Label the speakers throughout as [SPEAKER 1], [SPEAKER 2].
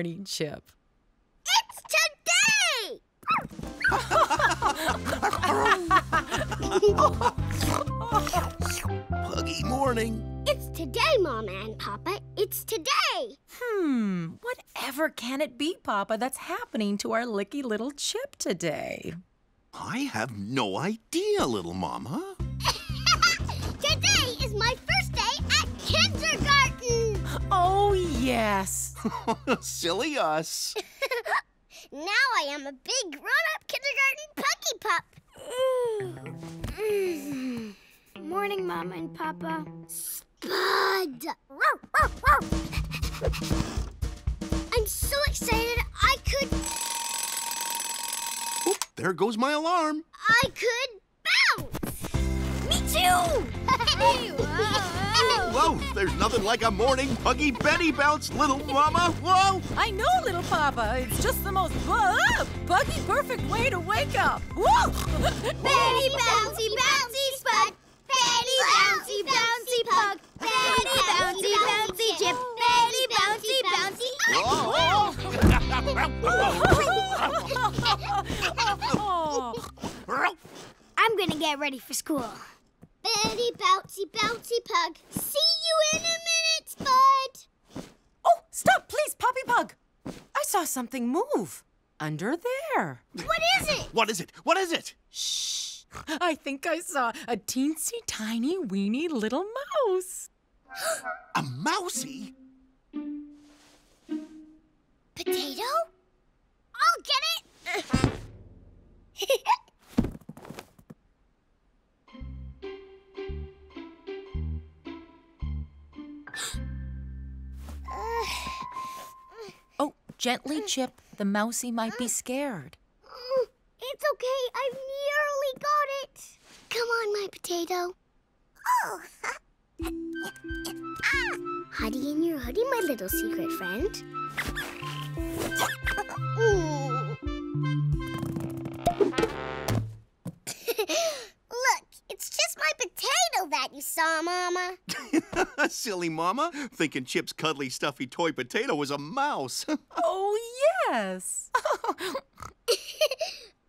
[SPEAKER 1] morning,
[SPEAKER 2] Chip.
[SPEAKER 1] It's today!
[SPEAKER 3] Puggy morning.
[SPEAKER 1] It's today, Mama and Papa. It's today.
[SPEAKER 4] Hmm, whatever can it be, Papa, that's happening to our licky little Chip today?
[SPEAKER 3] I have no idea, little mama.
[SPEAKER 1] today is my first day at kindergarten.
[SPEAKER 4] Oh, yes.
[SPEAKER 3] Silly us.
[SPEAKER 1] Now I am a big grown-up kindergarten puggy pup. Mm.
[SPEAKER 2] Morning, Mama and Papa.
[SPEAKER 1] Spud! I'm so excited I could
[SPEAKER 3] Oop, there goes my alarm.
[SPEAKER 1] I could bounce!
[SPEAKER 2] Me too!
[SPEAKER 3] Whoa, there's nothing like a morning Puggy Betty bounce, little mama. Whoa!
[SPEAKER 4] I know, little Papa. It's just the most bu- uh, buggy perfect way to wake up. Woo!
[SPEAKER 1] Betty bouncy bouncy spud. Betty bouncy bouncy pug. Betty bouncy bouncy chip. Betty bouncy bouncy.
[SPEAKER 3] Whoa!
[SPEAKER 4] oh.
[SPEAKER 2] I'm gonna get ready for school.
[SPEAKER 1] Betty bouncy bouncy pug. See you in a minute, Bud.
[SPEAKER 4] oh, stop, please, Poppy Pug. I saw something move under there.
[SPEAKER 1] What is it?
[SPEAKER 3] What is it? What is it?
[SPEAKER 4] Shh. I think I saw a teensy tiny weeny little mouse.
[SPEAKER 3] A mousie?
[SPEAKER 1] Potato? I'll get it.
[SPEAKER 4] gently, mm. Chip. The mousie might be mm. scared. Mm.
[SPEAKER 1] It's okay. I've nearly got it. Come on, my potato. Oh. Hiding in your hoodie, my little secret friend. Look, it's just my potato that you saw, Mama.
[SPEAKER 3] Silly mama, thinking Chip's cuddly, stuffy toy potato was a mouse.
[SPEAKER 4] Oh, yes.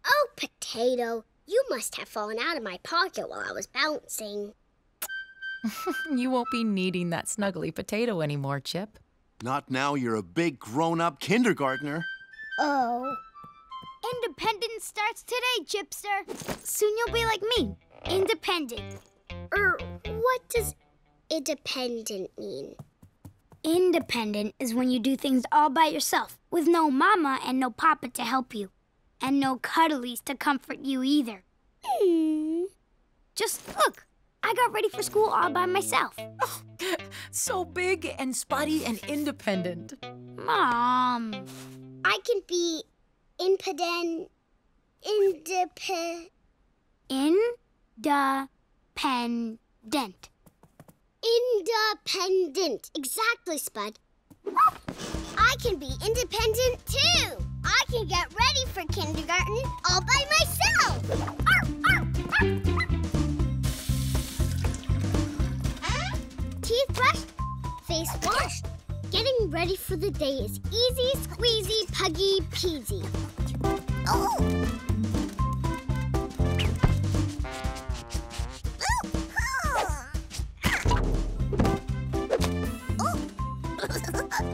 [SPEAKER 1] Oh, potato, you must have fallen out of my pocket while I was bouncing.
[SPEAKER 4] you won't be needing that snuggly potato anymore, Chip.
[SPEAKER 3] Not now you're a big grown-up kindergartner.
[SPEAKER 1] Oh.
[SPEAKER 2] Independence starts today, Chipster. Soon you'll be like me, independent.
[SPEAKER 1] Er, what does independent mean?
[SPEAKER 2] Independent is when you do things all by yourself, with no mama and no papa to help you, and no cuddlies to comfort you either.
[SPEAKER 1] Hmm.
[SPEAKER 2] Just look, I got ready for school all by myself.
[SPEAKER 4] So big and spotty and independent.
[SPEAKER 2] Mom.
[SPEAKER 1] I can be impedent, independent,
[SPEAKER 2] Independent.
[SPEAKER 1] independent. Exactly, Spud. I can be independent too. I can get ready for kindergarten all by myself. Arr, arr, arr. Teeth brushed, face washed. Getting ready for the day is easy, squeezy, puggy, peasy. Oh!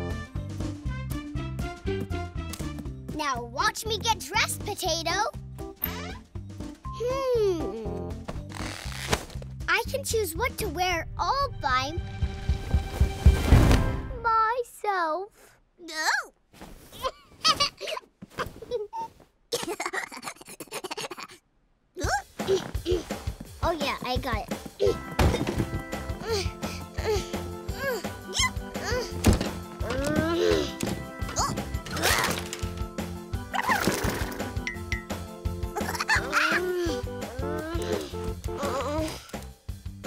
[SPEAKER 1] Now watch me get dressed, Potato. Hmm. I can choose what to wear all by myself. No. oh yeah, I got it.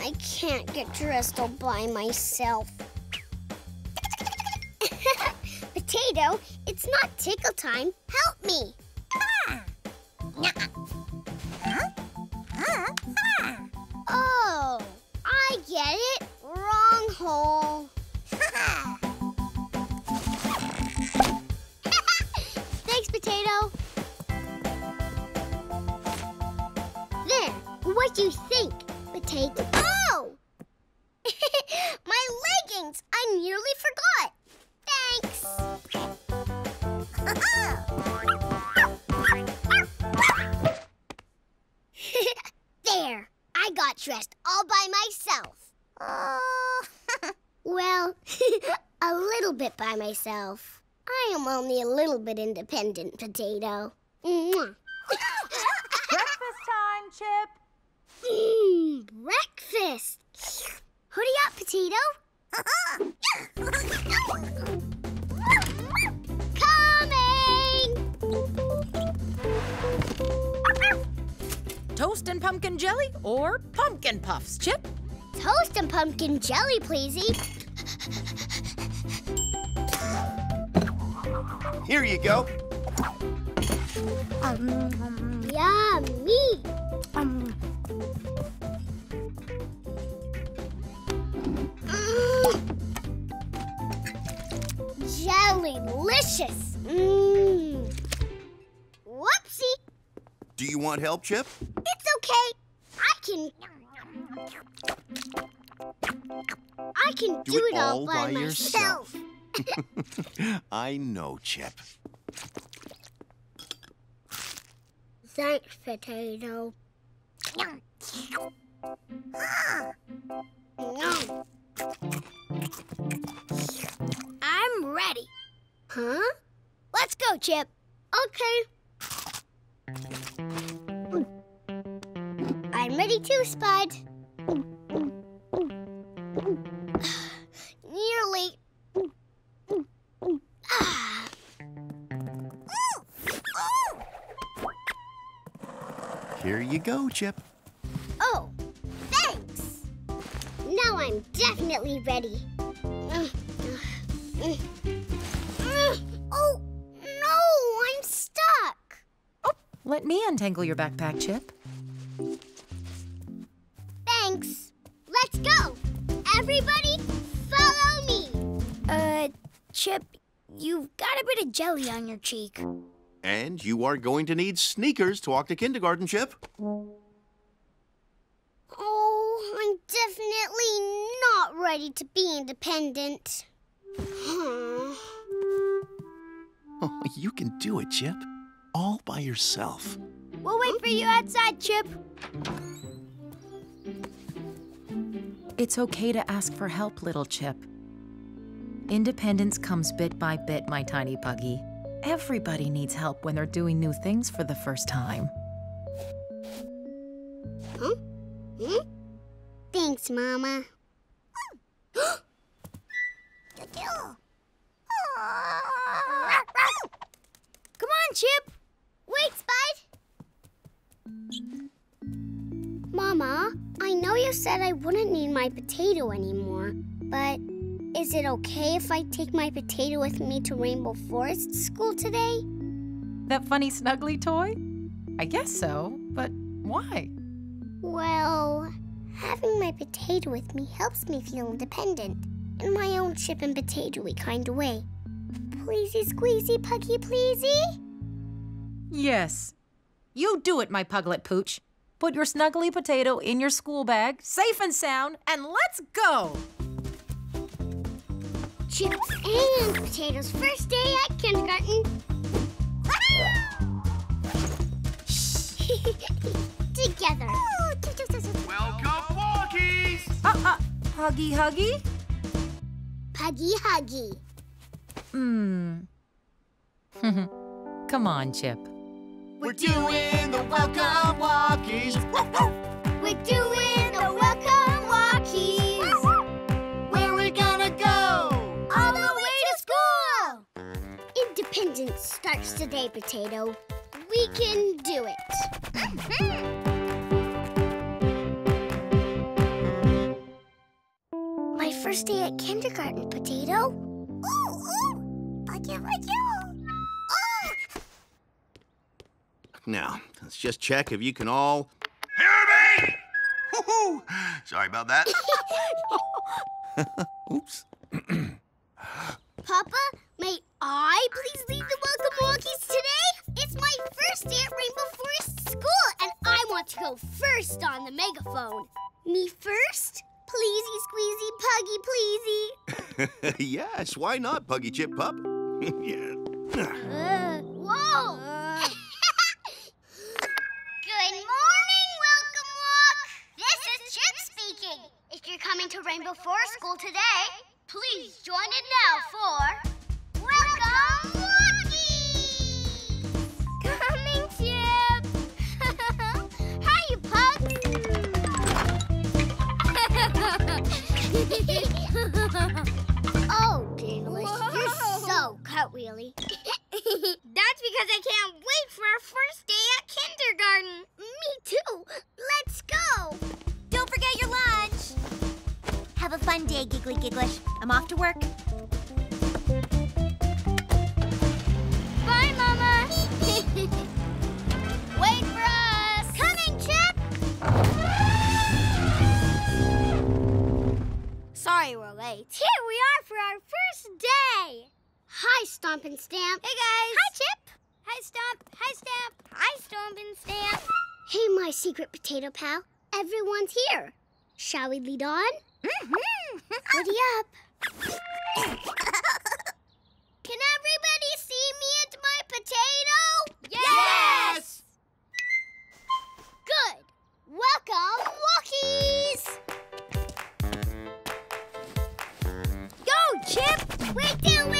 [SPEAKER 1] I can't get dressed all by myself. Time. Independent, Potato. Mwah.
[SPEAKER 4] Breakfast time, Chip.
[SPEAKER 1] Mmm, breakfast. Hurry up, Potato. Coming!
[SPEAKER 4] Toast and pumpkin jelly or pumpkin puffs, Chip?
[SPEAKER 1] Toast and pumpkin jelly, pleasey.
[SPEAKER 3] Here you go.
[SPEAKER 1] Yummy.
[SPEAKER 2] Um,
[SPEAKER 1] Mm. Jellylicious. Mmm. Whoopsie.
[SPEAKER 3] Do you want help, Chip?
[SPEAKER 1] It's okay. I can. I can do,
[SPEAKER 3] Do it
[SPEAKER 1] all
[SPEAKER 3] all
[SPEAKER 1] by,
[SPEAKER 3] by
[SPEAKER 1] myself.
[SPEAKER 3] yourself. I know, Chip.
[SPEAKER 1] Thanks, potato.
[SPEAKER 2] I'm ready.
[SPEAKER 1] Huh?
[SPEAKER 2] Let's go, Chip.
[SPEAKER 1] Okay. I'm ready too, Spud.
[SPEAKER 3] Here you go, Chip.
[SPEAKER 1] Oh, thanks. Now I'm definitely ready. Oh, no, I'm stuck.
[SPEAKER 4] Let me untangle your backpack, Chip.
[SPEAKER 1] Thanks. Let's go. Everybody, follow me.
[SPEAKER 2] Uh, Chip, you've got a bit of jelly on your cheek.
[SPEAKER 3] And you are going to need sneakers to walk to kindergarten, Chip.
[SPEAKER 1] Oh, I'm definitely not ready to be independent.
[SPEAKER 3] Oh, you can do it, Chip. All by yourself.
[SPEAKER 2] We'll wait for you outside, Chip.
[SPEAKER 4] It's okay to ask for help, little Chip. Independence comes bit by bit, my tiny puggy. Everybody needs help when they're doing new things for the first time. Huh? Hmm?
[SPEAKER 1] Thanks, Mama.
[SPEAKER 2] Come on, Chip.
[SPEAKER 1] Wait, Spud. Mama, I know you said I wouldn't need my potato anymore, but is it okay if I take my potato with me to Rainbow Forest School today?
[SPEAKER 4] That funny snuggly toy? I guess so, but why?
[SPEAKER 1] Well, having my potato with me helps me feel independent in my own chip and potatoey kind of way. Pleasey squeezy puggy pleasey?
[SPEAKER 4] Yes. You do it, my puglet pooch. Put your snuggly potato in your school bag, safe and sound, and let's go!
[SPEAKER 1] chips and potatoes. First day at kindergarten.
[SPEAKER 5] Together. Welcome, walkies. Uh-uh. Huggy Huggy?
[SPEAKER 1] Puggy Huggy.
[SPEAKER 4] Hmm. Come on, Chip.
[SPEAKER 3] We're doing the welcome walkies.
[SPEAKER 1] We're doing starts today, Potato. We can do it. Mm-hmm. My first day at kindergarten, Potato. Ooh, ooh! Potato, ah.
[SPEAKER 3] Now, let's just check if you can all hear me. Woo-hoo. Sorry about that. Oops.
[SPEAKER 1] Papa, may I please lead the welcome walkies today? It's my first day at Rainbow Forest School, and I want to go first on the megaphone. Me first? Pleasey, squeezy, puggy, pleasy.
[SPEAKER 3] yes, why not, Puggy Chip Pup? yeah.
[SPEAKER 1] Uh, whoa! Good morning, Welcome Walk! This is Chip speaking. If you're coming to Rainbow Forest School today, please join in now for oh, Gigglish, you're so cartwheely. That's because I can't wait for our first day at kindergarten. Me too. Let's go.
[SPEAKER 5] Don't forget your lunch. Have a fun day, Giggly Gigglish. I'm off to work.
[SPEAKER 1] Sorry we're late. Here we are for our first day. Hi, Stomp and Stamp. Hey, guys. Hi, Chip. Hi, Stomp. Hi, Stamp. Hi, Stomp and Stamp. Hey, my secret potato pal. Everyone's here. Shall we lead on? Mm-hmm. Ready up. Can everybody see me and my potato?
[SPEAKER 3] Yes!
[SPEAKER 1] Good. Welcome, Walkies! Chip! We're doing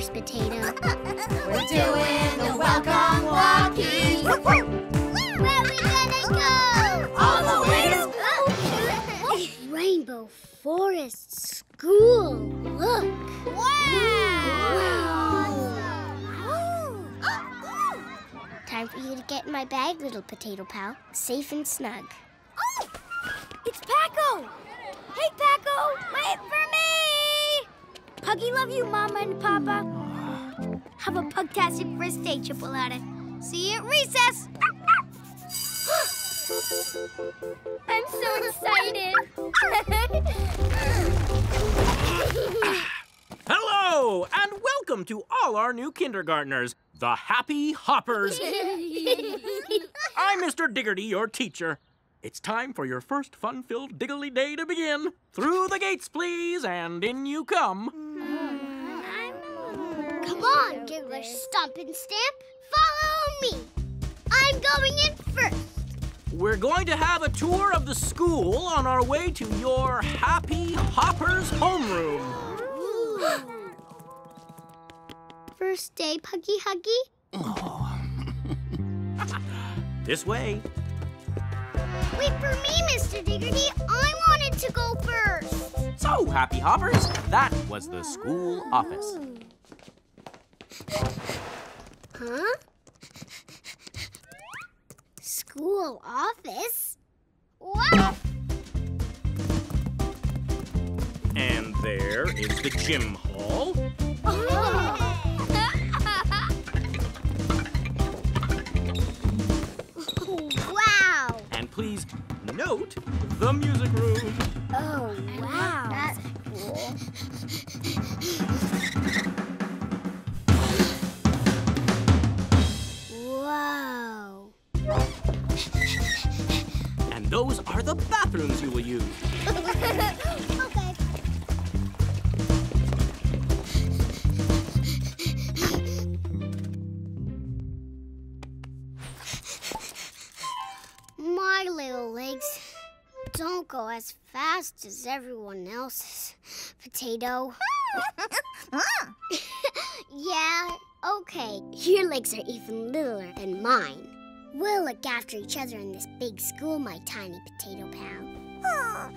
[SPEAKER 1] first, Potato.
[SPEAKER 5] We're doing the welcome walkies.
[SPEAKER 1] Where are we gonna go?
[SPEAKER 5] All the way to
[SPEAKER 1] Rainbow Forest School. Look. Wow. Time for you to get in my bag, little potato pal. Safe and snug.
[SPEAKER 2] Oh, it's Paco! Hey, Paco! Wait for me! Puggy love you, Mama and Papa. Have a pugtastic first day, Chipolata. See you at recess! I'm so excited!
[SPEAKER 6] Hello, and welcome to all our new kindergartners, the Happy Hoppers. I'm Mr. Diggerty, your teacher. It's time for your first fun filled diggly day to begin. Through the gates, please, and in you come.
[SPEAKER 1] Come on, Giggler Stomp and Stamp. Follow me. I'm going in first.
[SPEAKER 6] We're going to have a tour of the school on our way to your Happy Hoppers homeroom.
[SPEAKER 1] First day, Puggy Huggy.
[SPEAKER 6] This way.
[SPEAKER 1] Wait for me, Mr. Diggerty. I wanted to go first.
[SPEAKER 6] So, Happy Hoppers, that was the school office.
[SPEAKER 1] Huh? School office? What?
[SPEAKER 6] And there is the gym hall.
[SPEAKER 1] wow!
[SPEAKER 6] Please note the music room.
[SPEAKER 1] Oh, wow. That's cool. Whoa.
[SPEAKER 6] And those are the bathrooms you will use.
[SPEAKER 1] My little legs don't go as fast as everyone else's. Potato. yeah, okay. Your legs are even littler than mine. We'll look after each other in this big school, my tiny potato pal.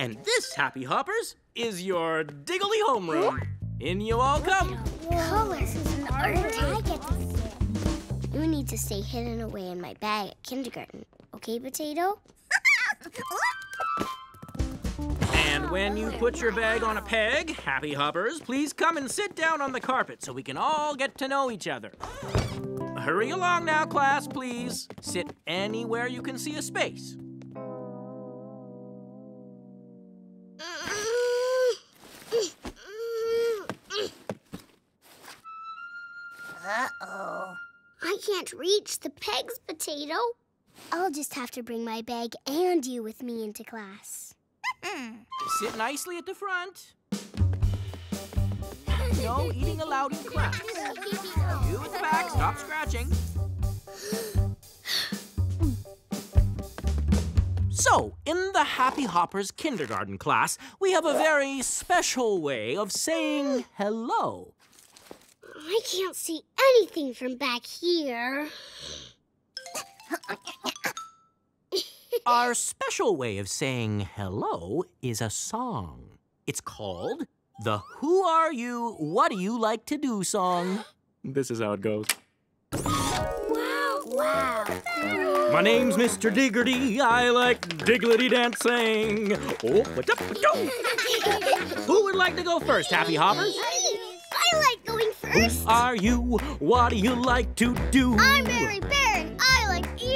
[SPEAKER 6] And this, Happy Hoppers, is your Diggly homeroom. In you all come.
[SPEAKER 1] Colors and art. I get to. You need to stay hidden away in my bag at kindergarten. Okay, Potato?
[SPEAKER 6] And when you put your bag on a peg, Happy Hoppers, please come and sit down on the carpet so we can all get to know each other. Hurry along now, class, please. Sit anywhere you can see a space.
[SPEAKER 1] Uh-oh. I can't reach the pegs, Potato. I'll just have to bring my bag and you with me into class.
[SPEAKER 6] Sit nicely at the front. No eating allowed in class. You at the back, stop scratching. So, in the Happy Hoppers kindergarten class, we have a very special way of saying hello.
[SPEAKER 1] I can't see anything from back here.
[SPEAKER 6] Our special way of saying hello is a song. It's called the Who Are You, What Do You Like to Do song. This is how it goes.
[SPEAKER 1] Wow. Wow.
[SPEAKER 6] My name's Mr. Diggerty. I like diggity dancing. Oh, ba-da-ba-doo. Who would like to go first, Happy Hoppers?
[SPEAKER 1] I like going first.
[SPEAKER 6] Who are you? What do you like to do?
[SPEAKER 1] I'm Mary Barron.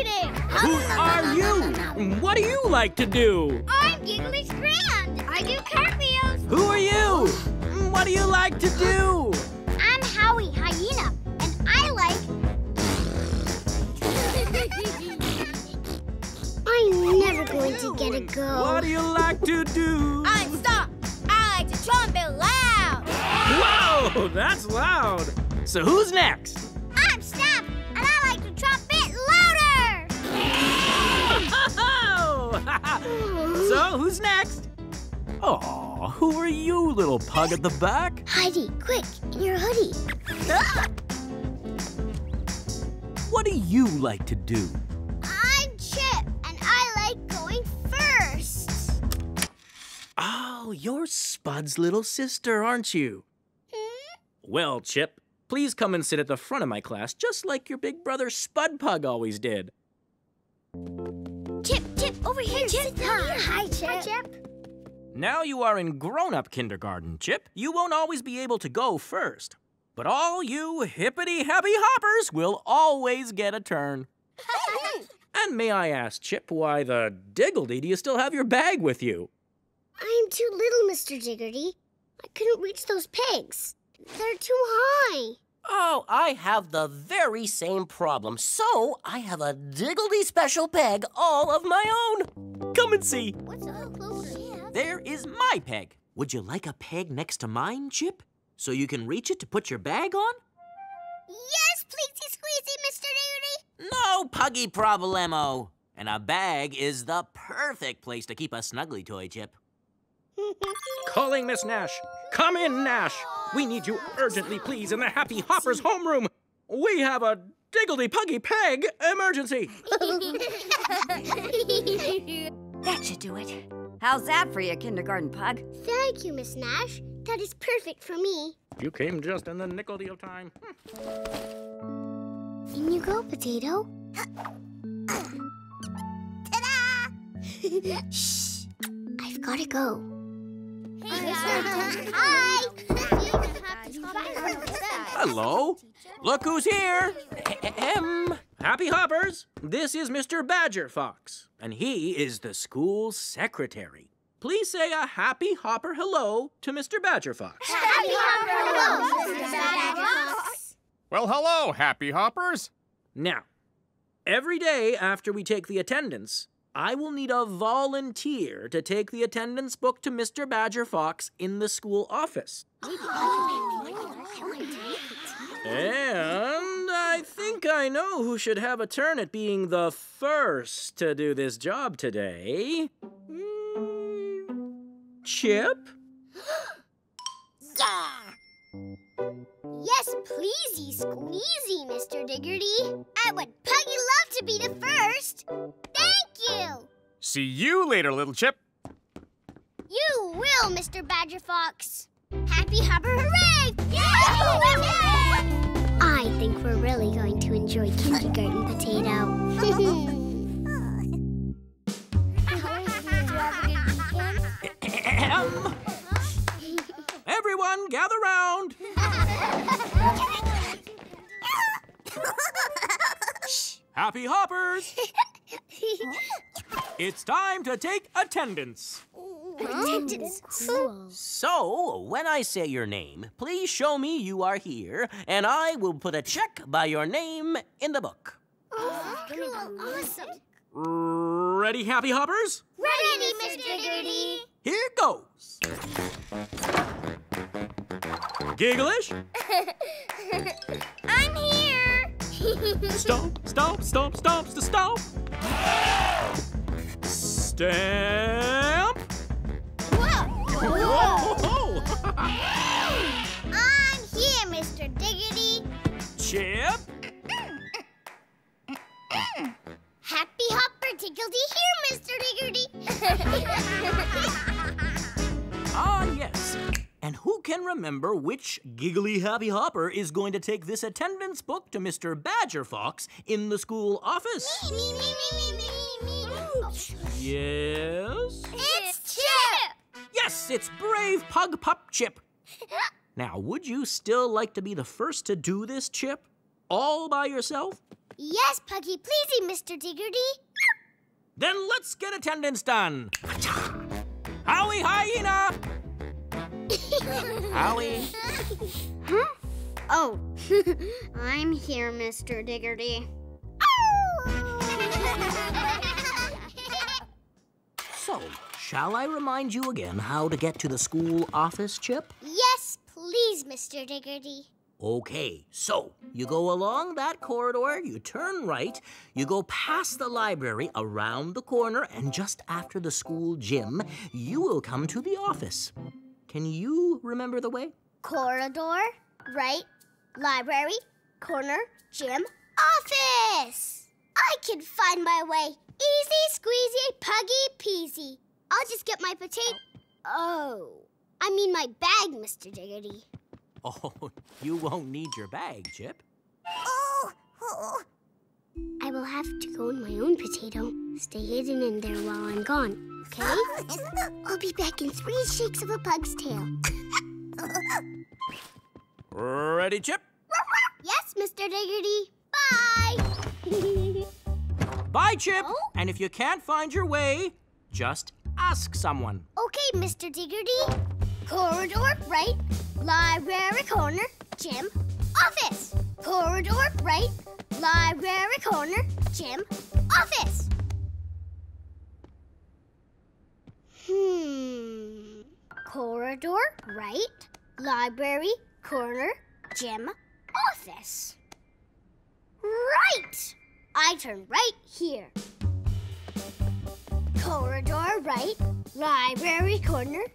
[SPEAKER 1] Eating.
[SPEAKER 6] Who are you? What do you like to do?
[SPEAKER 1] I'm Giggly Strand. I do cartwheels.
[SPEAKER 6] Who are you? What do you like to do?
[SPEAKER 1] I'm Howie Hyena, and I like. I'm never going to get a go.
[SPEAKER 6] What do you like to do?
[SPEAKER 2] I'm Stomp. I like to trumpet loud.
[SPEAKER 6] Whoa, that's loud. So who's next? so who's next? Oh, who are you, little pug at the back?
[SPEAKER 1] Heidi, quick, in your hoodie. Ah!
[SPEAKER 6] What do you like to do?
[SPEAKER 1] I'm Chip, and I like going first.
[SPEAKER 6] Oh, you're Spud's little sister, aren't you? Hmm? Well, Chip, please come and sit at the front of my class, just like your big brother Spud Pug always did.
[SPEAKER 2] Chip, Chip, over here, Chip.
[SPEAKER 1] Hi, Chip. Hi, Chip.
[SPEAKER 6] Now you are in grown up kindergarten, Chip. You won't always be able to go first. But all you hippity happy hoppers will always get a turn. and may I ask, Chip, why the diggledy do you still have your bag with you?
[SPEAKER 1] I'm too little, Mr. Diggerty. I couldn't reach those pegs. They're too high.
[SPEAKER 7] Oh, I have the very same problem. So I have a Diggledy special peg all of my own.
[SPEAKER 6] Come and see.
[SPEAKER 1] What's so closer?
[SPEAKER 6] There is my peg. Would you like a peg next to mine, Chip? So you can reach it to put your bag on?
[SPEAKER 1] Yes, pleasey squeezy, Mr. Diggerty.
[SPEAKER 6] No puggy problemo. And a bag is the perfect place to keep a snuggly toy, Chip. Calling Miss Nash. Come in, Nash. We need you urgently, please, in the Happy Hoppers homeroom. We have a diggledy puggy peg emergency.
[SPEAKER 8] That should do it. How's that for you, kindergarten pug?
[SPEAKER 1] Thank you, Miss Nash. That is perfect for me.
[SPEAKER 6] You came just in the nickel deal time. Hmm.
[SPEAKER 1] In you go, Potato. Ta-da! Shh! I've got to go. Hi.
[SPEAKER 6] Hello. Look who's here.
[SPEAKER 7] Ahem.
[SPEAKER 6] Happy Hoppers. This is Mr. Badger Fox, and he is the school secretary. Please say a happy hopper hello to Mr. Badger Fox.
[SPEAKER 1] Happy Hopper, hello, Mr. Badger Fox.
[SPEAKER 9] Well, hello, happy hoppers.
[SPEAKER 6] Now, every day after we take the attendance, I will need a volunteer to take the attendance book to Mr. Badger Fox in the school office. And I think I know who should have a turn at being the first to do this job today. Hmm, Chip?
[SPEAKER 1] Yes, pleasey, squeezy, Mr. Diggerty. I would puggy love to be the first. Thank you.
[SPEAKER 9] See you later, little chip.
[SPEAKER 1] You will, Mr. Badger Fox. Happy Hopper Hooray! I think we're really going to enjoy kindergarten potato.
[SPEAKER 6] Everyone, gather Happy Hoppers! It's time to take attendance.
[SPEAKER 1] Attendance.
[SPEAKER 7] Oh, so, when I say your name, please show me you are here, and I will put a check by your name in the book.
[SPEAKER 1] Oh, cool. Awesome.
[SPEAKER 6] Ready, Happy Hoppers?
[SPEAKER 1] Ready, Mr. Diggerty.
[SPEAKER 6] Here goes. Gigglish,
[SPEAKER 1] I'm here.
[SPEAKER 6] Stomp, stomp, stomp, stomp, st- stomp. Stamp. Whoa.
[SPEAKER 1] I'm here, Mr. Diggity.
[SPEAKER 6] Chip.
[SPEAKER 1] Happy Hopper Tickledy here, Mr. Diggerty.
[SPEAKER 6] Ah, yes. And who can remember which giggly happy hopper is going to take this attendance book to Mr. Badger Fox in the school office?
[SPEAKER 1] me, me, me, me, me, me. me.
[SPEAKER 6] Yes?
[SPEAKER 1] It's Chip.
[SPEAKER 6] Yes, it's brave Pug Pup Chip. Now, would you still like to be the first to do this, Chip? All by yourself?
[SPEAKER 1] Yes, Puggy Pleasy, Mr. Diggerty.
[SPEAKER 6] Then let's get attendance done. Howie Hyena! Howie,
[SPEAKER 1] Oh, I'm here, Mr. Diggerty.
[SPEAKER 7] So, shall I remind you again how to get to the school office, Chip?
[SPEAKER 1] yes, please, Mr. Diggerty.
[SPEAKER 7] Okay, so you go along that corridor, you turn right, you go past the library, around the corner, and just after the school gym, you will come to the office. Can you remember the way?
[SPEAKER 1] Corridor, right, library, corner, gym, office. I can find my way. Easy squeezy, puggy peasy. I'll just get my potato. Oh, I mean my bag, Mr. Diggity.
[SPEAKER 6] oh, you won't need your bag, Chip.
[SPEAKER 1] Oh, oh, I will have to go in my own potato. Stay hidden in there while I'm gone, okay? I'll be back in three shakes of a pug's tail.
[SPEAKER 6] Ready, Chip?
[SPEAKER 1] yes, Mr. Diggerty. Bye.
[SPEAKER 6] Bye, Chip.
[SPEAKER 1] Oh?
[SPEAKER 6] And if you can't find your way, just ask someone.
[SPEAKER 1] okay, Mr. Diggerty. Corridor, right, library corner, gym, office. Corridor, right, library corner, gym, office. Hmm. Corridor, right, library, corner, gym, office. Right! I turn right here. Corridor, right, library, corner.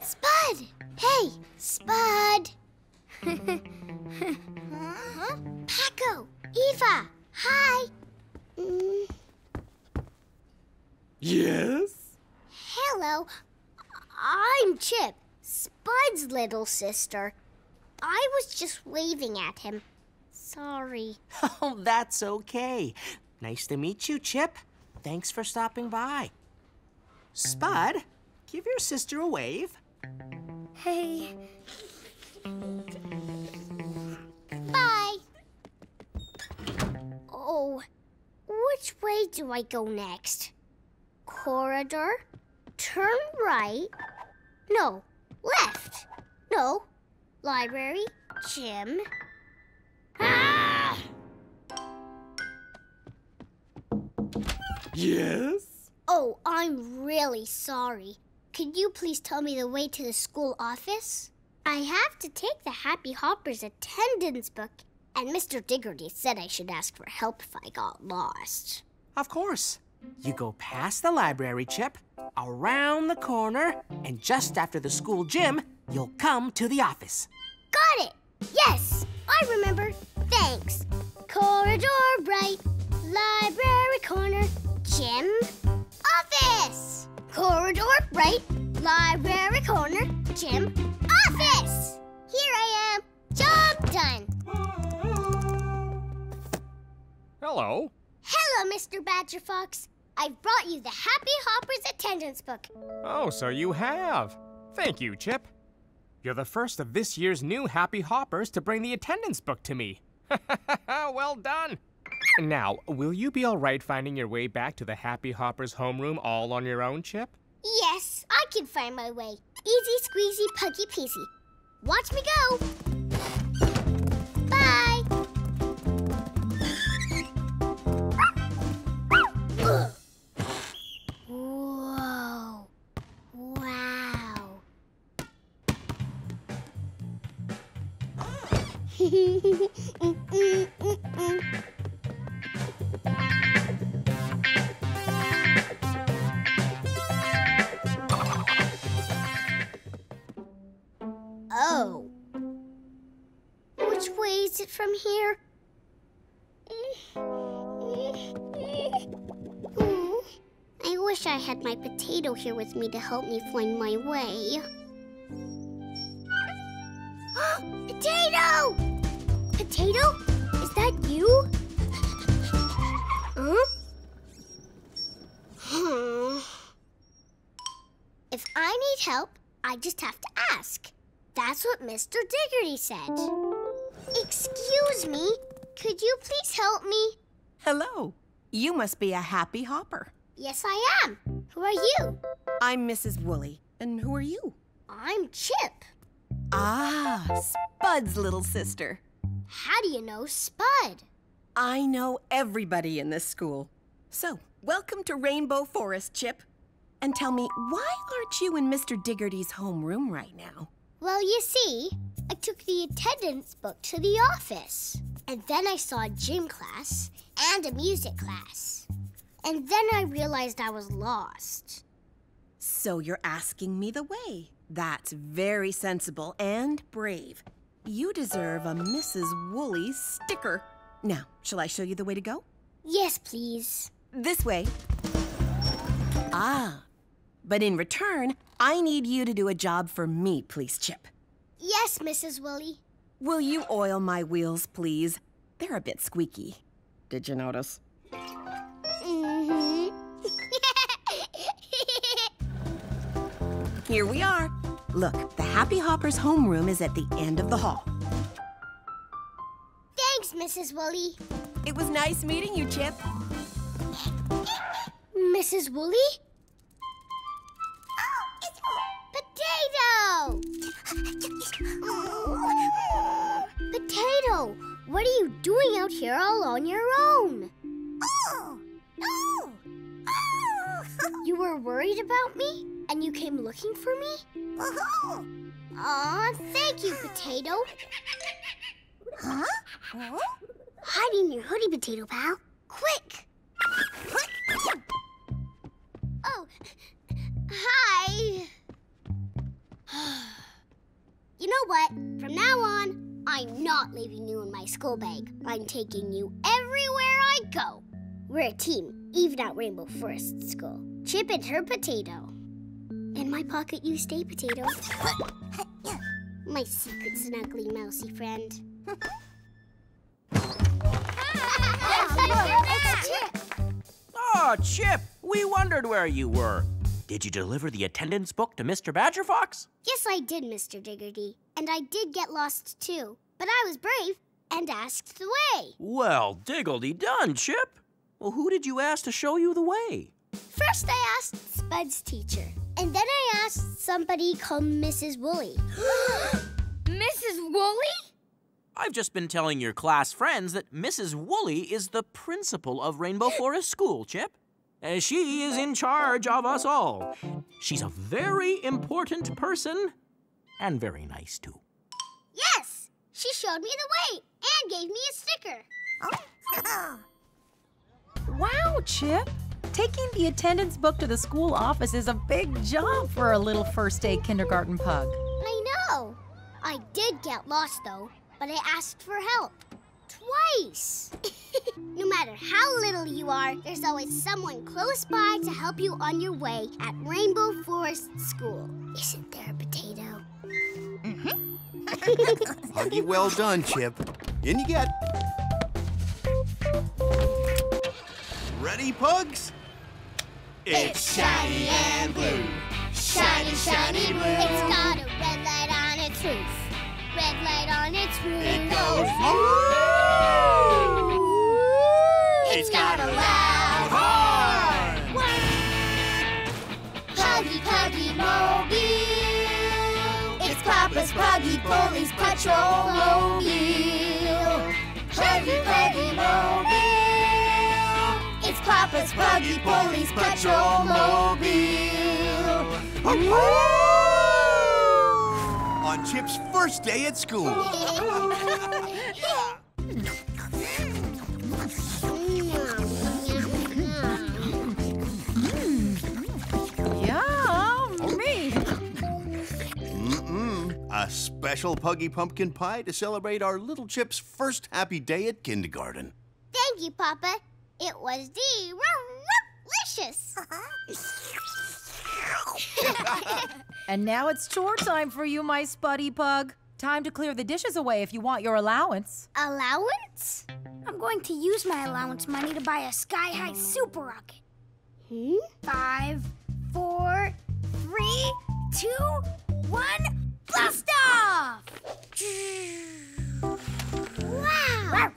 [SPEAKER 1] Spud! Hey, Spud! Huh? Paco! Eva! Hi! Mm,
[SPEAKER 6] Yes?
[SPEAKER 1] hello. I'm Chip, Spud's little sister. I was just waving at him. Sorry.
[SPEAKER 7] Oh, that's okay. Nice to meet you, Chip. Thanks for stopping by. Spud,
[SPEAKER 10] Give your sister a wave.
[SPEAKER 11] Hey.
[SPEAKER 1] Bye. Oh, which way do I go next? Corridor? Turn right? No, left. No, library, gym. Ah!
[SPEAKER 10] Yes?
[SPEAKER 1] Oh, I'm really sorry. Could you please tell me the way to the school office? I have to take the Happy Hoppers attendance book, and Mr. Diggerty said I should ask for help if I got lost.
[SPEAKER 10] Of course. You go past the library, Chip, around the corner, and just after the school gym, you'll come to the office.
[SPEAKER 1] Got it! Yes, I remember. Thanks. Corridor right, library corner, gym, office. Corridor right, library corner, gym, office. Here I am. Job done.
[SPEAKER 9] Hello.
[SPEAKER 1] Hello, Mr. Badger Fox. I've brought you the Happy Hoppers attendance book.
[SPEAKER 9] Oh, so you have. Thank you, Chip. You're the first of this year's new Happy Hoppers to bring the attendance book to me. well done. Now, will you be all right finding your way back to the Happy Hoppers homeroom all on your own, Chip?
[SPEAKER 1] Yes, I can find my way. Easy squeezy puggy peasy. Watch me go. Here with me to help me find my way. potato! Potato? Is that you? Huh? Hmm. If I need help, I just have to ask. That's what Mr. Diggerty said. Excuse me, could you please help me?
[SPEAKER 12] Hello. You must be a happy hopper.
[SPEAKER 1] Yes, I am. Who are you?
[SPEAKER 12] I'm Mrs. Wooly. And who are you?
[SPEAKER 1] I'm Chip.
[SPEAKER 12] Ah, Spud's little sister.
[SPEAKER 1] How do you know Spud?
[SPEAKER 12] I know everybody in this school. So, welcome to Rainbow Forest, Chip. And tell me, why aren't you in Mr. Diggerty's homeroom right now?
[SPEAKER 1] Well, you see, I took the attendance book to the office. And then I saw a gym class and a music class. And then I realized I was lost.
[SPEAKER 12] So you're asking me the way. That's very sensible and brave. You deserve a Mrs. Wooly sticker. Now, shall I show you the way to go?
[SPEAKER 1] Yes, please.
[SPEAKER 12] This way. Ah, but in return, I need you to do a job for me, please, Chip.
[SPEAKER 1] Yes, Mrs. Wooly.
[SPEAKER 12] Will you oil my wheels, please? They're a bit squeaky. Did you notice? Here we are. Look, the Happy Hoppers homeroom is at the end of the hall.
[SPEAKER 1] Thanks, Mrs. Wooly.
[SPEAKER 12] It was nice meeting you, Chip.
[SPEAKER 1] Mrs. Wooly? Oh, potato! Potato, what are you doing out here all on your own?
[SPEAKER 13] Oh! Oh!
[SPEAKER 1] You were worried about me? And you came looking for me?
[SPEAKER 13] Oh!
[SPEAKER 1] Aw, thank you, Potato.
[SPEAKER 13] Huh? Oh?
[SPEAKER 1] Hide in your hoodie, Potato Pal. Quick! Oh, hi. You know what? From now on, I'm not leaving you in my school bag. I'm taking you everywhere I go. We're a team, even at Rainbow Forest School. Chip and her potato. In my pocket you stay, Potato. my secret snuggly mousy friend.
[SPEAKER 6] Oh, Chip, we wondered where you were. Did you deliver the attendance book to Mr. Badger Fox?
[SPEAKER 1] Yes, I did, Mr. Diggerty. And I did get lost too. But I was brave and asked the way.
[SPEAKER 6] Well, diggledy done, Chip. Well, who did you ask to show you the way?
[SPEAKER 1] First, I asked Spud's teacher. And then I asked somebody called Mrs. Wooly.
[SPEAKER 2] Mrs. Wooly?
[SPEAKER 6] I've just been telling your class friends that Mrs. Wooly is the principal of Rainbow Forest School, Chip. Uh, she is in charge of us all. She's a very important person and very nice, too.
[SPEAKER 1] Yes! She showed me the way and gave me a sticker.
[SPEAKER 4] Wow, Chip. Taking the attendance book to the school office is a big job for a little first day kindergarten pug.
[SPEAKER 1] I know. I did get lost, though, but I asked for help. Twice. no matter how little you are, there's always someone close by to help you on your way at Rainbow Forest School. Isn't there a potato?
[SPEAKER 3] mhm Huggy, well done, Chip. In you get. Ready, pugs?
[SPEAKER 1] It's shiny and blue. Shiny, shiny blue. It's got a red light on its roof. Red light on its roof.
[SPEAKER 3] It goes
[SPEAKER 1] It's got a loud horn. Puggy, Puggy Mobile. It's Papa's Puggy Police Patrol Mobile. Puggy, Puggy Mobile. It's Papa's Puggy Police Patrol Mobile.
[SPEAKER 3] On Chip's first day at school.
[SPEAKER 4] Yummy!
[SPEAKER 3] A special Puggy Pumpkin Pie to celebrate our little Chip's first happy day at kindergarten.
[SPEAKER 1] Thank you, Papa. It was delicious.
[SPEAKER 4] And now it's chore time for you, my spuddy pug. Time to clear the dishes away if you want your allowance.
[SPEAKER 1] Allowance?
[SPEAKER 2] I'm going to use my allowance money to buy a sky-high super rocket.
[SPEAKER 1] Hmm?
[SPEAKER 2] Five, four, three, two, one, blast off!
[SPEAKER 1] Wow!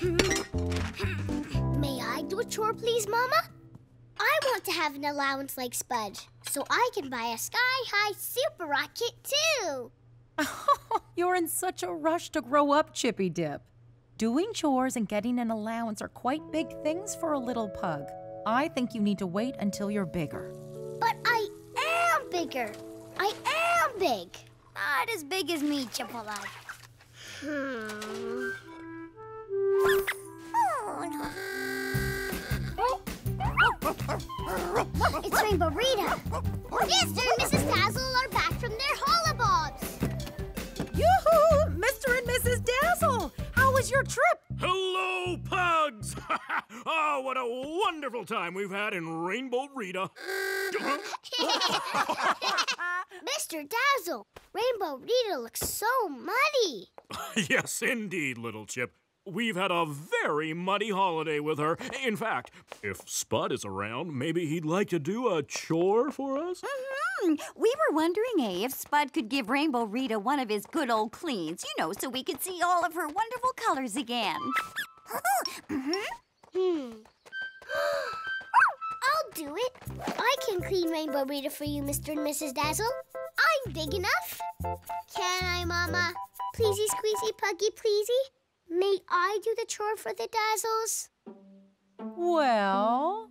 [SPEAKER 1] May I do a chore, please, Mama? I want to have an allowance like Spud, so I can buy a sky-high super rocket, too.
[SPEAKER 4] You're in such a rush to grow up, Chippy Dip. Doing chores and getting an allowance are quite big things for a little pug. I think you need to wait until you're bigger.
[SPEAKER 1] But I am bigger. I am big.
[SPEAKER 2] Not as big as me, Chippewa.
[SPEAKER 1] It's Rainbow Rita. Mr. and Mrs. Dazzle are back from their holobobs.
[SPEAKER 4] Yoo-hoo! Mr. and Mrs. Dazzle! Was your trip?
[SPEAKER 14] Hello, pugs! oh, what a wonderful time we've had in Rainbow Rita.
[SPEAKER 1] Mr. Dazzle, Rainbow Rita looks so muddy.
[SPEAKER 14] yes, indeed, little Chip. We've had a very muddy holiday with her. In fact, if Spud is around, maybe he'd like to do a chore for us?
[SPEAKER 8] Hmm, we were wondering, eh, if Spud could give Rainbow Rita one of his good old cleans, you know, so we could see all of her wonderful colors again.
[SPEAKER 1] Hmm. I'll do it. I can clean Rainbow Rita for you, Mr. and Mrs. Dazzle. I'm big enough. Can I, Mama? Pleasey, squeezy, puggy, pleasey. May I do the chore for the Dazzles?
[SPEAKER 4] Well.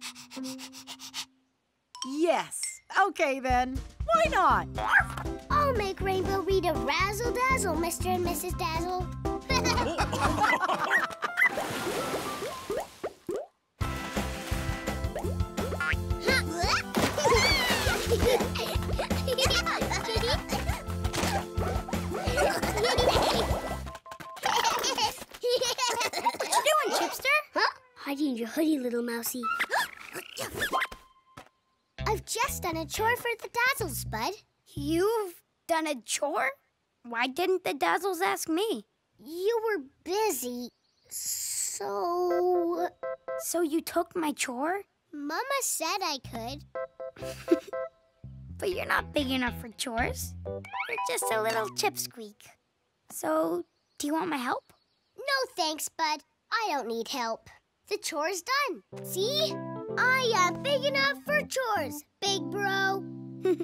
[SPEAKER 4] Yes. Okay then. Why not?
[SPEAKER 1] I'll make Rainbow Rita razzle dazzle, Mr. and Mrs. Dazzle. What you doing, Chipster? Huh? Hiding in your hoodie, little mousy. I've just done a chore for the Dazzles, Bud.
[SPEAKER 2] You've done a chore? Why didn't the Dazzles ask me?
[SPEAKER 1] You were busy, so...
[SPEAKER 2] So you took my chore?
[SPEAKER 1] Mama said I could.
[SPEAKER 2] but you're not big enough for chores. You're just a little chip squeak. So, do you want my help?
[SPEAKER 1] No thanks, Bud. I don't need help. The chore's done. See? I am big enough for chores, big bro.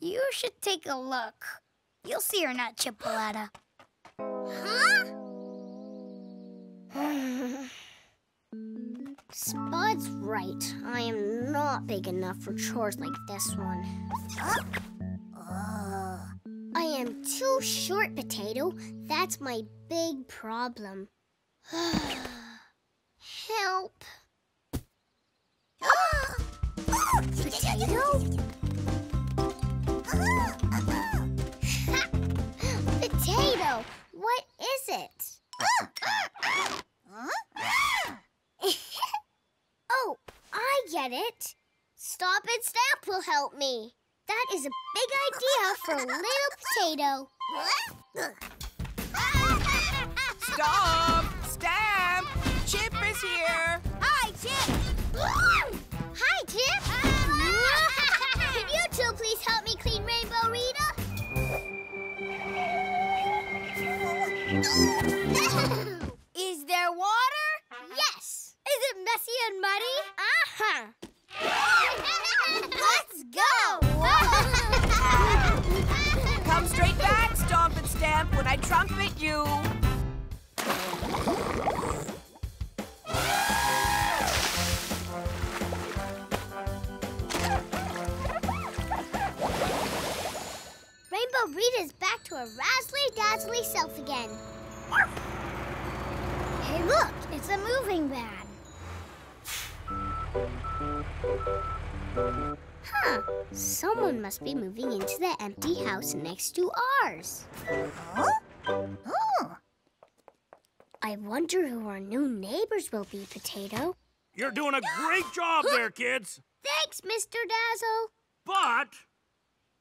[SPEAKER 2] you should take a look. You'll see you're not Chipolata.
[SPEAKER 1] Huh? Spud's right. I am not big enough for chores like this one. I am too short, Potato. That's my big problem. Help. Potato? Potato, what is it? oh, I get it. Stomp and Stamp will help me. That is a big idea for a little Potato.
[SPEAKER 12] Stomp! Stamp! Chip is here!
[SPEAKER 2] Hi, Chip!
[SPEAKER 1] Hi, Chip! Can you two please help me clean Rainbow Rita?
[SPEAKER 2] Is there water?
[SPEAKER 1] Yes!
[SPEAKER 2] Is it messy and muddy?
[SPEAKER 1] Uh-huh!
[SPEAKER 2] Let's go!
[SPEAKER 12] Come straight back, Stomp and Stamp, when I trumpet you.
[SPEAKER 1] Rainbow Rita's back to her razzly dazzly self again.
[SPEAKER 2] Hey, look, it's a moving van.
[SPEAKER 1] Huh. Someone must be moving into the empty house next to ours. Huh?
[SPEAKER 2] Oh.
[SPEAKER 1] I wonder who our new neighbors will be, Potato.
[SPEAKER 14] You're doing a great job there, kids.
[SPEAKER 1] Thanks, Mr. Dazzle.
[SPEAKER 14] But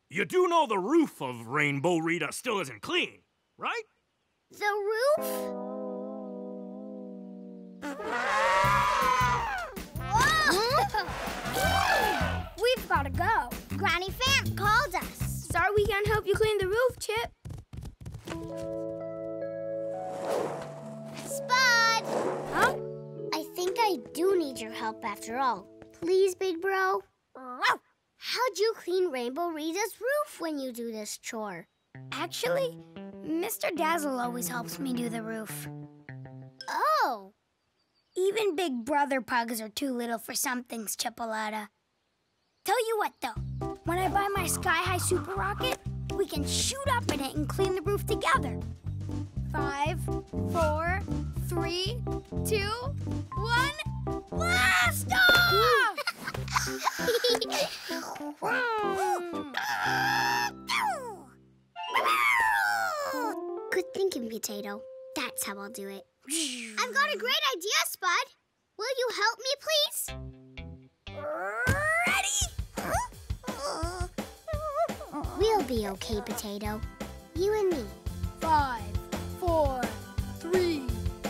[SPEAKER 14] you do know the roof of Rainbow Rita still isn't clean, right?
[SPEAKER 1] The roof?
[SPEAKER 2] We've got to go. Granny Fan called us. Sorry we can't help you clean the roof, Chip.
[SPEAKER 1] I do need your help after all. Please, big bro. How'd you clean Rainbow Rita's roof when you do this chore?
[SPEAKER 2] Actually, Mr. Dazzle always helps me do the roof.
[SPEAKER 1] Oh!
[SPEAKER 2] Even big brother pugs are too little for some things, Chipolata. Tell you what, though. When I buy my Sky High Super Rocket, we can shoot up in it and clean the roof together. Five, four, three, two, one, blast off!
[SPEAKER 1] Good thinking, Potato. That's how I'll do it. I've got a great idea, Spud. Will you help me, please?
[SPEAKER 2] Ready?
[SPEAKER 1] We'll be okay, Potato. You and me.
[SPEAKER 2] Five, four, three,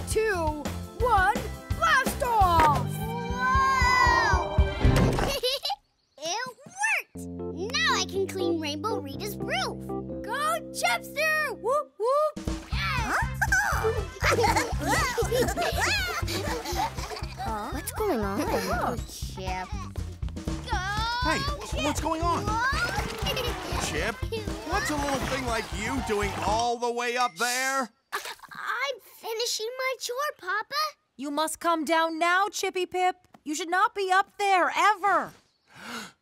[SPEAKER 2] two, one, blast off!
[SPEAKER 1] Whoa! it worked! Now I can clean Rainbow Rita's roof.
[SPEAKER 2] Go, Chipster! Whoop, whoop!
[SPEAKER 1] What's going on?
[SPEAKER 15] Oh, Chip.
[SPEAKER 3] Hey, what's going on? Chip, what's a little thing like you doing all the way up there?
[SPEAKER 1] I'm finishing my chore, Papa.
[SPEAKER 4] You must come down now, Chippy Pip. You should not be up there, ever.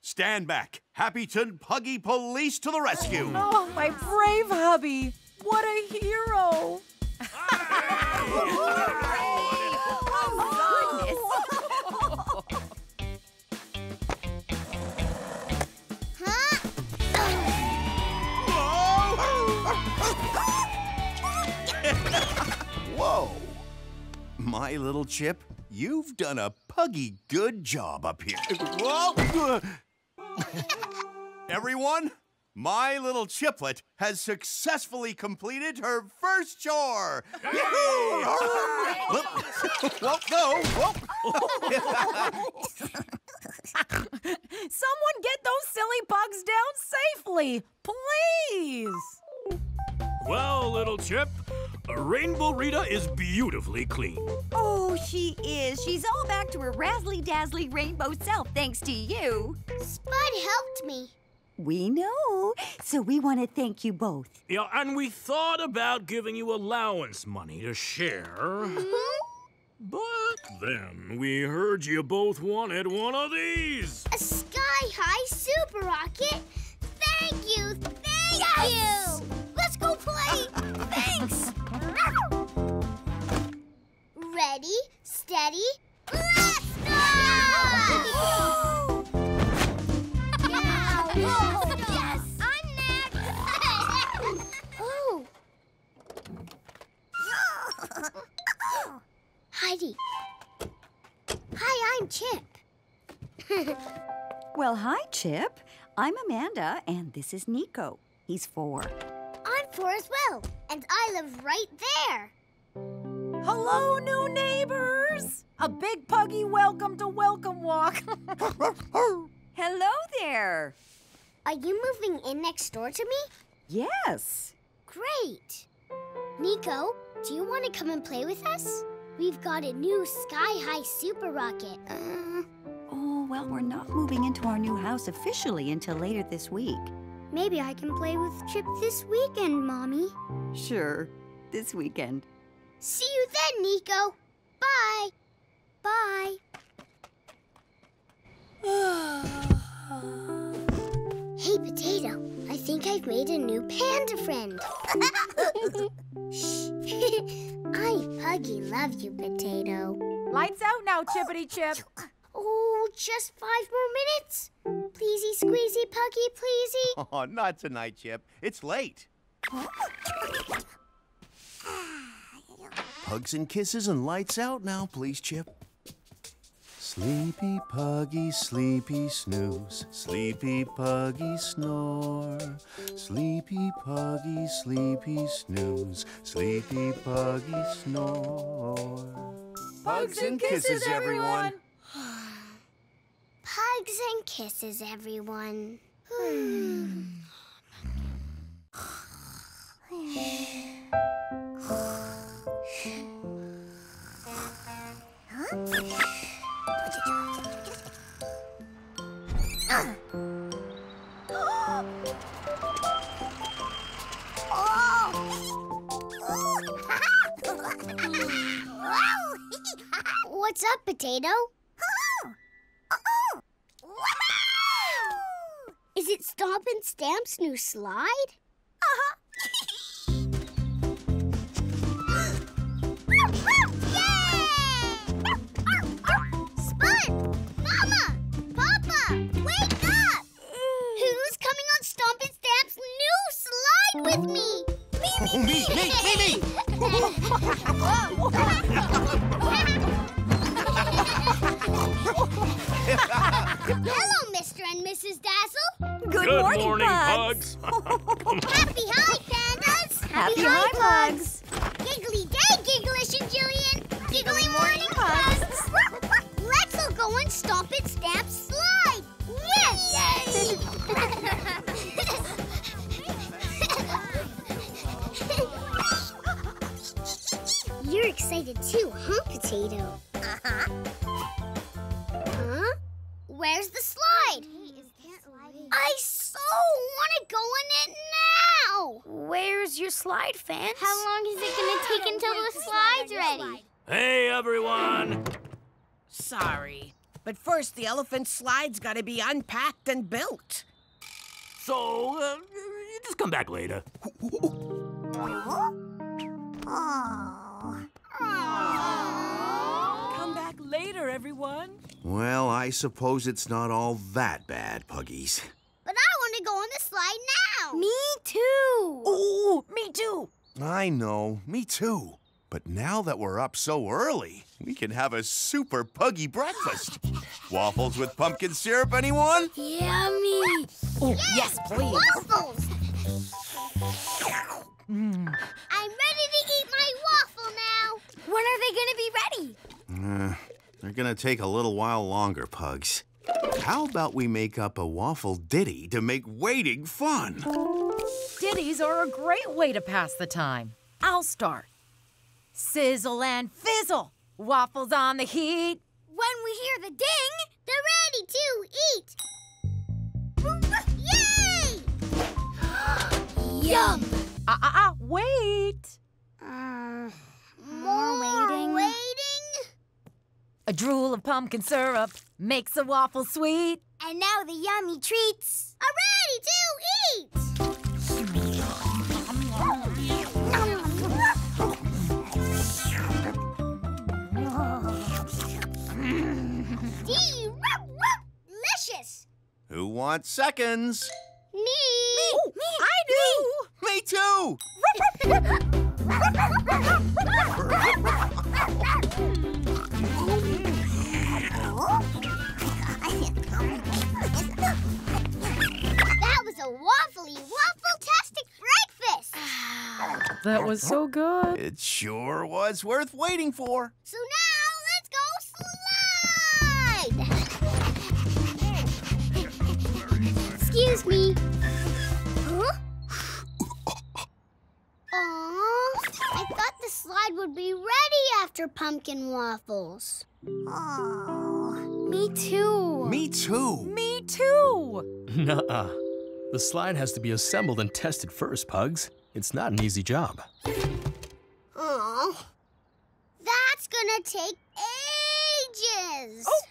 [SPEAKER 3] Stand back. Happyton Puggy Police to the rescue.
[SPEAKER 4] Oh, my brave hubby. What a hero.
[SPEAKER 3] My little Chip, you've done a puggy good job up here. Whoa! Everyone, my little chiplet has successfully completed her first chore. Whoop. Whoop, no, whoop.
[SPEAKER 4] Someone get those silly bugs down safely, please.
[SPEAKER 6] Well, little Chip, Rainbow Rita is beautifully clean.
[SPEAKER 8] Oh, she is. She's all back to her razzly dazzly rainbow self thanks to you.
[SPEAKER 1] Spud helped me.
[SPEAKER 8] We know. So we want to thank you both.
[SPEAKER 6] Yeah, and we thought about giving you allowance money to share. Mm-hmm. But then we heard you both wanted one of these.
[SPEAKER 1] A sky-high super rocket? Thank you, thank you! Ready, steady, blast off! Yes! I'm next! oh! Heidi. Hi, I'm Chip.
[SPEAKER 8] Well, hi, Chip. I'm Amanda, and this is Nico. He's four.
[SPEAKER 1] I'm four as well, and I live right there.
[SPEAKER 4] Hello, new neighbors. A big puggy welcome to Welcome Walk.
[SPEAKER 8] Hello there.
[SPEAKER 1] Are you moving in next door to me?
[SPEAKER 8] Yes.
[SPEAKER 1] Great. Nico, do you want to come and play with us? We've got a new sky-high super rocket. Uh,
[SPEAKER 8] Oh, well, we're not moving into our new house officially until later this week.
[SPEAKER 1] maybe I can play with Chip this weekend, Mommy.
[SPEAKER 8] Sure, this weekend.
[SPEAKER 1] See you then, Nico. Bye. Bye. hey, Potato. I think I've made a new panda friend. Shh. I huggy love you, Potato.
[SPEAKER 4] Lights out now, Chippity Chip.
[SPEAKER 1] Oh, just five more minutes. Pleasey, squeezy, puggy, pleasey.
[SPEAKER 3] Oh, not tonight, Chip. It's late. Hugs and kisses and lights out now, please, Chip. Sleepy puggy, sleepy snooze. Sleepy puggy snore. Sleepy puggy, sleepy snooze. Sleepy puggy snore. Hugs and kisses, everyone.
[SPEAKER 1] Hugs and kisses, everyone. Hmm. Potato? Is it Stomp and Stamp's new slide?
[SPEAKER 12] First, the slide's gotta be unpacked and built.
[SPEAKER 6] So, uh, you just come back later.
[SPEAKER 4] Come back later, everyone.
[SPEAKER 3] Well, I suppose it's not all that bad, Puggies.
[SPEAKER 1] But I want to go on the slide now!
[SPEAKER 5] Me too.
[SPEAKER 4] Ooh, me too.
[SPEAKER 3] I know, me too. But now that we're up so early, we can have a super puggy breakfast. Waffles with pumpkin syrup, anyone?
[SPEAKER 5] Yummy.
[SPEAKER 4] Oh, yes, please.
[SPEAKER 1] Waffles! I'm ready to eat my waffle now!
[SPEAKER 5] When are they gonna be ready?
[SPEAKER 3] Uh, they're gonna take a little while longer, Pugs. How about we make up a waffle ditty to make waiting fun?
[SPEAKER 4] Ditties are a great way to pass the time. I'll start. Sizzle and fizzle, waffles on the heat.
[SPEAKER 2] When we hear the ding,
[SPEAKER 1] they're ready to eat. Yay!
[SPEAKER 2] Yum!
[SPEAKER 4] Ah, ah, ah, wait.
[SPEAKER 2] Uh, more waiting.
[SPEAKER 1] Waiting?
[SPEAKER 4] A drool of pumpkin syrup makes a waffle sweet.
[SPEAKER 2] And now the yummy treats
[SPEAKER 1] are ready to eat.
[SPEAKER 3] Who wants seconds?
[SPEAKER 1] Me.
[SPEAKER 2] Me. Me.
[SPEAKER 15] I do.
[SPEAKER 3] Me too.
[SPEAKER 1] That was a waffly waffle-tastic breakfast.
[SPEAKER 4] that was so good.
[SPEAKER 3] It sure was worth waiting for.
[SPEAKER 1] So now Excuse me. Huh? Aw, I thought the slide would be ready after pumpkin waffles.
[SPEAKER 2] Oh, me too.
[SPEAKER 3] Me too.
[SPEAKER 4] Me too.
[SPEAKER 16] Nuh-uh. The slide has to be assembled and tested first, Pugs. It's not an easy job.
[SPEAKER 1] Oh, that's gonna take ages.
[SPEAKER 4] Oh.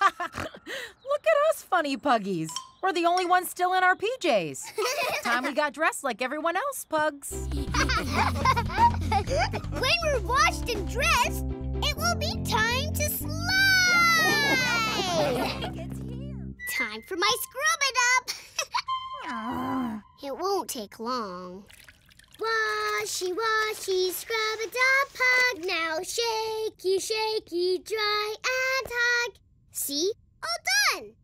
[SPEAKER 4] Look at us, funny puggies. We're the only ones still in our PJs. Time we got dressed like everyone else, pugs.
[SPEAKER 1] when we're washed and dressed, it will be time to slide. time for my scrub it up. it won't take long. Washy, washy, scrub it up, pug. Now shaky, shaky, dry and hug. See? All done.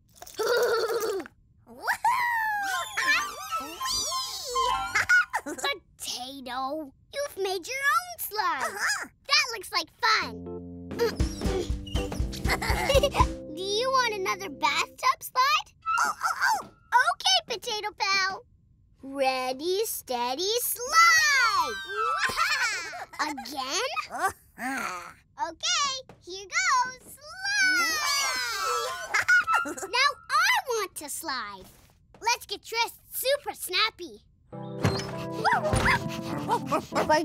[SPEAKER 1] Potato, you've made your own slide. Uh-huh. That looks like fun. Do you want another bathtub slide?
[SPEAKER 2] Oh, oh, oh!
[SPEAKER 1] Okay, Potato Pal. Ready, steady, slide! Again? okay, here goes. Slide! now I want to slide. Let's get dressed super snappy.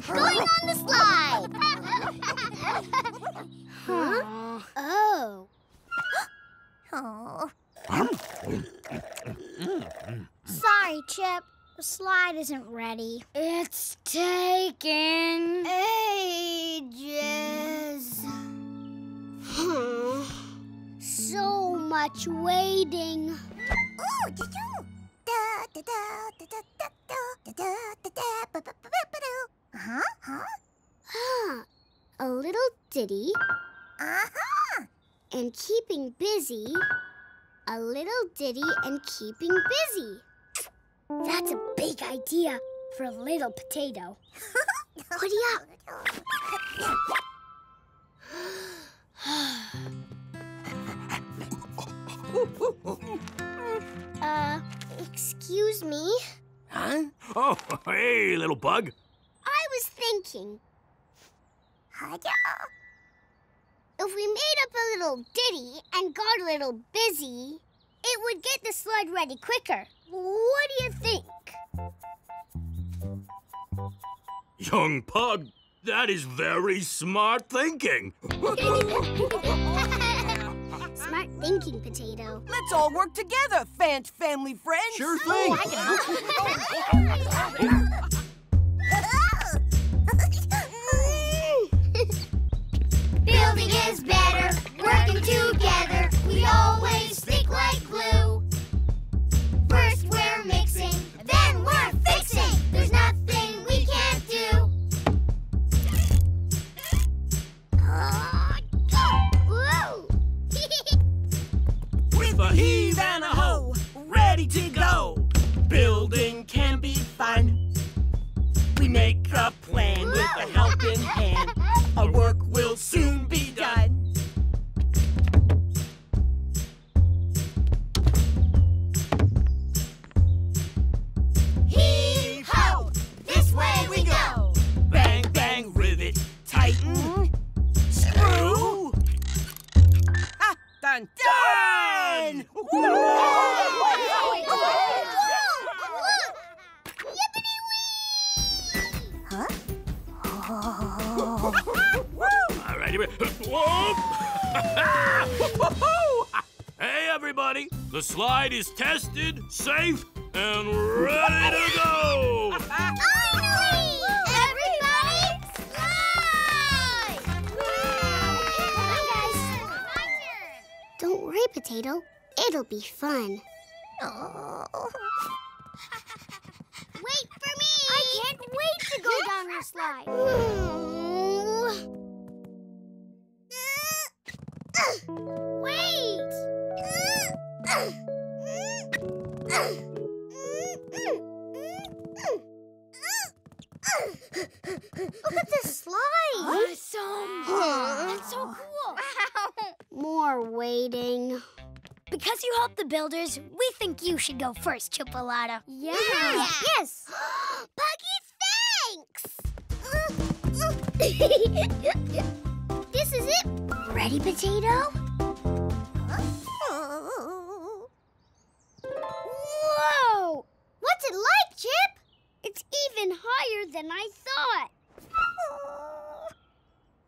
[SPEAKER 1] Going on the slide. huh? Oh.
[SPEAKER 2] oh. Sorry, Chip. The slide isn't ready.
[SPEAKER 1] It's taking ages. so much waiting.
[SPEAKER 2] Ooh, Huh? Huh?
[SPEAKER 1] Ah, a little ditty.
[SPEAKER 2] Uh-huh.
[SPEAKER 1] And keeping busy. A little ditty and keeping busy. That's a big idea for a little potato. Hoodie up. uh, excuse me?
[SPEAKER 14] Huh? Oh, hey, little bug.
[SPEAKER 1] I was thinking. If we made up a little ditty and got a little busy, it would get the slide ready quicker. What do you think?
[SPEAKER 14] Young Pug, that is very smart thinking.
[SPEAKER 1] smart thinking, Potato.
[SPEAKER 12] Let's all work together, Fant family friends.
[SPEAKER 14] Sure thing.
[SPEAKER 1] Oh, Building is better, working together. We always stick like glue.
[SPEAKER 10] Helping hand. Our work will soon
[SPEAKER 6] hey, everybody! The slide is tested, safe, and ready to go!
[SPEAKER 1] Everybody, slide! Don't worry, Potato. It'll be fun. Wait for me!
[SPEAKER 5] I can't wait to go down your slide.
[SPEAKER 1] Wait! Look at this slide!
[SPEAKER 5] Awesome! That's so cool!
[SPEAKER 1] More waiting.
[SPEAKER 5] Because you helped the builders, we think you should go first, Chipolata.
[SPEAKER 1] Yeah.
[SPEAKER 5] Yes!
[SPEAKER 1] Puggy, thanks! this is it. Ready, Potato? Whoa! What's it like, Chip? It's even higher than I thought.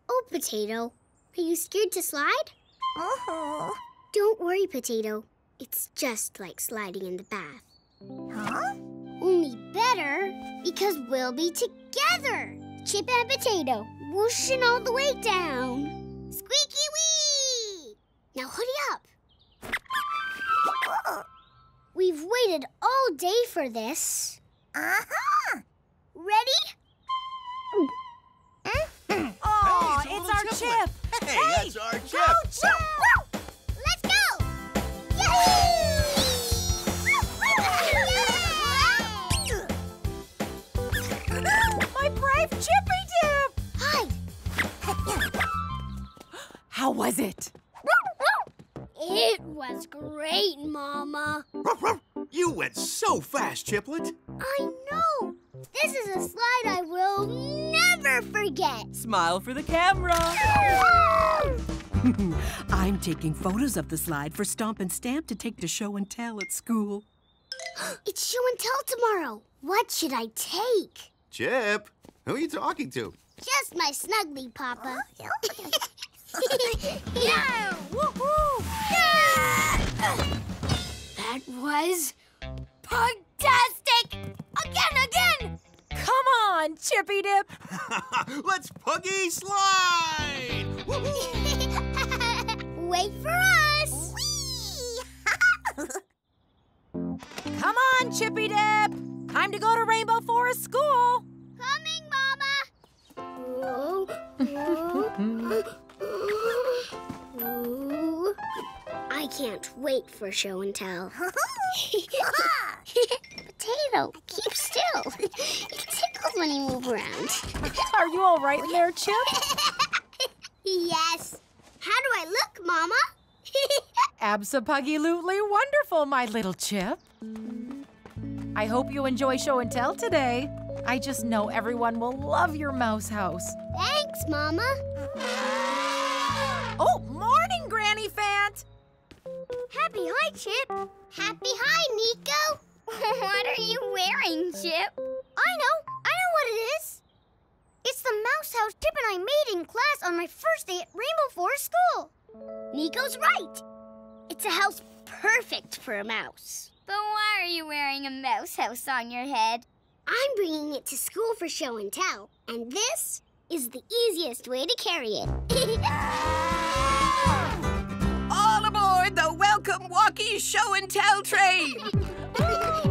[SPEAKER 1] Oh, Potato. Are you scared to slide? Uh -huh. Don't worry, Potato. It's just like sliding in the bath. Huh? Only better because we'll be together. Chip and Potato, whooshing all the way down. Squeaky wee! Now hurry up. We've waited all day for this. Uh-huh. Ready?
[SPEAKER 4] Oh, it's our chip.
[SPEAKER 3] Hey, that's our chip.
[SPEAKER 1] Go, Chip! Let's go!
[SPEAKER 4] My How was it?
[SPEAKER 1] It was great, Mama.
[SPEAKER 3] You went so fast, Chiplet.
[SPEAKER 1] I know. This is a slide I will never forget.
[SPEAKER 17] Smile for the camera.
[SPEAKER 18] I'm taking photos of the slide for Stomp and Stamp to take to show and tell at school.
[SPEAKER 1] it's show and tell tomorrow. What should I take?
[SPEAKER 3] Chip, who are you talking to?
[SPEAKER 1] Just my snuggly, Papa.
[SPEAKER 5] Oh, Yeah! Woohoo! That was fantastic! Again, again!
[SPEAKER 4] Come on, Chippy Dip.
[SPEAKER 3] Let's Puggy slide!
[SPEAKER 1] Wait for us.
[SPEAKER 4] Come on, Chippy Dip. Time to go to Rainbow Forest School.
[SPEAKER 1] Coming, Mama. Ooh. Oh. Can't wait for show and tell. Potato, keep still. It tickles when you move around.
[SPEAKER 4] Are you all right in there, Chip?
[SPEAKER 1] yes. How do I look, Mama?
[SPEAKER 19] Abso-puggy-lutely wonderful, my little chip. I hope you enjoy show and tell today. I just know everyone will love your mouse house.
[SPEAKER 1] Thanks, Mama.
[SPEAKER 4] Oh, morning, Granny Fant.
[SPEAKER 1] Happy hi, Chip. Happy hi, Nico. what are you wearing, Chip? I know. I know what it is. It's the mouse house Chip and I made in class on my first day at Rainbow Forest School. Nico's right. It's a house perfect for a mouse. But why are you wearing a mouse house on your head? I'm bringing it to school for show and tell, and this is the easiest way to carry it.
[SPEAKER 12] Show and Tell train!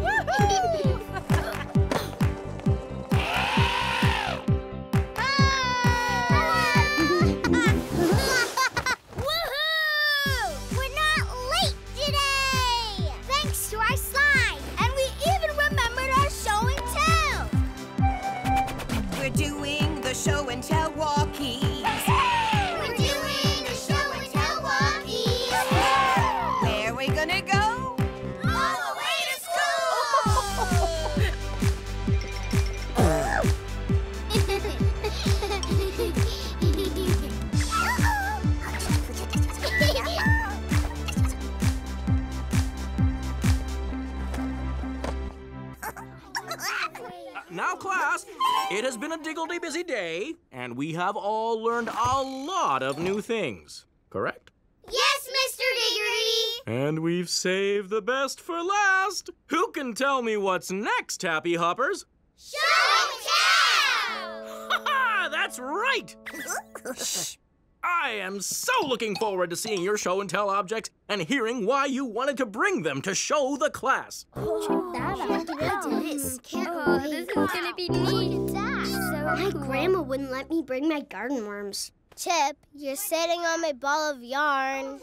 [SPEAKER 20] it has been a
[SPEAKER 6] diggledy busy day, and we have all learned a lot of new things, correct?
[SPEAKER 1] Yes, Mr. Diggory!
[SPEAKER 14] And we've saved the best for last. Who can tell me what's next, Happy Hoppers?
[SPEAKER 1] Show and tell!
[SPEAKER 6] Ha That's right! Shh. I am so looking forward to seeing your show and tell objects and hearing why you wanted to bring them to show the class.
[SPEAKER 1] Check that out.
[SPEAKER 2] This can't oh, this is gonna be neat.
[SPEAKER 1] Look at that.
[SPEAKER 2] So
[SPEAKER 1] my
[SPEAKER 2] cool.
[SPEAKER 1] grandma wouldn't let me bring my garden worms. Chip, you're sitting on my ball of yarn.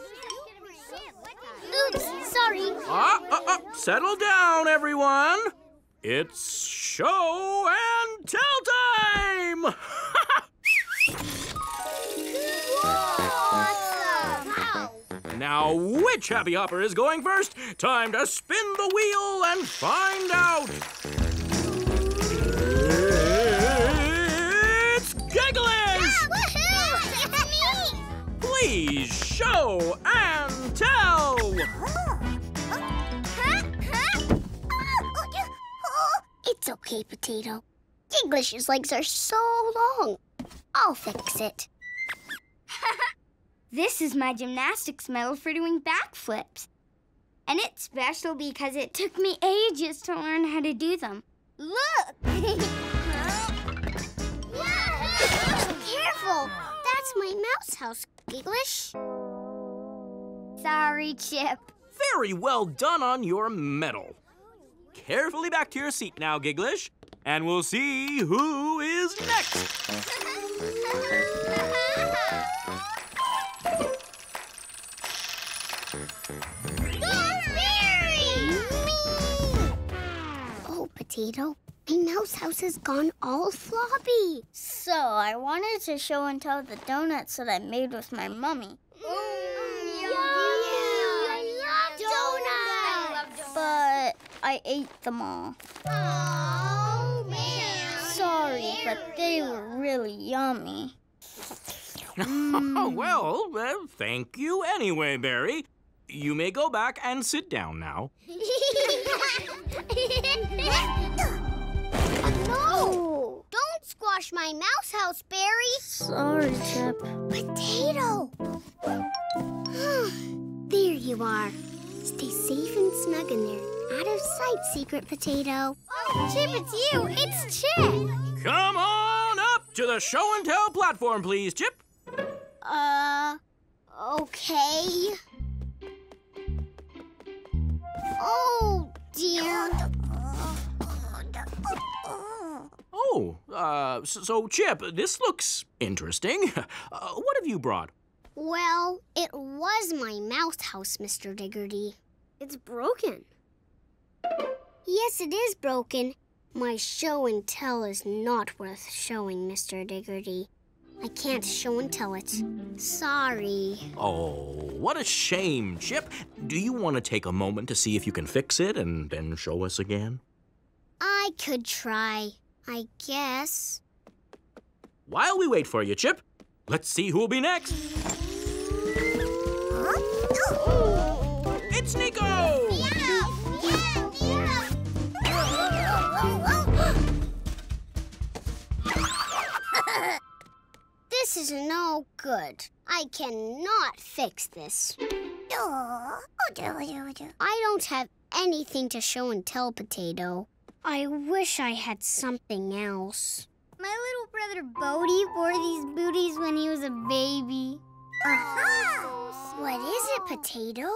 [SPEAKER 1] Oops, sorry.
[SPEAKER 6] Ah, ah, ah, settle down, everyone. It's show and tell time! Now, which Happy Hopper is going first? Time to spin the wheel and find out. It's Gigglish! Please show and tell.
[SPEAKER 1] Oh, oh, it's okay, Potato. Gigglish's legs are so long. I'll fix it.
[SPEAKER 2] This is my gymnastics medal for doing backflips. And it's special because it took me ages to learn how to do them. Look!
[SPEAKER 1] Careful! That's my mouse house, Gigglish.
[SPEAKER 2] Sorry, Chip.
[SPEAKER 6] Very well done on your medal. Carefully back to your seat now, Gigglish, and we'll see who is next.
[SPEAKER 1] Oh, Potato, my mouse house has gone all floppy.
[SPEAKER 2] So, I wanted to show and tell the donuts that I made with my mummy. Oh donuts! But I ate them all. Oh, man. Sorry, but they were really yummy.
[SPEAKER 6] Oh, well, uh, thank you anyway, Barry. You may go back and sit down now.
[SPEAKER 1] no! Don't squash my mouse house, Barry.
[SPEAKER 2] Sorry, Chip.
[SPEAKER 1] Potato! there you are. Stay safe and snug in there. Out of sight, secret potato.
[SPEAKER 2] Oh, Chip, it's you. It's Chip.
[SPEAKER 6] Come on up to the show and tell platform, please, Chip.
[SPEAKER 1] Uh, okay. Oh, dear.
[SPEAKER 6] Oh, uh, so, so, Chip, this looks interesting. Uh, what have you brought?
[SPEAKER 1] Well, it was my mouse house, Mr. Diggerty. It's broken. Yes, it is broken. My show and tell is not worth showing, Mr. Diggerty. I can't show and tell it. Sorry.
[SPEAKER 6] Oh, what a shame, Chip. Do you want to take a moment to see if you can fix it and then show us again?
[SPEAKER 1] I could try, I guess.
[SPEAKER 6] While we wait for you, Chip, let's see who'll be next. It's Nico!
[SPEAKER 1] This is no good. I cannot fix this. I don't have anything to show and tell, Potato. I wish I had something else.
[SPEAKER 2] My little brother Bodie wore these booties when he was a baby.
[SPEAKER 1] What is it, Potato?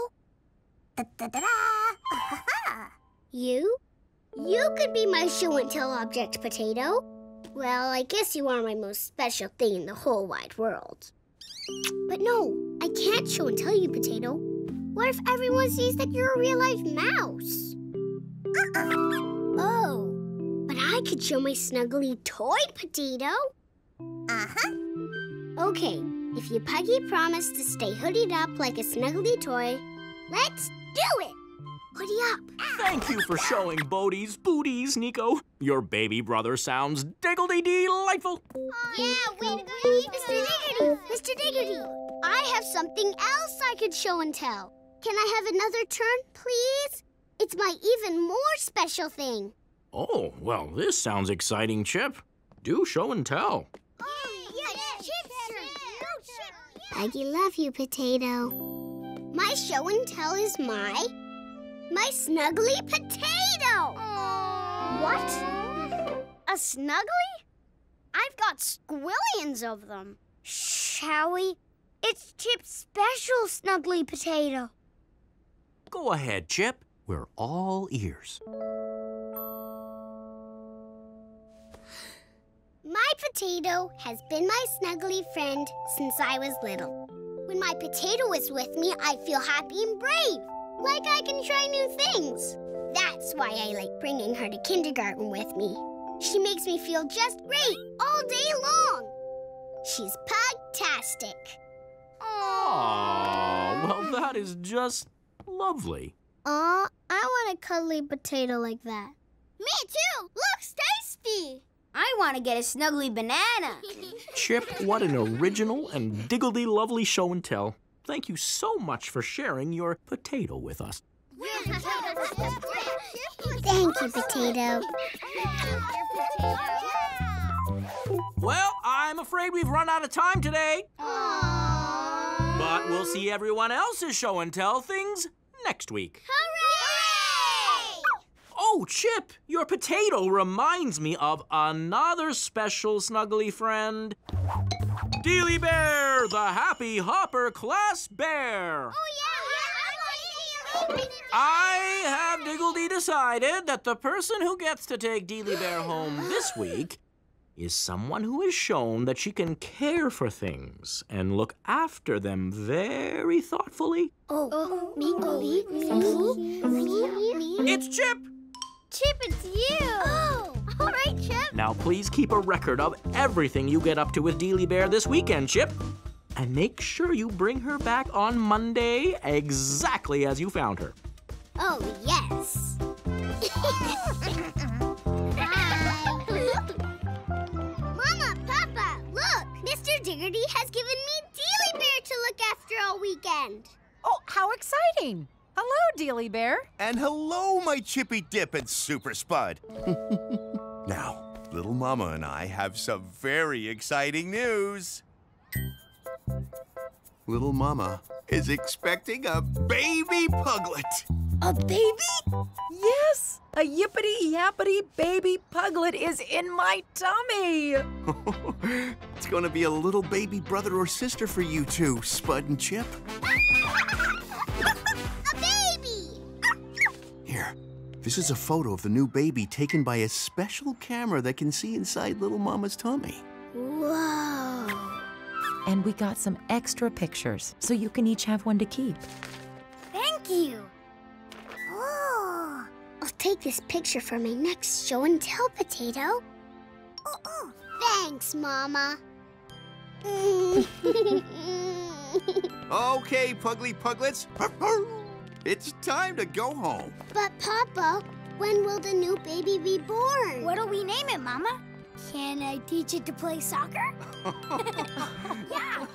[SPEAKER 1] You? You could be my show and tell object, Potato. Well, I guess you are my most special thing in the whole wide world. But no, I can't show and tell you, Potato. What if everyone sees that you're a real life mouse? Oh, but I could show my snuggly toy, Potato. Uh-huh. Okay, if you Puggy promise to stay hoodied up like a snuggly toy, let's do it! Hoodie up.
[SPEAKER 6] Thank you for showing Bodie's booties, Nico. Your baby brother sounds diggledy delightful.
[SPEAKER 1] Oh, yeah, way to go, Mr. Diggerty! Mr. Diggerty! I have something else I could show and tell. Can I have another turn, please? It's my even more special thing.
[SPEAKER 6] Oh, well, this sounds exciting, Chip. Do show and tell.
[SPEAKER 1] Peggy, love you, Potato. My show and tell is my... my snuggly potato!
[SPEAKER 2] What? A snuggly? I've got squillions of them. Shall we? It's Chip's special snuggly potato.
[SPEAKER 6] Go ahead, Chip. We're all ears.
[SPEAKER 1] My potato has been my snuggly friend since I was little. When my potato is with me, I feel happy and brave, like I can try new things. That's why I like bringing her to kindergarten with me. She makes me feel just great all day long. She's pugtastic.
[SPEAKER 6] Aw, well, that is just lovely.
[SPEAKER 1] Aw, I want a cuddly potato like that. Me too! Looks tasty!
[SPEAKER 2] I want to get a snuggly banana.
[SPEAKER 6] Chip, what an original and diggledy lovely show and tell. Thank you so much for sharing your potato with us.
[SPEAKER 1] Thank you, Potato.
[SPEAKER 6] Well, I'm afraid we've run out of time today. But we'll see everyone else's show and tell things next week. Hooray! Oh, Chip, your potato reminds me of another special snuggly friend. Dealy Bear, the Happy Hopper Class Bear. Oh, yeah, oh, yeah. I have Diggledy decided that the person who gets to take Dealy Bear home this week is someone who has shown that she can care for things and look after them very thoughtfully.
[SPEAKER 1] Oh, oh mee me me, me, me, me,
[SPEAKER 6] It's Chip!
[SPEAKER 1] Chip, it's you! Oh, all right, Chip.
[SPEAKER 6] Now, please keep a record of everything you get up to with Dealy Bear this weekend, Chip. And make sure you bring her back on Monday exactly as you found her.
[SPEAKER 1] Oh, yes. Mama, Papa, look! Mr. Diggerty has given me Dealy Bear to look after all weekend.
[SPEAKER 21] Oh, how exciting! Hello, Dealy Bear.
[SPEAKER 3] And hello, my Chippy Dip and Super Spud. now, little Mama and I have some very exciting news. Little Mama is expecting a baby puglet.
[SPEAKER 21] A baby? Yes! A yippity yappity baby puglet is in my tummy!
[SPEAKER 3] it's gonna be a little baby brother or sister for you two, Spud and Chip.
[SPEAKER 1] A baby!
[SPEAKER 3] Here, this is a photo of the new baby taken by a special camera that can see inside little Mama's tummy.
[SPEAKER 1] Whoa.
[SPEAKER 4] And we got some extra pictures, so you can each have one to keep.
[SPEAKER 1] Thank you. Oh, I'll take this picture for my next show and tell potato. Oh, oh Thanks, Mama.
[SPEAKER 3] Okay, Pugly Puglets. It's time to go home.
[SPEAKER 1] but Papa, when will the new baby be born?
[SPEAKER 2] What'll we name it, Mama? Can I teach it to play soccer? yeah.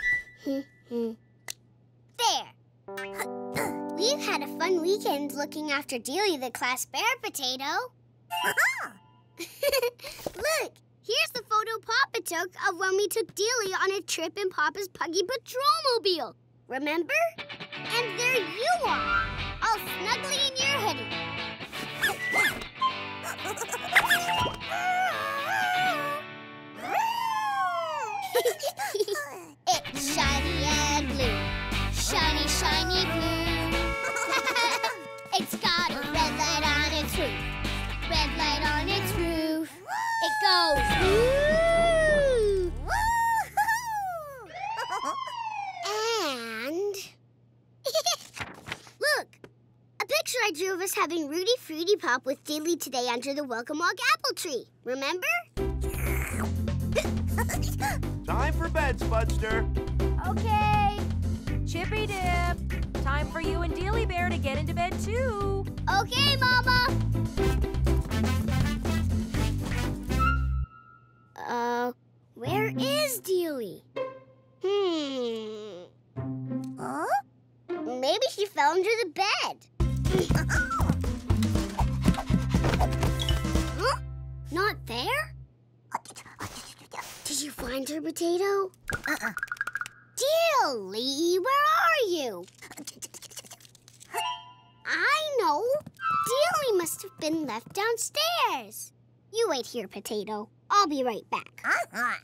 [SPEAKER 1] There. We've had a fun weekend looking after Dealey the class bear potato. Uh-huh. Look, here's the photo Papa took of when we took Dealey on a trip in Papa's Puggy Patrolmobile. Remember? And there you are, all snugly in your hoodie. I drew of us having Rudy Fruity Pop with Daily today under the Welcome Walk apple tree. Remember?
[SPEAKER 3] Time for bed, Spudster.
[SPEAKER 21] Okay. Chippy Dip, time for you and Dealy Bear to get into bed too.
[SPEAKER 1] Okay, Mama. Uh, where is Dealey? Hmm. Huh? Maybe she fell under the bed. Not there? Did you find her, Potato? Uh-uh. Dilly, where are you? I know. Dilly must have been left downstairs. You wait here, Potato. I'll be right back. Uh-huh.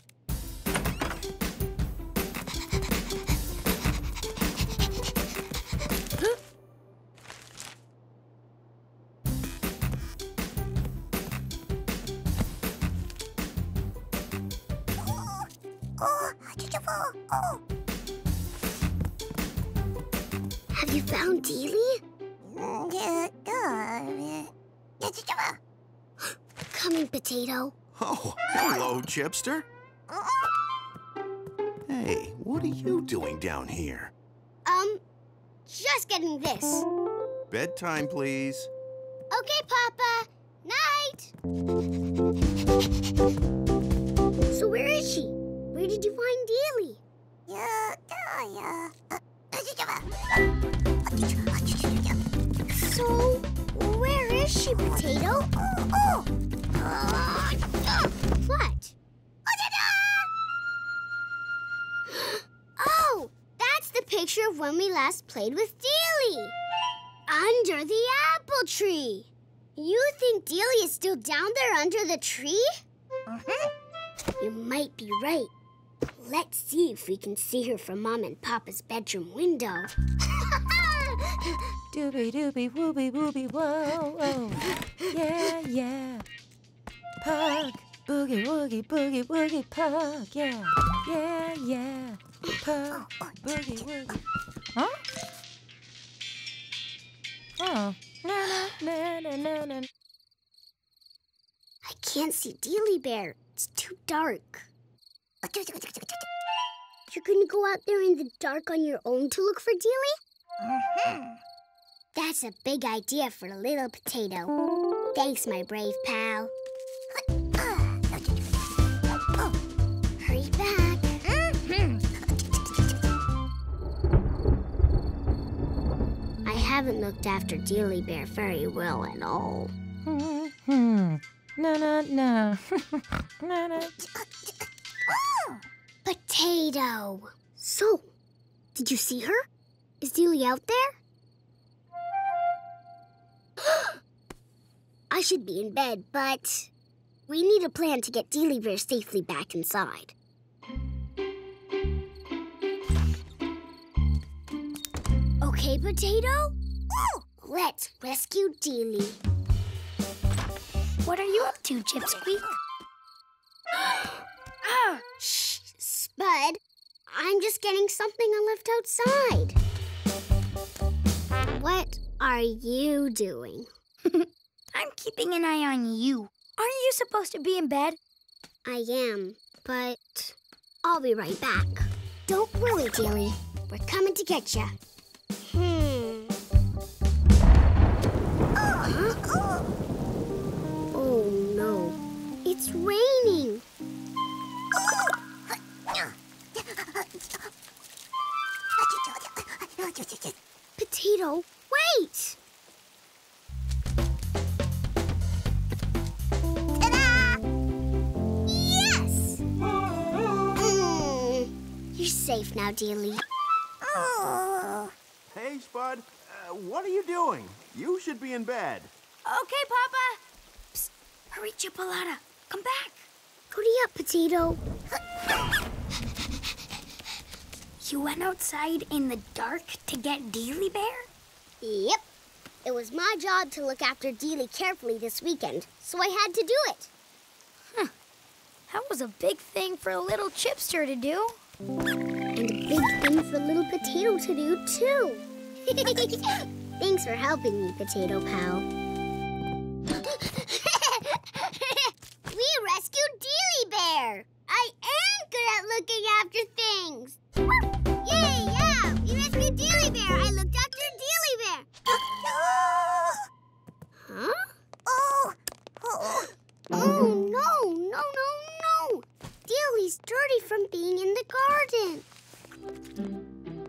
[SPEAKER 1] Have you found Dealey? Coming, Potato.
[SPEAKER 3] Oh, hello, Chipster. Hey, what are you doing down here?
[SPEAKER 1] Um, just getting this.
[SPEAKER 3] Bedtime, please.
[SPEAKER 1] Okay, Papa. Night. So where is she? Where did you find Dealey? So, where is she, Potato? What? Oh, that's the picture of when we last played with Dealey. Under the apple tree. You think Dealey is still down there under the tree? Uh-huh. You might be right. Let's see if we can see her from Mom and Papa's bedroom window.
[SPEAKER 4] Doobie doobie wooby wooby whoa oh. Yeah, yeah. Pug. Boogie woogie boogie woogie pug. Yeah. Yeah, yeah. Pug. Boogie woogie. Huh? Oh. Na na na na na na.
[SPEAKER 1] I can't see Dealey Bear. It's too dark. You're gonna go out there in the dark on your own to look for Dealey? Mm-hmm. That's a big idea for a little potato. Thanks, my brave pal. Hurry back. I haven't looked after Dealey Bear very well at all.
[SPEAKER 4] Hmm. No, no, no. no, no.
[SPEAKER 1] Potato. So, did you see her? Is Dealey out there? I should be in bed, but we need a plan to get Dealey Bear safely back inside. Okay, Potato? Let's rescue Dealey.
[SPEAKER 2] What are you up to, Chipsqueak?
[SPEAKER 1] Ah! Shh, Spud. I'm just getting something I left outside. What are you doing?
[SPEAKER 2] I'm keeping an eye on you. Aren't you supposed to be in bed?
[SPEAKER 1] I am, but I'll be right back. Don't worry, Dealey. We're coming to get you. Hmm. Huh? Oh, no. It's raining. Potato, wait! Yes! Mm. You're safe now, Dealey.
[SPEAKER 3] Hey, Spud. Uh, what are you doing? You should be in bed.
[SPEAKER 2] Okay, Papa. Psst. Hurry, Chipolata. Come back.
[SPEAKER 1] Hurry up, Potato.
[SPEAKER 2] You went outside in the dark to get Dealey Bear?
[SPEAKER 1] Yep. It was my job to look after Dealey carefully this weekend, so I had to do it.
[SPEAKER 2] Huh. That was a big thing for a little chipster to do.
[SPEAKER 1] And a big thing for a little Potato to do, too. Thanks for helping me, Potato Pal. we rescued Dealey Bear! I am good at looking after Dirty from being in the garden.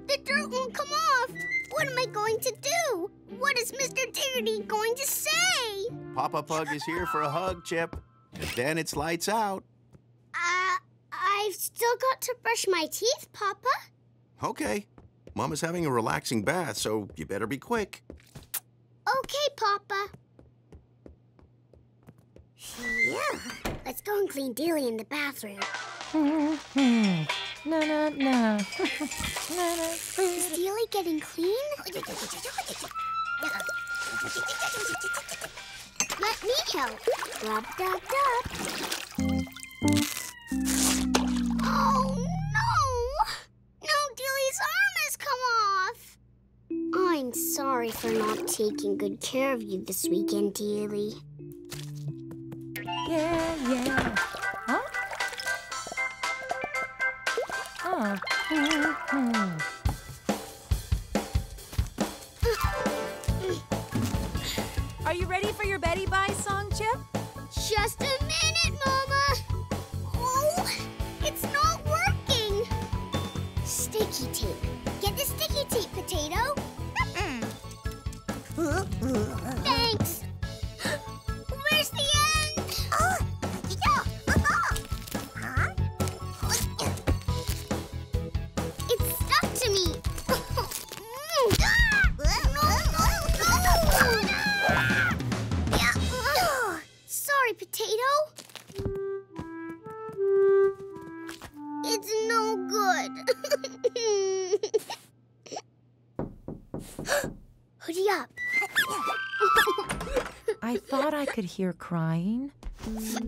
[SPEAKER 1] The dirt won't come off. What am I going to do? What is Mr. Diggity going to say.
[SPEAKER 3] Papa Pug is here for a hug, Chip. And then it's lights out.
[SPEAKER 1] Uh, I've still got to brush my teeth, Papa.
[SPEAKER 3] Okay. Mama's having a relaxing bath, so you better be quick.
[SPEAKER 1] Okay, Papa. Yeah. Let's go and clean Dilly in the bathroom.
[SPEAKER 4] na na na.
[SPEAKER 1] Is Dealey getting clean? Let me help. Rub, dub, dub. Oh, no! No, Dealey's arm has come off. I'm sorry for not taking good care of you this weekend, Dealey.
[SPEAKER 4] Yeah, yeah. Huh? Oh. Hmm.
[SPEAKER 21] Are you ready for your Betty Bye song, Chip?
[SPEAKER 1] Just a minute, Mama. Oh, it's not working. Sticky tape. Get the sticky tape, Potato. Thanks.
[SPEAKER 4] I crying.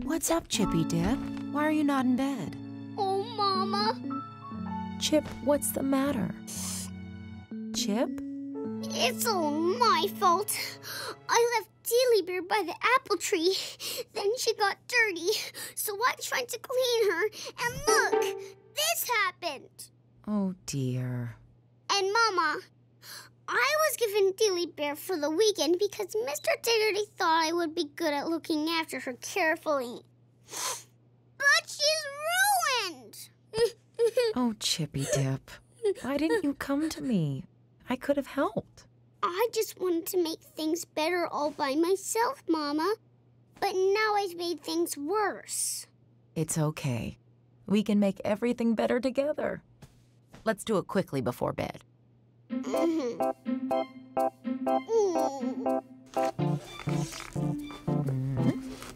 [SPEAKER 4] What's up, Chippy Dip? Why are you not in bed?
[SPEAKER 1] Oh, Mama.
[SPEAKER 4] Chip, what's the matter? Chip?
[SPEAKER 1] It's all my fault. I left Dealey Bear by the apple tree. Then she got dirty, so I tried to clean her. And look, this happened.
[SPEAKER 4] Oh, dear.
[SPEAKER 1] And Mama, I was given Dilly Bear for the weekend because Mr. Diggerty thought I would be good at looking after her carefully. But she's ruined.
[SPEAKER 4] Oh, Chippy Dip. Why didn't you come to me? I could have helped.
[SPEAKER 1] I just wanted to make things better all by myself, Mama. But now I've made things worse.
[SPEAKER 4] It's okay. We can make everything better together. Let's do it quickly before bed.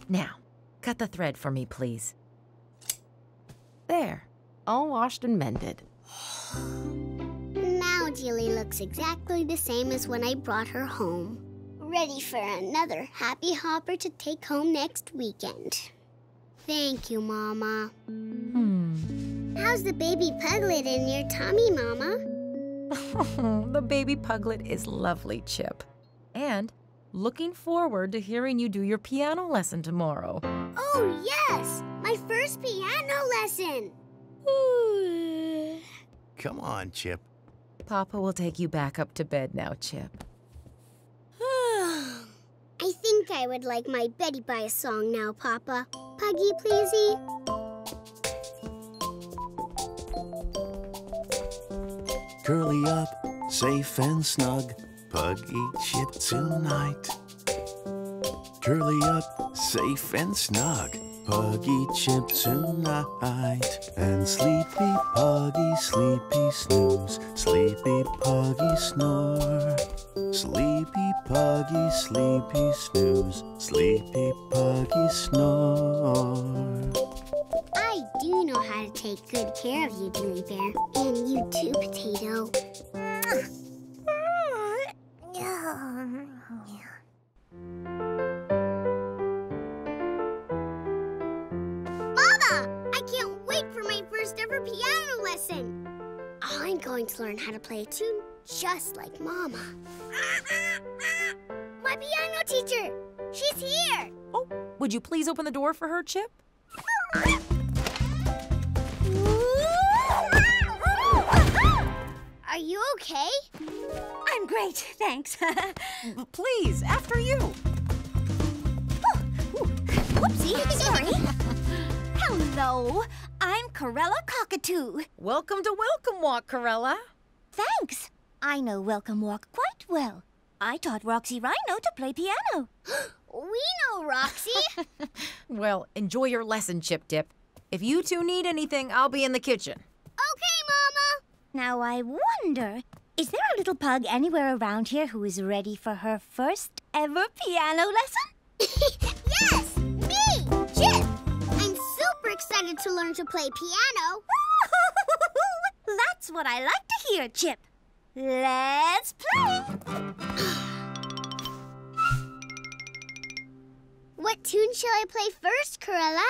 [SPEAKER 4] Now, cut the thread for me, please. There. All washed and mended.
[SPEAKER 1] Now Julie looks exactly the same as when I brought her home. Ready for another happy hopper to take home next weekend. Thank you, Mama.
[SPEAKER 4] Hmm.
[SPEAKER 1] How's the baby puglet in your tummy, Mama?
[SPEAKER 4] the baby puglet is lovely, Chip. And looking forward to hearing you do your piano lesson tomorrow.
[SPEAKER 1] Oh, yes! My first piano lesson!
[SPEAKER 3] Come on, Chip.
[SPEAKER 4] Papa will take you back up to bed now, Chip.
[SPEAKER 1] I think I would like my Betty Bye song now, Papa. Puggy, pleasey.
[SPEAKER 3] Curly up, safe and snug. Puggy Chip tonight. Curly up, safe and snug. Puggy Chip tonight. And sleepy Puggy, sleepy snooze. Sleepy Puggy snore. Sleepy Puggy, sleepy snooze. Sleepy Puggy snore.
[SPEAKER 1] I do know how to take good care of you, Billy Bear. And you too, Potato. Mama! I can't wait for my first ever piano lesson. I'm going to learn how to play a tune just like Mama. My piano teacher! She's here!
[SPEAKER 4] Oh, would you please open the door for her, Chip?
[SPEAKER 1] Are you okay?
[SPEAKER 8] I'm great, thanks.
[SPEAKER 4] Please, after you.
[SPEAKER 8] Whoopsie, sorry. Hello, I'm Corella Cockatoo.
[SPEAKER 4] Welcome to Welcome Walk, Corella.
[SPEAKER 8] Thanks. I know Welcome Walk quite well.
[SPEAKER 2] I taught Roxy Rhino to play piano.
[SPEAKER 1] we know Roxy.
[SPEAKER 4] Well, enjoy your lesson, Chip Dip. If you two need anything, I'll be in the kitchen.
[SPEAKER 1] Okay, Mama.
[SPEAKER 2] Now I wonder, is there a little pug anywhere around here who is ready for her first ever piano lesson?
[SPEAKER 1] yes, me, Chip. I'm super excited to learn to play piano.
[SPEAKER 2] That's what I like to hear, Chip. Let's play.
[SPEAKER 1] What tune shall I play first, Corella?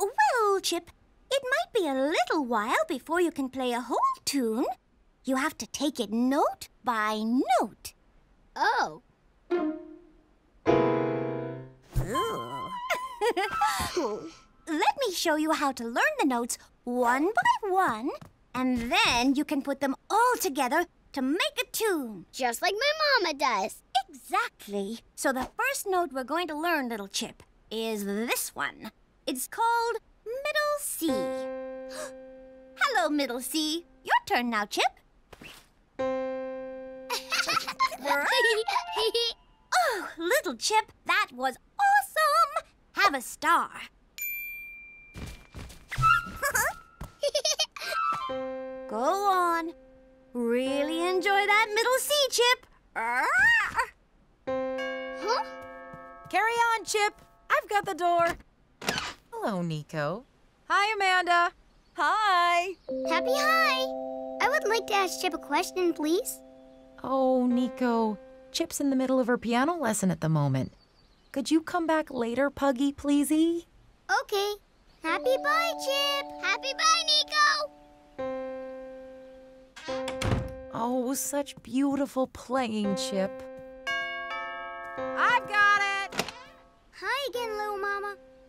[SPEAKER 2] Well, Chip, it might be a little while before you can play a whole tune. You have to take it note by note.
[SPEAKER 1] Oh.
[SPEAKER 2] Let me show you how to learn the notes one by one, and then you can put them all together to make a tune.
[SPEAKER 1] Just like my mama does.
[SPEAKER 2] Exactly. So the first note we're going to learn, little Chip, is this one. It's called middle C. Hello, middle C. Your turn now, Chip. oh, little Chip, that was awesome! Have a star. Go on. Really enjoy that middle C, Chip.
[SPEAKER 1] Huh?
[SPEAKER 4] Carry on, Chip. I've got the door. Hello, Nico. Hi, Amanda.
[SPEAKER 8] Hi.
[SPEAKER 1] Happy hi. I would like to ask Chip a question, please.
[SPEAKER 4] Oh, Nico. Chip's in the middle of her piano lesson at the moment. Could you come back later, Puggy, pleasey?
[SPEAKER 1] Okay. Happy bye, Chip. Happy bye, Nico.
[SPEAKER 4] Oh, such beautiful playing, Chip.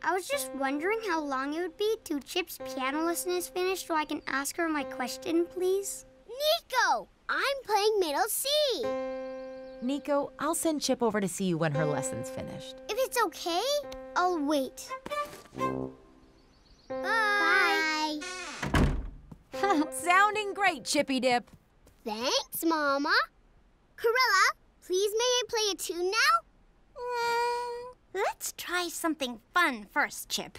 [SPEAKER 1] I was just wondering how long it would be till Chip's piano lesson is finished so I can ask her my question, please. Nico, I'm playing middle C.
[SPEAKER 4] Nico, I'll send Chip over to see you when her lesson's finished.
[SPEAKER 1] If it's okay, I'll wait. Bye.
[SPEAKER 4] Sounding great, Chippy Dip.
[SPEAKER 1] Thanks, Mama. Corella, please may I play a tune now?
[SPEAKER 2] Uh, Let's try something fun first, Chip.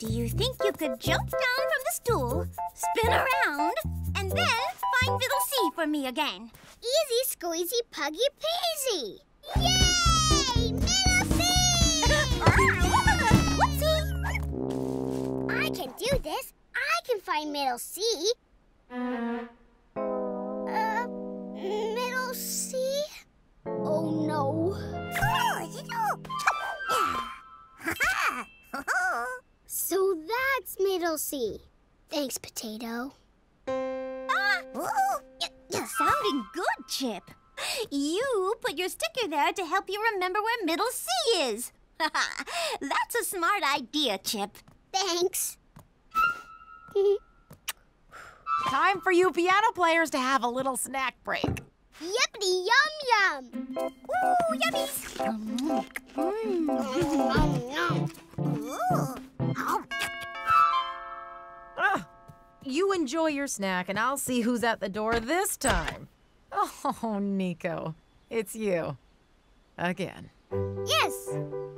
[SPEAKER 2] Do you think you could jump down from the stool, spin around, and then find middle C for me again?
[SPEAKER 1] Easy squeezy puggy peasy. Yay! Middle C! I can do this. I can find middle C. Uh, middle C? Oh no. so that's middle C. Thanks, Potato.
[SPEAKER 2] Sounding good, Chip. You put your sticker there to help you remember where middle C is. That's a smart idea, Chip.
[SPEAKER 1] Thanks.
[SPEAKER 4] Time for you piano players to have a little snack break.
[SPEAKER 1] Yippity yum yum.
[SPEAKER 2] Ooh, yummies.
[SPEAKER 4] Ah, you enjoy your snack, and I'll see who's at the door this time. Oh, Nico, it's you. Again.
[SPEAKER 1] Yes.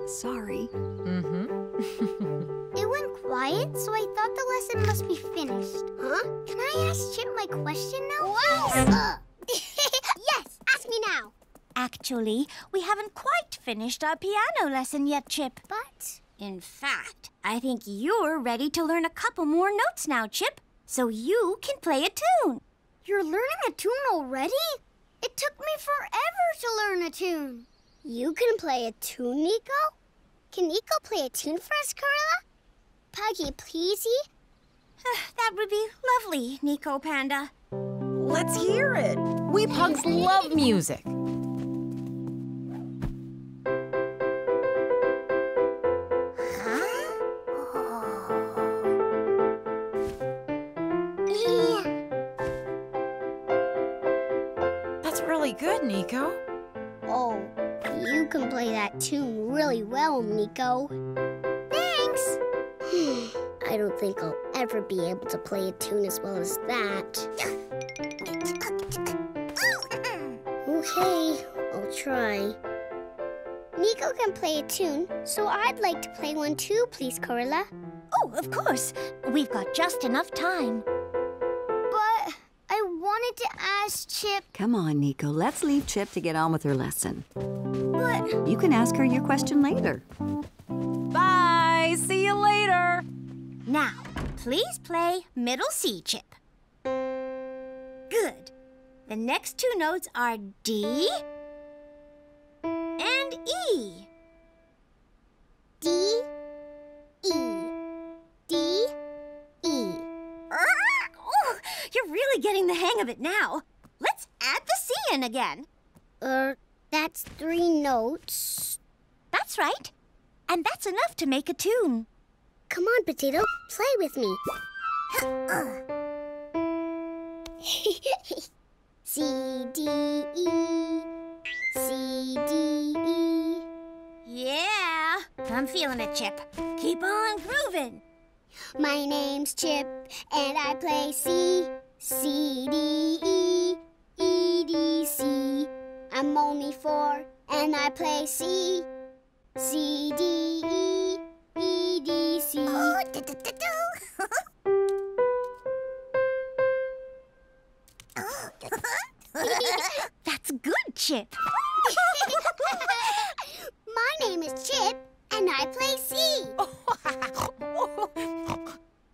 [SPEAKER 8] Sorry.
[SPEAKER 4] Mm-hmm.
[SPEAKER 1] It went quiet, so I thought the lesson must be finished. Huh? Can I ask Chip my question now? Wow. yes, ask me now.
[SPEAKER 2] Actually, we haven't quite finished our piano lesson yet, Chip.
[SPEAKER 1] But
[SPEAKER 2] In fact, I think you're ready to learn a couple more notes now, Chip, so you can play a tune.
[SPEAKER 1] you're learning a tune already? It took me forever to learn a tune. You can play a tune, Nico? Can Nico play a tune for us, Corella? Puggy, pleasey?
[SPEAKER 2] that would be lovely, Nico Panda.
[SPEAKER 4] Let's hear it. We pugs love music. That's really good, Nico.
[SPEAKER 1] Oh, you can play that tune really well, Nico. Thanks. I don't think I'll ever be able to play a tune as well as that. Okay, I'll try. Nico can play a tune, so I'd like to play one too, please, Corella.
[SPEAKER 2] Oh, of course. We've got just enough time. But I wanted to ask Chip.
[SPEAKER 8] Come on, Nico. Let's leave Chip to get on with her lesson.
[SPEAKER 2] But
[SPEAKER 8] You can ask her your question later.
[SPEAKER 21] Bye. See you later.
[SPEAKER 2] now, please play middle C, Chip. The next two notes are D and E.
[SPEAKER 1] D, E, D, E.
[SPEAKER 2] Oh, you're really getting the hang of it now. Let's add the C in again.
[SPEAKER 1] Er, that's three notes.
[SPEAKER 2] That's right. And that's enough to make a tune.
[SPEAKER 1] Come on, Potato, play with me. C, D, E, C, D, E.
[SPEAKER 2] Yeah, I'm feeling it, Chip. Keep on grooving.
[SPEAKER 1] My name's Chip, and I play C, C, D, E, E, D, C. I'm only four, and I play C, C, D, E, E, D, C.
[SPEAKER 2] Oh, That's good, Chip.
[SPEAKER 1] My name is Chip, and I play C.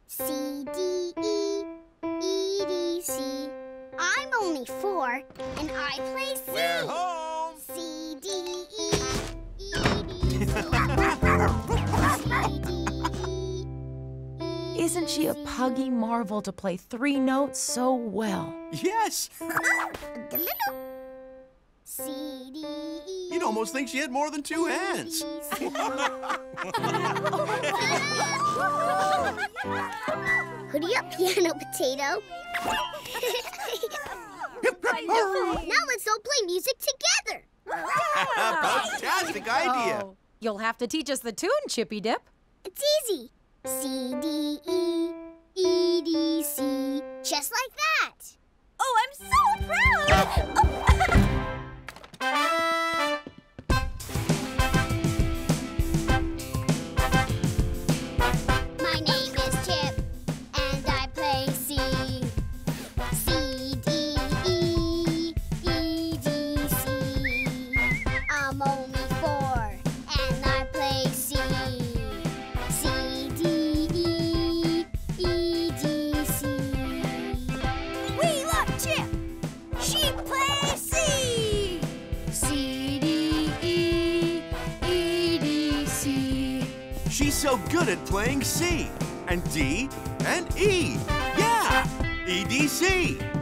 [SPEAKER 1] C, D, E, E, D, C. I'm only four, and I play C.
[SPEAKER 3] We're home.
[SPEAKER 1] C, D, E, E, D, C. C, D, E.
[SPEAKER 4] Isn't she a puggy marvel to play three notes so well?
[SPEAKER 3] Yes!
[SPEAKER 1] C, D, E.
[SPEAKER 3] You'd almost think she had more than two hands.
[SPEAKER 1] Hoodie up, piano potato. now let's all play music together.
[SPEAKER 3] Fantastic idea.
[SPEAKER 21] Oh, you'll have to teach us the tune, Chippy Dip.
[SPEAKER 1] It's easy. C, D, E, E, D, C. Just like that.
[SPEAKER 2] Oh, I'm so proud! Oh.
[SPEAKER 3] good at playing C and D and E. Yeah! EDC.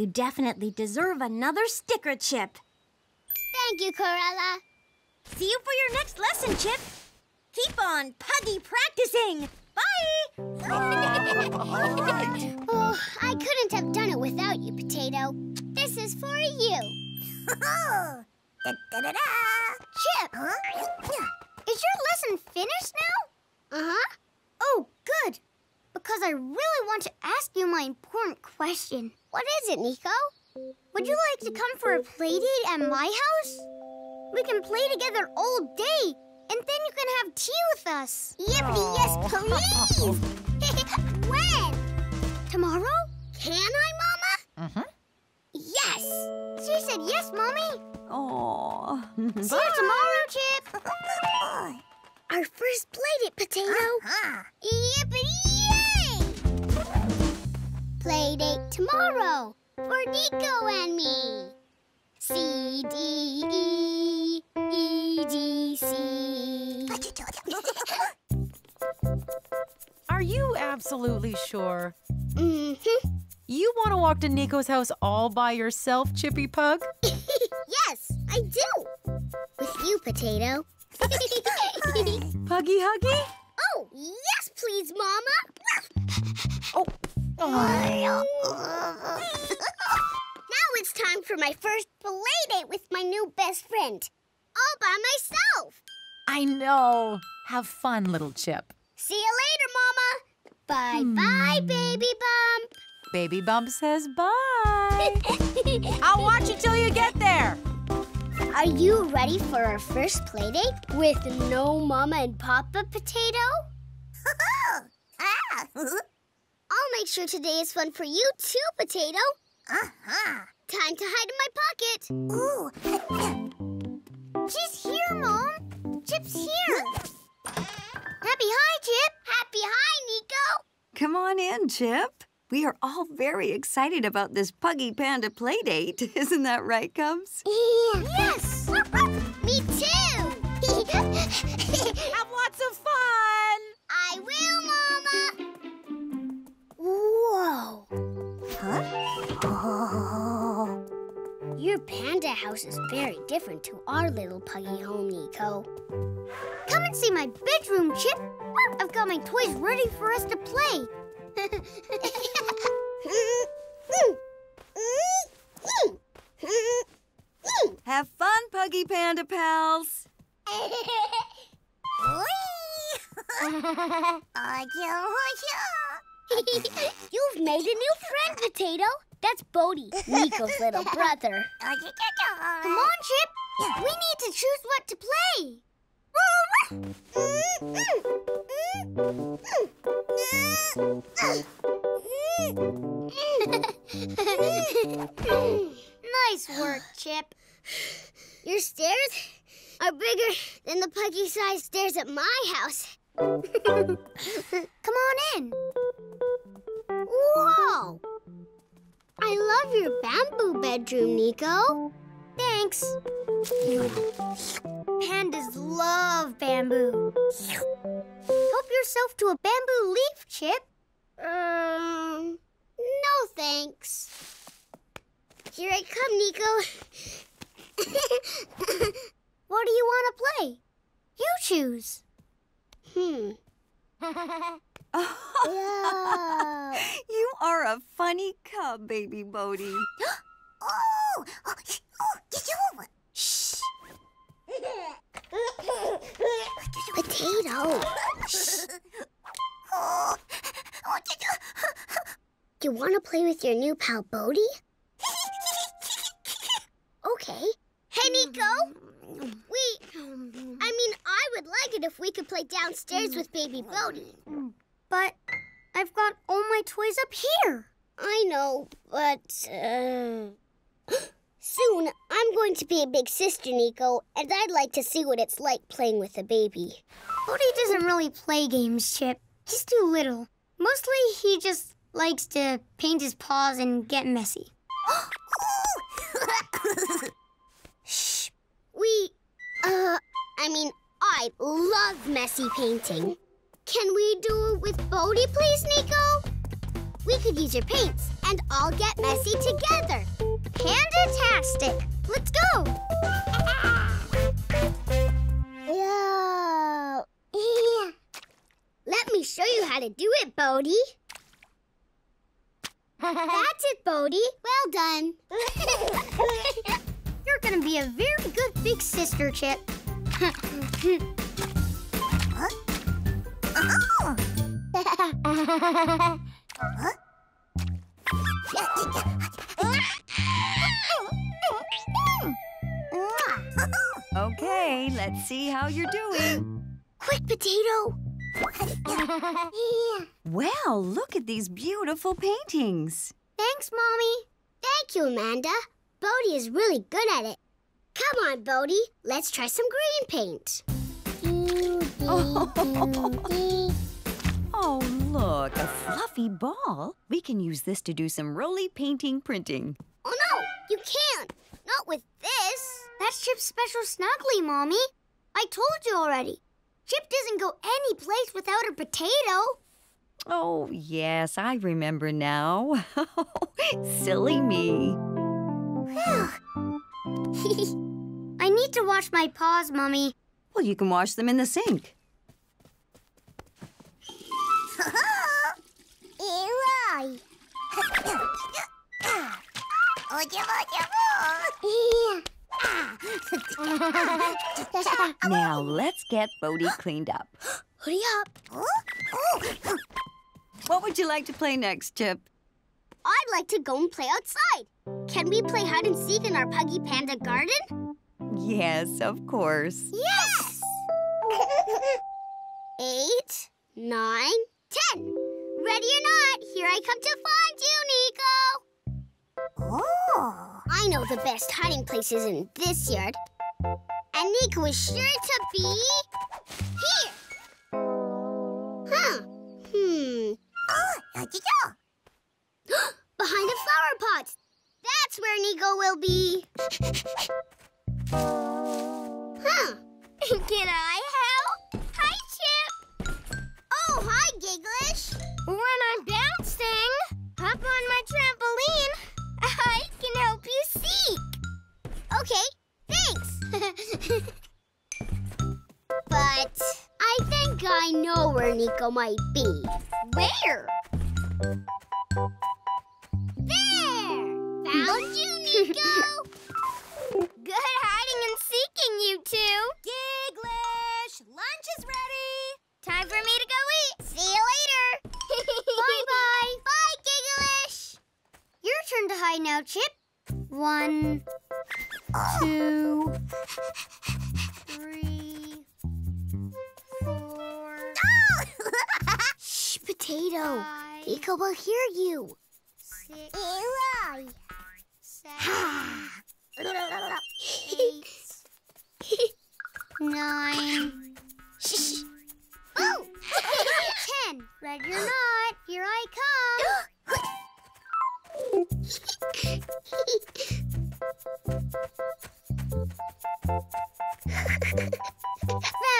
[SPEAKER 2] You definitely deserve another sticker, Chip.
[SPEAKER 1] Thank you, Corella.
[SPEAKER 2] See you for your next lesson, Chip. Keep on puggy practicing. Bye!
[SPEAKER 1] oh, I couldn't have done it without you, Potato. This is for you. Chip! Huh? Is your lesson finished now? Uh-huh. Oh, good. Because I really want to ask you my important question. What is it, Nico? Would you like to come for a play date at my house? We can play together all day, and then you can have tea with us. Yippee, yes, please! when? Tomorrow? Can I, Mama?
[SPEAKER 4] Mm-hmm.
[SPEAKER 1] Yes! She said yes, Mommy.
[SPEAKER 8] Oh.
[SPEAKER 1] See you tomorrow, Chip. Our first play date, Potato. Yippee-yay! Play date tomorrow for Nico and me. C, D, E, E, D, C.
[SPEAKER 2] Are
[SPEAKER 4] Are you absolutely sure?
[SPEAKER 1] Mm-hmm.
[SPEAKER 4] You want to walk to Nico's house all by yourself, Chippy Pug?
[SPEAKER 1] yes, I do. With you, Potato.
[SPEAKER 4] Puggy Huggy?
[SPEAKER 1] Oh, yes, please, Mama. Now it's time for my first play date with my new best friend. All by myself.
[SPEAKER 4] I know. Have fun, little Chip.
[SPEAKER 1] See you later, Mama. Bye-bye, hmm. baby bump.
[SPEAKER 4] Baby Bump says bye. I'll watch you till you get there.
[SPEAKER 1] Are you ready for our first play date with no Mama and Papa Potato? Ah. I'll make sure today is fun for you too, Potato. Uh-huh. Time to hide in my pocket. Ooh. She's here, Mom. Chip's here. Happy hi, Chip. Happy hi, Nico.
[SPEAKER 8] Come on in, Chip. We are all very excited about this Puggy Panda playdate. Isn't that right, Cubs?
[SPEAKER 1] Yes! Me too!
[SPEAKER 4] Have lots of fun!
[SPEAKER 1] I will, Mama! Whoa! Huh? Oh. Your panda house is very different to our little puggy home, Nico. Come and see my bedroom, Chip. I've got my toys ready for us to play.
[SPEAKER 8] Have fun, Puggy Panda pals.
[SPEAKER 1] You've made a new friend, Potato. That's Bodie, Nico's little brother. Come on, Chip. We need to choose what to play. nice work, Chip. Your stairs are bigger than the puggy-sized stairs at my house. Come on in. Whoa! I love your bamboo bedroom, Nico. Thanks. Pandas love bamboo. Help yourself to a bamboo leaf, Chip. Um, no thanks. Here I come, Nico. what do you want to play? You choose. Hmm.
[SPEAKER 8] you are a funny cub, baby Bodie.
[SPEAKER 1] oh! oh Shh! Potato! Shh. Oh, Do you want to play with your new pal Bodie? okay. Hey, Nico! We... I mean, I would like it if we could play downstairs with baby Bodie. But I've got all my toys up here. I know, but... Uh... Soon, I'm going to be a big sister, Nico, and I'd like to see what it's like playing with a baby. Bodie doesn't really play games, Chip. He's too little. Mostly, he just likes to paint his paws and get messy. Shh. We, uh, I mean, I love messy painting. Can we do it with Bodie, please, Nico? We could use your paints, and all get messy together. Panda-tastic! Let's go! Yeah. yeah. Let me show you how to do it, Bodie. That's it, Bodie. Well done. You're gonna be a very good big sister, Chip.
[SPEAKER 8] Okay, let's see how you're doing.
[SPEAKER 1] Quick, Potato!
[SPEAKER 8] Well, look at these beautiful paintings.
[SPEAKER 1] Thanks, Mommy. Thank you, Amanda. Bodie is really good at it. Come on, Bodie. Let's try some green paint.
[SPEAKER 8] Oh, look, a fluffy ball. We can use this to do some roly painting printing.
[SPEAKER 1] Oh, no, you can't. Not with this. That's Chip's special snuggly, Mommy. I told you already. Chip doesn't go any place without a potato.
[SPEAKER 8] Oh, yes, I remember now. Silly me.
[SPEAKER 1] I need to wash my paws, Mommy.
[SPEAKER 8] Well, you can wash them in the sink.
[SPEAKER 1] Eli.
[SPEAKER 8] Now let's get Bodhi cleaned up.
[SPEAKER 1] Hurry up.
[SPEAKER 8] What would you like to play next, Chip?
[SPEAKER 1] I'd like to go and play outside. Can we play hide and seek in our Puggy Panda garden?
[SPEAKER 8] Yes, of course.
[SPEAKER 1] Yes! Eight, nine, ten. Ready or not, here I come to find you, Nico. Oh. I know the best hiding places in this yard. And Nico is sure to be here. Huh. Hmm. Oh, behind the flower pots. That's where Nico will be. Huh. Can I help? Hi, Chip. Oh, hi, Gigglish. When I'm bouncing, hop on my trampoline. I can help you seek. Okay, thanks. but I think I know where Nico might be. Where? There! Found you, Nico! Good hiding and seeking, you two.
[SPEAKER 5] Gigglish, lunch is ready.
[SPEAKER 1] Time for me to go eat. See you later. Bye-bye. Bye, Gigglish. Your turn to hide now, Chip. One, two, three, four. Shh, Potato. Nico will hear you. Six, Eli. Eight, nine. Oh! Ten. Ready or not, here I come.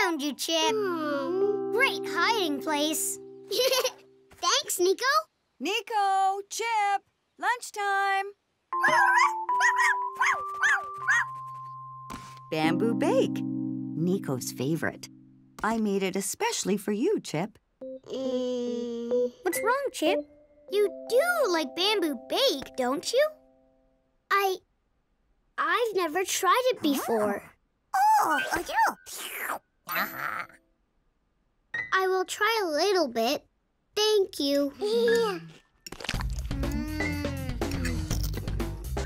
[SPEAKER 1] Found you, Chip. Hmm. Great hiding place. Thanks, Nico.
[SPEAKER 8] Nico, Chip, lunchtime. Bamboo bake, Nico's favorite. I made it especially for you, Chip.
[SPEAKER 1] Mm, what's wrong, Chip? You do like bamboo bake, don't you? I... I've never tried it before.
[SPEAKER 5] Oh,
[SPEAKER 1] I will try a little bit. Thank you.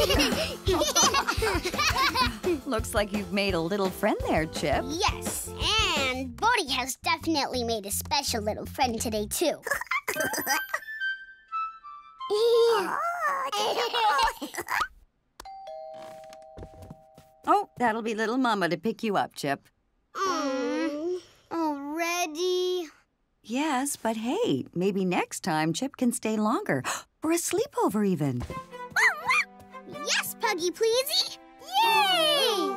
[SPEAKER 8] Looks like you've made a little friend there, Chip.
[SPEAKER 1] yes, and Bodhi has definitely made a special little friend today, too.
[SPEAKER 8] Oh, that'll be little Mama to pick you up, Chip.
[SPEAKER 1] Mm, already?
[SPEAKER 8] Yes, but hey, maybe next time Chip can stay longer. For a sleepover, even.
[SPEAKER 1] Yes, Puggy Pleasy! Yay!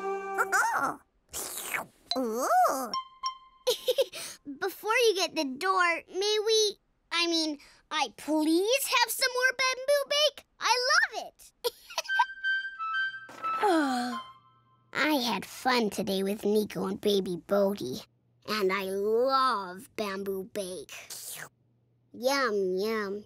[SPEAKER 1] Before you get the door, may we, I mean, I please have some more bamboo bake? I love it! I had fun today with Nico and baby Bodhi, and I love bamboo bake. Yum, yum.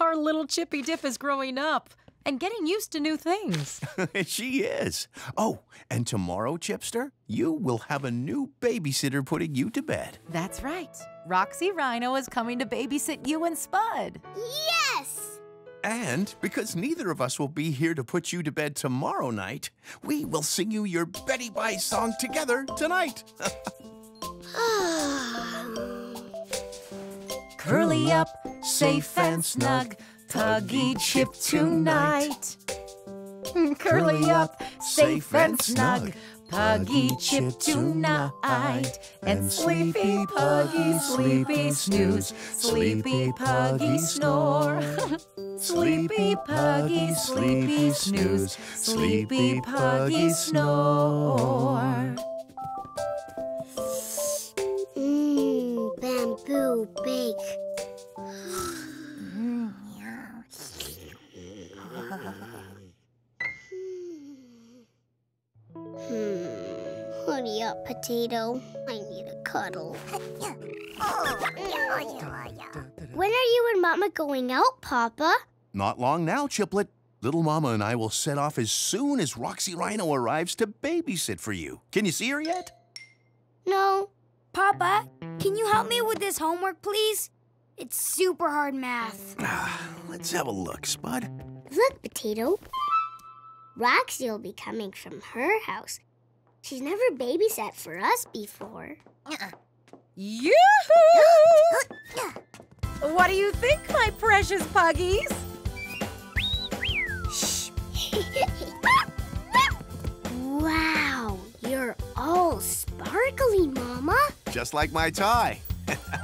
[SPEAKER 4] Our little Chippy Dip is growing up and getting used to new things.
[SPEAKER 3] she is. Oh, and tomorrow, Chipster, you will have a new babysitter putting you to bed.
[SPEAKER 4] That's right. Roxy Rhino is coming to babysit you and Spud.
[SPEAKER 1] Yes!
[SPEAKER 3] And because neither of us will be here to put you to bed tomorrow night, we will sing you your Betty Bye song together tonight.
[SPEAKER 4] Curly up, safe and snug, Puggy Chip tonight. Curly up, safe and snug, Puggy Chip tonight. And Sleepy Puggy, sleepy snooze, Sleepy Puggy snore. Sleepy Puggy, sleepy snooze, Sleepy Puggy snore.
[SPEAKER 1] Mmm, bamboo bake. Hurry up, potato. I need a cuddle. when are you and Mama going out, Papa?
[SPEAKER 3] Not long now, Chiplet. Little Mama and I will set off as soon as Roxy Rhino arrives to babysit for you. Can you see her yet?
[SPEAKER 2] No. Papa, can you help me with this homework, please? It's super hard math.
[SPEAKER 3] Let's have a look, Spud.
[SPEAKER 1] Look, Potato. Roxy will be coming from her house. She's never babysat for us before. Uh-uh.
[SPEAKER 21] Yoo-hoo! what do you think, my precious puggies?
[SPEAKER 1] wow, you're all sparkly, Mama.
[SPEAKER 3] Just like my tie.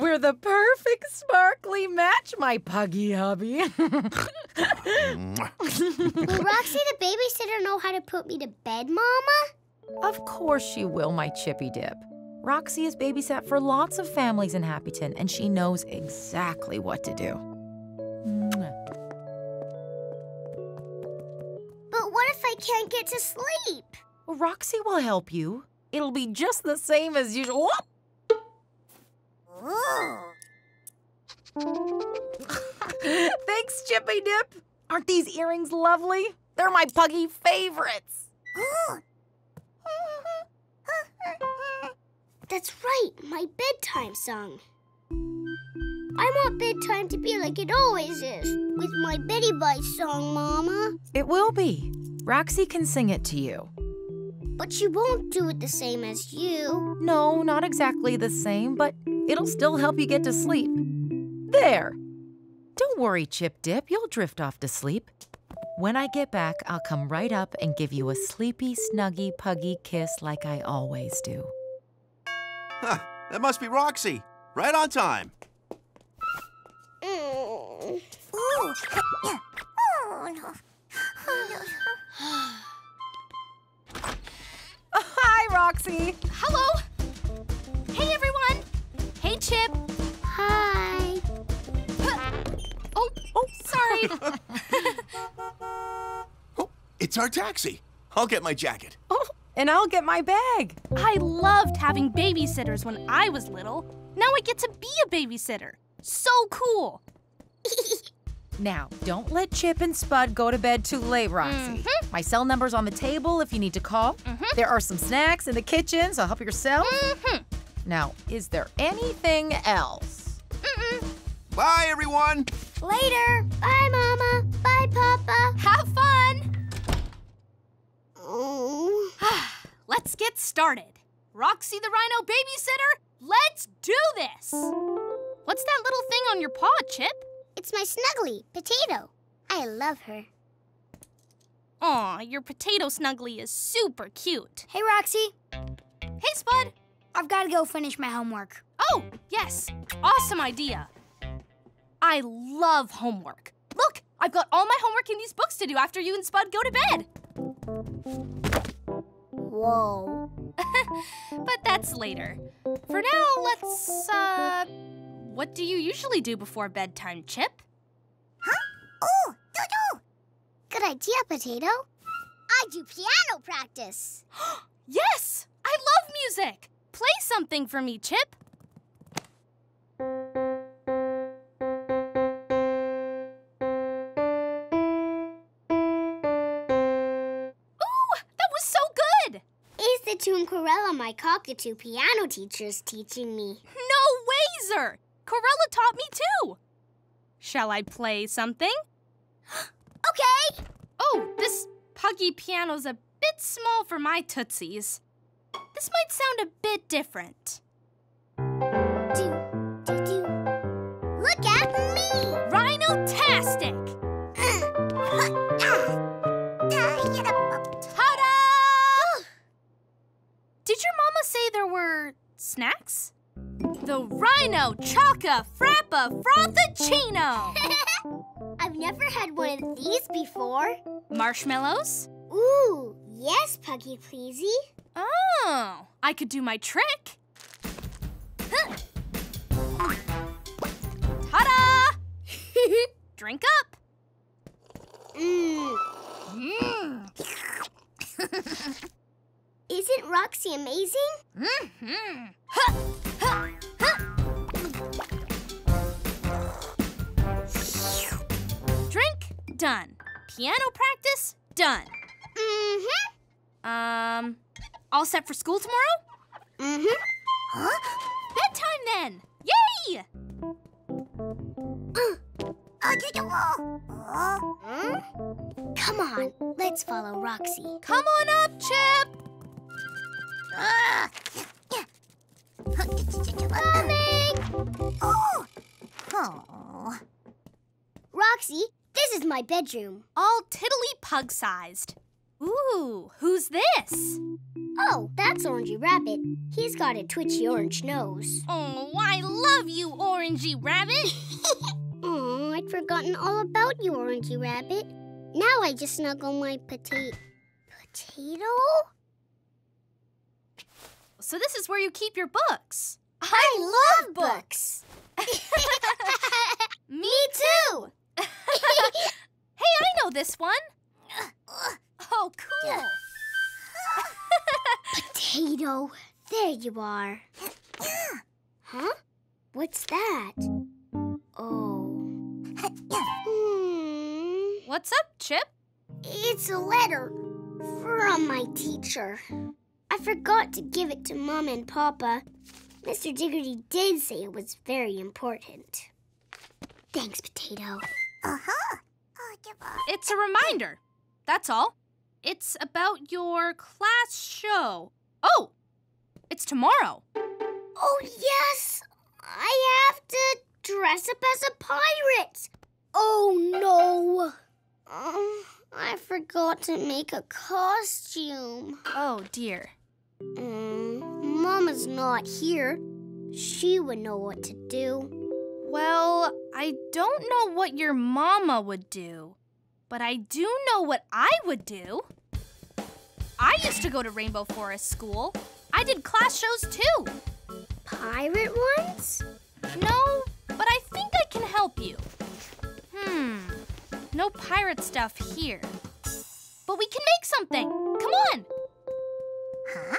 [SPEAKER 21] We're the perfect sparkly match, my puggy hubby.
[SPEAKER 1] Will Roxy the babysitter know how to put me to bed, Mama?
[SPEAKER 4] Of course she will, my chippy dip. Roxy has babysat for lots of families in Happyton, and she knows exactly what to do.
[SPEAKER 1] But what if I can't get to sleep?
[SPEAKER 4] Well, Roxy will help you. It'll be just the same as usual. Thanks, Chippy Dip. Aren't these earrings lovely? They're my puggy favorites.
[SPEAKER 1] That's right, my bedtime song. I want bedtime to be like it always is, with my Betty Bite song, Mama.
[SPEAKER 4] It will be. Roxy can sing it to you.
[SPEAKER 1] But she won't do it the same as you.
[SPEAKER 4] No, not exactly the same, but it'll still help you get to sleep. There. Don't worry, Chip Dip, you'll drift off to sleep. When I get back, I'll come right up and give you a sleepy, snuggy, puggy kiss like I always do.
[SPEAKER 3] Huh, that must be Roxy. Right on time.
[SPEAKER 1] Mm.
[SPEAKER 2] Ooh. Oh, no.
[SPEAKER 21] Hi, Roxy.
[SPEAKER 22] Hello. Hey, everyone. Hey, Chip.
[SPEAKER 1] Hi.
[SPEAKER 22] Oh, oh, sorry.
[SPEAKER 3] oh, It's our taxi. I'll get my jacket.
[SPEAKER 21] Oh, and I'll get my bag.
[SPEAKER 22] I loved having babysitters when I was little. Now I get to be a babysitter. So cool.
[SPEAKER 4] Now, don't let Chip and Spud go to bed too late, Roxy.
[SPEAKER 22] Mm-hmm.
[SPEAKER 4] My cell number's on the table if you need to call. There are some snacks in the kitchen, so help yourself.
[SPEAKER 22] Mm-hmm.
[SPEAKER 4] Now, is there anything else?
[SPEAKER 3] Bye, everyone.
[SPEAKER 1] Later. Bye, Mama. Bye, Papa.
[SPEAKER 22] Have fun.
[SPEAKER 1] Oh.
[SPEAKER 22] Let's get started. Roxy the Rhino babysitter, let's do this. What's that little thing on your paw, Chip?
[SPEAKER 1] It's my snuggly, Potato. I love her.
[SPEAKER 22] Aw, your potato snuggly is super cute.
[SPEAKER 2] Hey, Roxy.
[SPEAKER 22] Hey, Spud.
[SPEAKER 2] I've got to go finish my homework.
[SPEAKER 22] Oh, yes. Awesome idea. I love homework. Look, I've got all my homework in these books to do after you and Spud go to bed.
[SPEAKER 1] Whoa.
[SPEAKER 22] but that's later. For now, let's, uh. What do you usually do before bedtime, Chip? Huh?
[SPEAKER 1] Oh, doo-doo. Good idea, Potato. I do piano practice.
[SPEAKER 22] yes! I love music! Play something for me, Chip. Ooh, that was so good!
[SPEAKER 1] Is the tune Corella my cockatoo piano teacher's teaching me?
[SPEAKER 22] No way, Zer! Corella taught me too. Shall I play something?
[SPEAKER 1] okay!
[SPEAKER 22] Oh, this puggy piano's a bit small for my tootsies. This might sound a bit different. Do, do, do. Look at me! Rhinotastic. Ta-da! Did your mama say there were snacks? The Rhino Choca Frappa Frappuccino!
[SPEAKER 1] I've never had one of these before.
[SPEAKER 22] Marshmallows?
[SPEAKER 1] Ooh, yes, Puggy Pleasy.
[SPEAKER 22] Oh, I could do my trick. Huh. Ta-da! Drink up.
[SPEAKER 1] Mmm.
[SPEAKER 22] Mm.
[SPEAKER 1] Isn't Roxy amazing?
[SPEAKER 22] Mm-hmm. Done. Piano practice done.
[SPEAKER 1] Mm-hmm.
[SPEAKER 22] Um, all set for school tomorrow?
[SPEAKER 1] Mm-hmm.
[SPEAKER 22] Huh? Bedtime then! Yay!
[SPEAKER 1] Come on, let's follow Roxy.
[SPEAKER 22] Come on up, Chip!
[SPEAKER 1] Coming!
[SPEAKER 5] Oh.
[SPEAKER 1] Roxy, this is my bedroom.
[SPEAKER 22] All tiddly pug-sized. Ooh, who's this?
[SPEAKER 1] Oh, that's Orangey Rabbit. He's got a twitchy orange nose.
[SPEAKER 22] Oh, I love you, Orangey Rabbit.
[SPEAKER 1] Oh, I'd forgotten all about you, Orangey Rabbit. Now I just snuggle my potato. Potato?
[SPEAKER 22] So this is where you keep your books.
[SPEAKER 1] I love books.
[SPEAKER 22] Me too. hey, I know this one. Oh, cool.
[SPEAKER 1] Potato. There you are. Huh? What's that? Oh. Hmm.
[SPEAKER 22] What's up, Chip?
[SPEAKER 1] It's a letter from my teacher. I forgot to give it to Mom and Papa. Mr. Diggerty did say it was very important. Thanks, Potato.
[SPEAKER 5] Uh-huh.
[SPEAKER 22] It's a reminder. That's all. It's about your class show. Oh, it's tomorrow.
[SPEAKER 1] Oh, yes! I have to dress up as a pirate. Oh, no. Um, I forgot to make a costume.
[SPEAKER 22] Oh, dear.
[SPEAKER 1] Mm, Mama's not here. She would know what to do.
[SPEAKER 22] Well, I don't know what your mama would do, but I do know what I would do. I used to go to Rainbow Forest School. I did class shows too.
[SPEAKER 1] Pirate ones?
[SPEAKER 22] No, but I think I can help you. Hmm, no pirate stuff here. But we can make something. Come on.
[SPEAKER 5] Huh?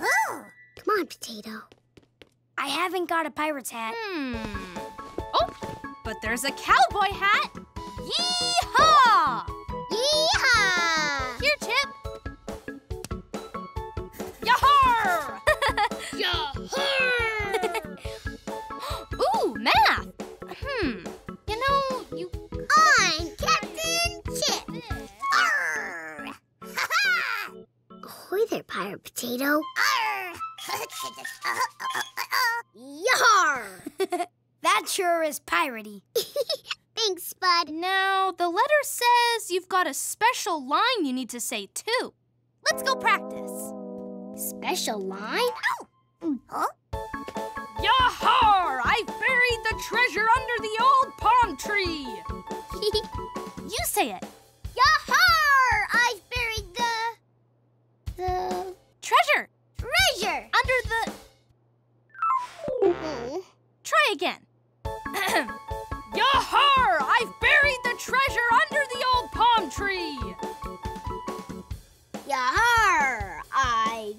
[SPEAKER 5] Oh.
[SPEAKER 1] Come on, Potato.
[SPEAKER 2] I haven't got a pirate's hat.
[SPEAKER 22] Hmm. Oh, but there's a cowboy hat. Yee-haw!
[SPEAKER 1] Yeehaw!
[SPEAKER 22] Here, Chip. Yahar!
[SPEAKER 1] Yahar!
[SPEAKER 22] Ooh, math. Hmm. You know, you.
[SPEAKER 1] I'm Captain Chip. Arr! Ahoy there, Pirate Potato.
[SPEAKER 5] Arr!
[SPEAKER 2] that sure is piratey.
[SPEAKER 1] Thanks, Spud.
[SPEAKER 22] Now, the letter says you've got a special line you need to say, too. Let's go practice.
[SPEAKER 1] Special line? Oh! Mm-hmm.
[SPEAKER 5] Huh?
[SPEAKER 22] Yahar! I buried the treasure under the old palm tree. you say it.
[SPEAKER 1] Yahar! I've buried the... the...
[SPEAKER 22] Treasure!
[SPEAKER 1] treasure!
[SPEAKER 22] Under the.
[SPEAKER 1] Oh.
[SPEAKER 22] Try again. Yahar! I've buried the treasure under the old palm tree.
[SPEAKER 1] Yahar! I've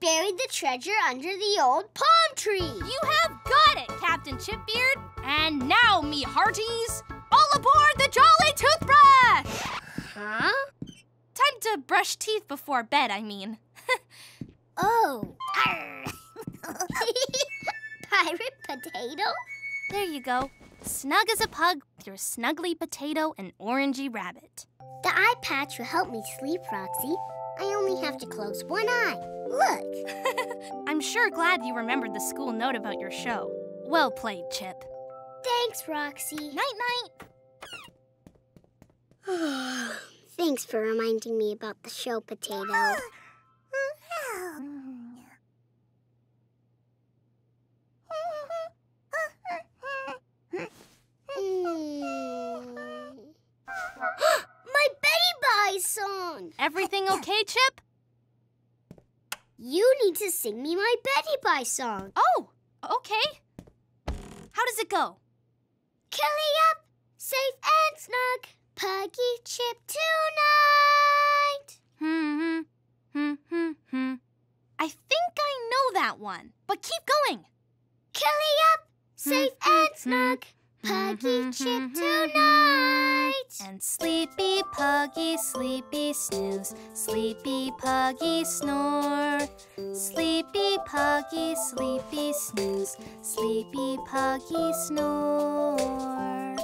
[SPEAKER 1] buried the treasure under the old palm tree.
[SPEAKER 22] You have got it, Captain Chipbeard. And now, me hearties, all aboard the Jolly Toothbrush!
[SPEAKER 1] Huh?
[SPEAKER 22] Time to brush teeth before bed, I mean.
[SPEAKER 1] oh. Pirate potato?
[SPEAKER 22] There you go. Snug as a pug with your snuggly potato and orangey rabbit.
[SPEAKER 1] The eye patch will help me sleep, Roxy. I only have to close one eye. Look.
[SPEAKER 22] I'm sure glad you remembered the school note about your show. Well played, Chip.
[SPEAKER 1] Thanks, Roxy.
[SPEAKER 2] Night-night.
[SPEAKER 1] Thanks for reminding me about the show potato. Mm. My Betty Bye song!
[SPEAKER 22] Everything okay, Chip?
[SPEAKER 1] You need to sing me my Betty Bye song.
[SPEAKER 22] Oh, okay. How does it go?
[SPEAKER 1] Kelly up, safe and snug. Puggy Chip tonight.
[SPEAKER 22] Hmm, hmm, hmm, hmm. I think I know that one, but keep going.
[SPEAKER 1] Kelly up, safe and snug. Puggy mm-hmm, Chip mm-hmm, mm-hmm. tonight.
[SPEAKER 22] And sleepy puggy, sleepy snooze, sleepy puggy snore. Sleepy puggy, sleepy snooze, sleepy puggy snore.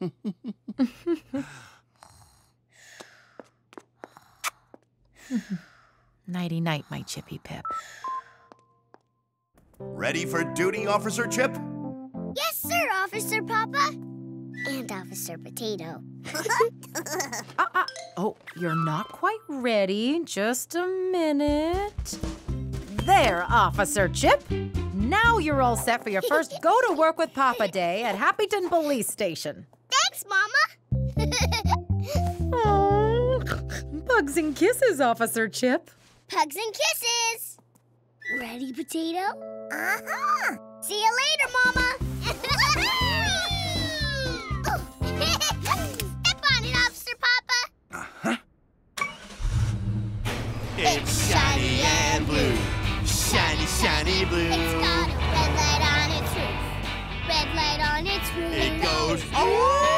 [SPEAKER 4] Nighty night, my chippy pip.
[SPEAKER 3] Ready for duty, Officer Chip?
[SPEAKER 1] Yes, sir, Officer Papa. And Officer Potato.
[SPEAKER 4] Uh, uh, oh, you're not quite ready. Just a minute. There, Officer Chip. Now you're all set for your first go to work with Papa Day at Happyton Police Station.
[SPEAKER 1] Thanks, Mama.
[SPEAKER 4] Oh, bugs and kisses, Officer Chip.
[SPEAKER 1] Pugs and kisses. Ready, Potato? Uh-huh. See you later, Mama. Step on it, Officer Papa. Uh-huh.
[SPEAKER 3] It's shiny and blue. Shiny, shiny blue.
[SPEAKER 1] It's got a red light on its roof. Red light on its roof.
[SPEAKER 3] It goes. Oh!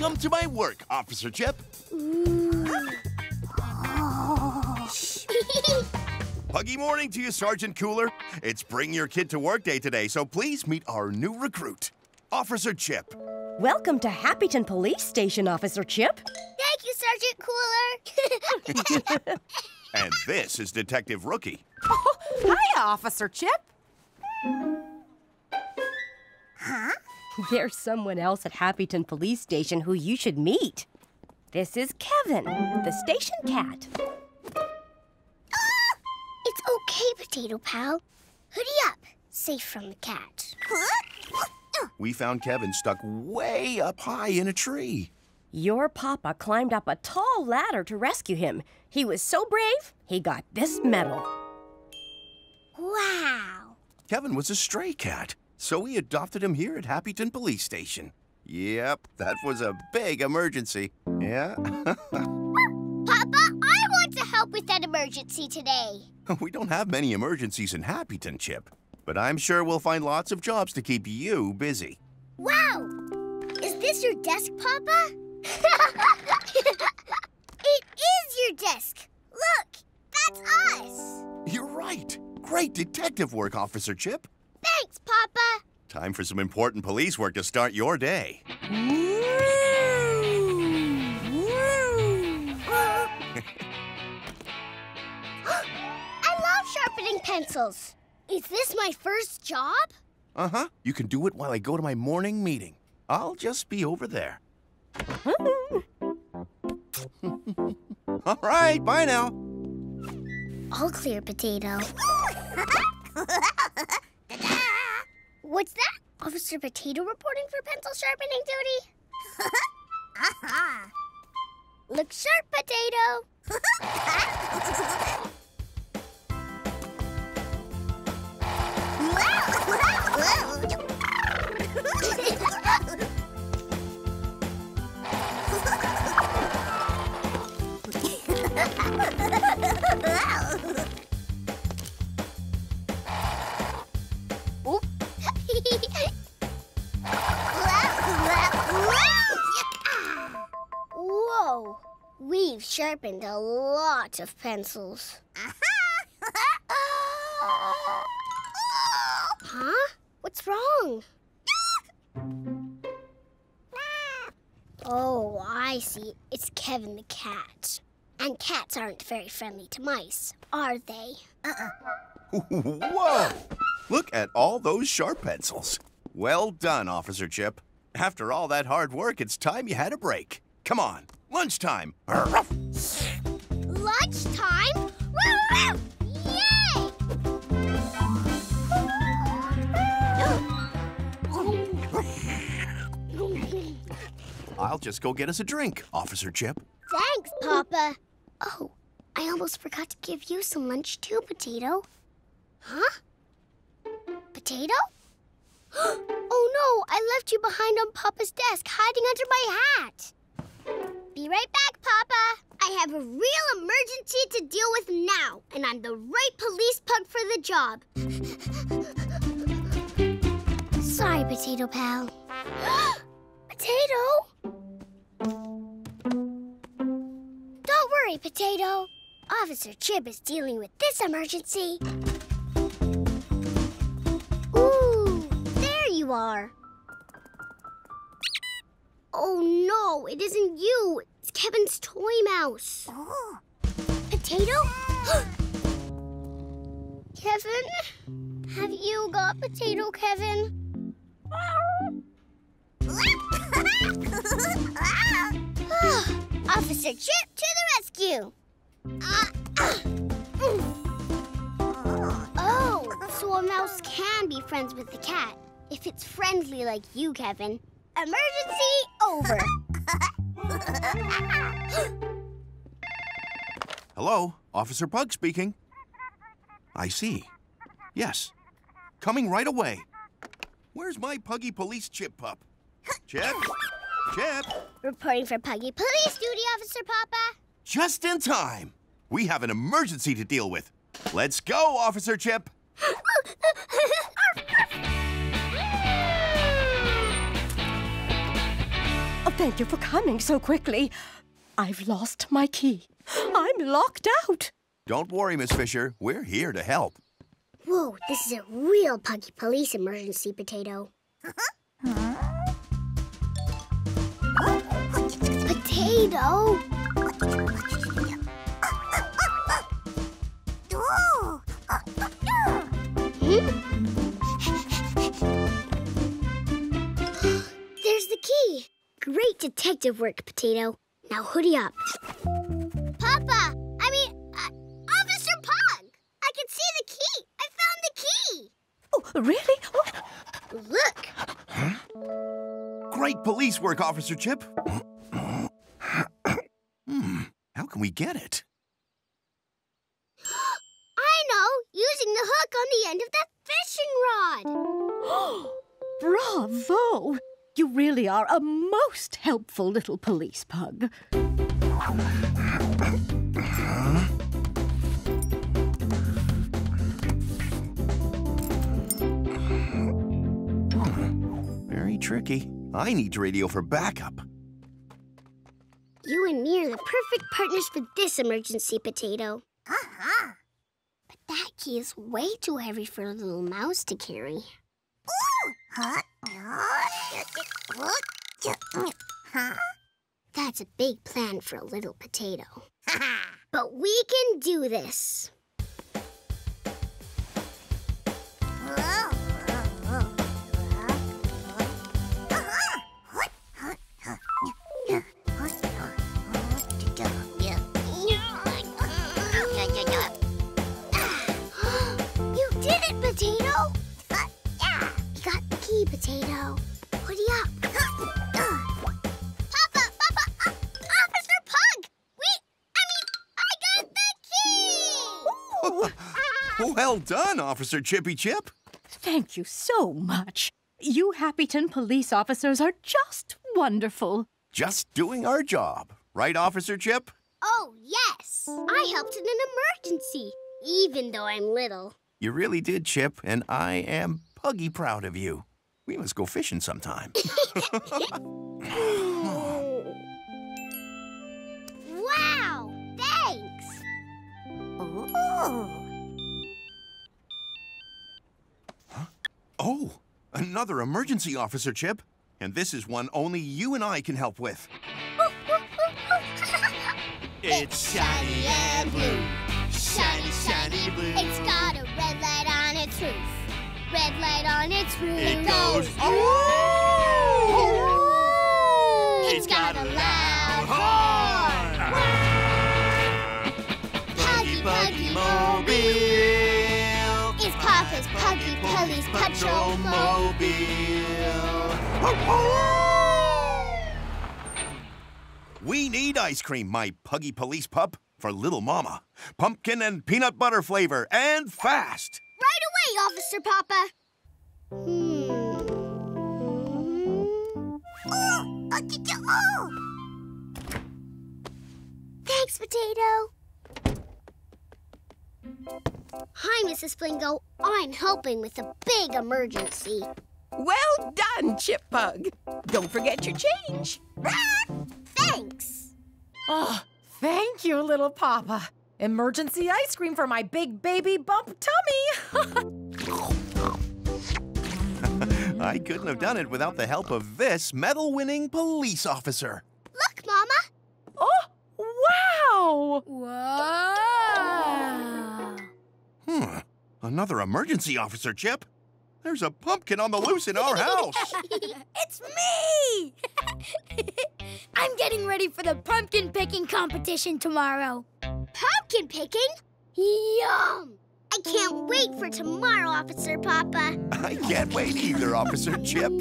[SPEAKER 3] Welcome to my work, Officer Chip. Puggy morning to you, Sergeant Cooler. It's Bring Your Kid to Work Day today, so please meet our new recruit, Officer Chip.
[SPEAKER 23] Welcome to Happyton Police Station, Officer Chip.
[SPEAKER 1] Thank you, Sergeant Cooler.
[SPEAKER 3] And this is Detective Rookie.
[SPEAKER 4] Hiya, Officer Chip.
[SPEAKER 23] Huh? There's someone else at Happyton Police Station who you should meet. This is Kevin, the station cat. Ah!
[SPEAKER 1] it's okay, Potato Pal. Hoodie up. Safe from the cat.
[SPEAKER 3] We found Kevin stuck way up high in a tree.
[SPEAKER 23] Your papa climbed up a tall ladder to rescue him. He was so brave, he got this medal.
[SPEAKER 1] Wow.
[SPEAKER 3] Kevin was a stray cat, so we adopted him here at Happyton Police Station. Yep, that was a big emergency. Yeah?
[SPEAKER 1] Papa, I want to help with that emergency today.
[SPEAKER 3] we don't have many emergencies in Happyton, Chip, but I'm sure we'll find lots of jobs to keep you busy.
[SPEAKER 1] Wow! Is this your desk, Papa? it is your desk. Look, that's us.
[SPEAKER 3] You're right. Great detective work, Officer Chip.
[SPEAKER 1] Thanks, Papa.
[SPEAKER 3] Time for some important police work to start your day.
[SPEAKER 1] I love sharpening pencils. Is this my first job?
[SPEAKER 3] Uh huh. You can do it while I go to my morning meeting. I'll just be over there. All right, bye now.
[SPEAKER 1] All clear, Potato. What's that? Officer Potato reporting for pencil sharpening duty? Look sharp, Potato. Oop. Whoa! We've sharpened a lot of pencils. huh? What's wrong? Oh, I see. It's Kevin the cat. And cats aren't very friendly to mice, are they? Uh-uh.
[SPEAKER 3] Whoa! Look at all those sharp pencils. Well done, Officer Chip. After all that hard work, it's time you had a break. Come on, lunchtime.
[SPEAKER 1] Lunchtime? Woo, woo! Yay!
[SPEAKER 3] I'll just go get us a drink, Officer Chip.
[SPEAKER 1] Thanks, Papa. Oh, I almost forgot to give you some lunch too, Potato. Huh? Potato? oh no, I left you behind on Papa's desk, hiding under my hat. Be right back, Papa. I have a real emergency to deal with now, and I'm the right police pug for the job. Sorry, Potato Pal. Potato? Don't worry, Potato. Officer Chip is dealing with this emergency. You are. Oh no, it isn't you. It's Kevin's toy mouse. Oh. Potato? Kevin? Have you got Potato, Kevin? Officer Chip to the rescue! Uh, uh. oh, so a mouse can be friends with the cat if it's friendly like you, Kevin. Emergency over.
[SPEAKER 3] Hello, Officer Pug speaking. I see. Yes. Coming right away. Where's my puggy police chip pup? Chip? Chip?
[SPEAKER 1] Reporting for Puggy Police Duty, Officer Papa.
[SPEAKER 3] Just in time. We have an emergency to deal with. Let's go, Officer Chip.
[SPEAKER 23] Oh, thank you for coming so quickly. I've lost my key. I'm locked out.
[SPEAKER 3] Don't worry, Miss Fisher. We're here to help.
[SPEAKER 1] Whoa, this is a real Puggy Police emergency, Potato. Potato? Hmm? There's the key. Great detective work, Potato. Now hoodie up. Papa! I mean, uh, Officer Pug! I can see the key! I found the key!
[SPEAKER 23] Oh, really?
[SPEAKER 1] Look!
[SPEAKER 3] Great police work, Officer Chip. hmm, how can we get it?
[SPEAKER 1] I know! Using the hook on the end of that fishing rod!
[SPEAKER 23] Bravo! You really are a most helpful little police pug.
[SPEAKER 3] Very tricky. I need to radio for backup.
[SPEAKER 1] You and me are the perfect partners for this emergency, Potato. Uh-huh. But that key is way too heavy for a little mouse to carry. That's a big plan for a little potato. but we can do this. Potato. Hoodie up. Papa, Papa, uh, Officer Pug! We, I mean, I got the key!
[SPEAKER 3] Well done, Officer Chippy Chip.
[SPEAKER 23] Thank you so much. You Happyton police officers are just wonderful.
[SPEAKER 3] Just doing our job. Right, Officer Chip?
[SPEAKER 1] Oh, yes! I helped in an emergency, even though I'm little.
[SPEAKER 3] You really did, Chip, and I am puggy proud of you. We must go fishing sometime. wow! Thanks! Oh! Huh? Oh! Another emergency officer, Chip. And this is one only you and I can help with.
[SPEAKER 10] it's shiny and blue. Shiny, shiny blue.
[SPEAKER 1] It's got a red light on its roof. Red light on its roof.
[SPEAKER 10] It goes. Oh! Oh!
[SPEAKER 1] It's got a loud horn. Puggy Puggy Mobile. It's Papa's Puggy Police Patrol mobile.
[SPEAKER 3] We need ice cream, my puggy police pup, for little mama. Pumpkin and peanut butter flavor, and fast.
[SPEAKER 1] Right away, Officer Papa. Hmm. Oh, oh, oh. Thanks, Potato. Hi, Mrs. Flingo. I'm helping with a big emergency.
[SPEAKER 12] Well done, Chip Pug. Don't forget your change.
[SPEAKER 1] Ah, thanks.
[SPEAKER 21] Oh, thank you, little Papa. Emergency ice cream for my big baby bump tummy.
[SPEAKER 3] I couldn't have done it without the help of this medal winning police officer.
[SPEAKER 1] Look, Mama.
[SPEAKER 21] oh, wow!
[SPEAKER 22] Whoa!
[SPEAKER 3] Hmm. Another emergency officer, Chip. There's a pumpkin on the loose in our house.
[SPEAKER 2] it's me! I'm getting ready for the pumpkin picking competition tomorrow.
[SPEAKER 1] Pumpkin picking? Yum! I can't wait for tomorrow, Officer Papa.
[SPEAKER 3] I can't wait either, Officer Chip.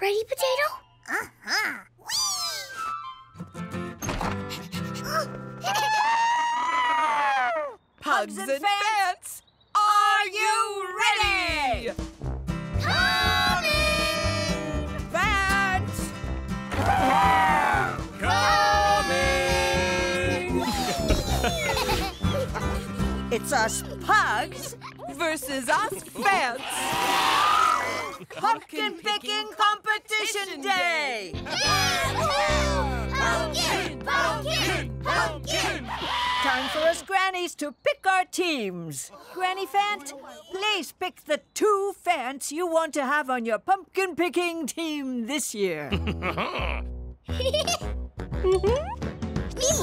[SPEAKER 1] Ready, Potato?
[SPEAKER 12] Competition day.
[SPEAKER 1] Pumpkin! Pumpkin! Pumpkin!
[SPEAKER 21] Time for us grannies to pick our teams. Granny Fant, please pick the two Fants you want to have on your pumpkin picking team this year.
[SPEAKER 1] Me,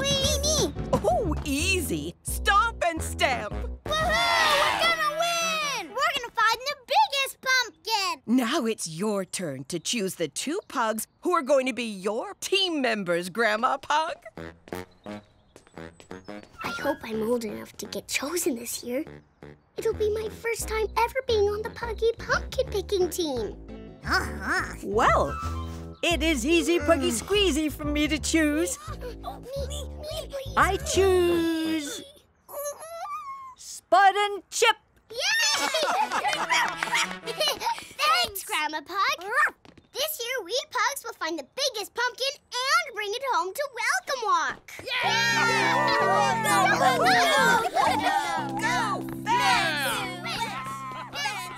[SPEAKER 1] me, me!
[SPEAKER 12] Oh, easy. Stomp and stamp.
[SPEAKER 1] Woohoo! We're gonna win! We're gonna find the biggest pumpkin!
[SPEAKER 12] Now it's your turn to choose the two pugs who are going to be your team members, Grandma Pug.
[SPEAKER 1] I hope I'm old enough to get chosen this year. It'll be my first time ever being on the Puggy Pumpkin Picking team.
[SPEAKER 5] Uh-huh.
[SPEAKER 21] Well, it is easy puggy squeezy for me to choose.
[SPEAKER 1] Me, me.
[SPEAKER 21] I choose Spud and Chip.
[SPEAKER 1] Thanks, Grandma Pug. This year, we pugs will find the biggest pumpkin and bring it home to Welcome Walk.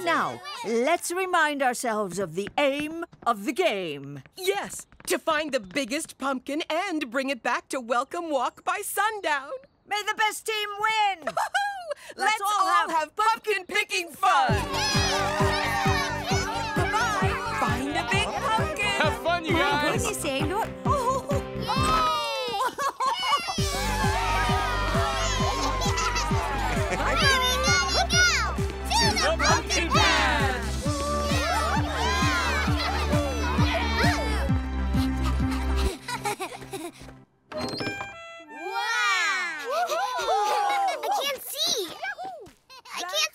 [SPEAKER 21] Now, let's remind ourselves of the aim of the game.
[SPEAKER 12] Yes, to find the biggest pumpkin and bring it back to Welcome Walk by sundown.
[SPEAKER 21] May the best team win!
[SPEAKER 12] Let's, all have, pumpkin picking fun. Find the big pumpkin.
[SPEAKER 9] Have fun, you guys.
[SPEAKER 8] What do you say, Lord?
[SPEAKER 10] The pumpkin patch!
[SPEAKER 1] I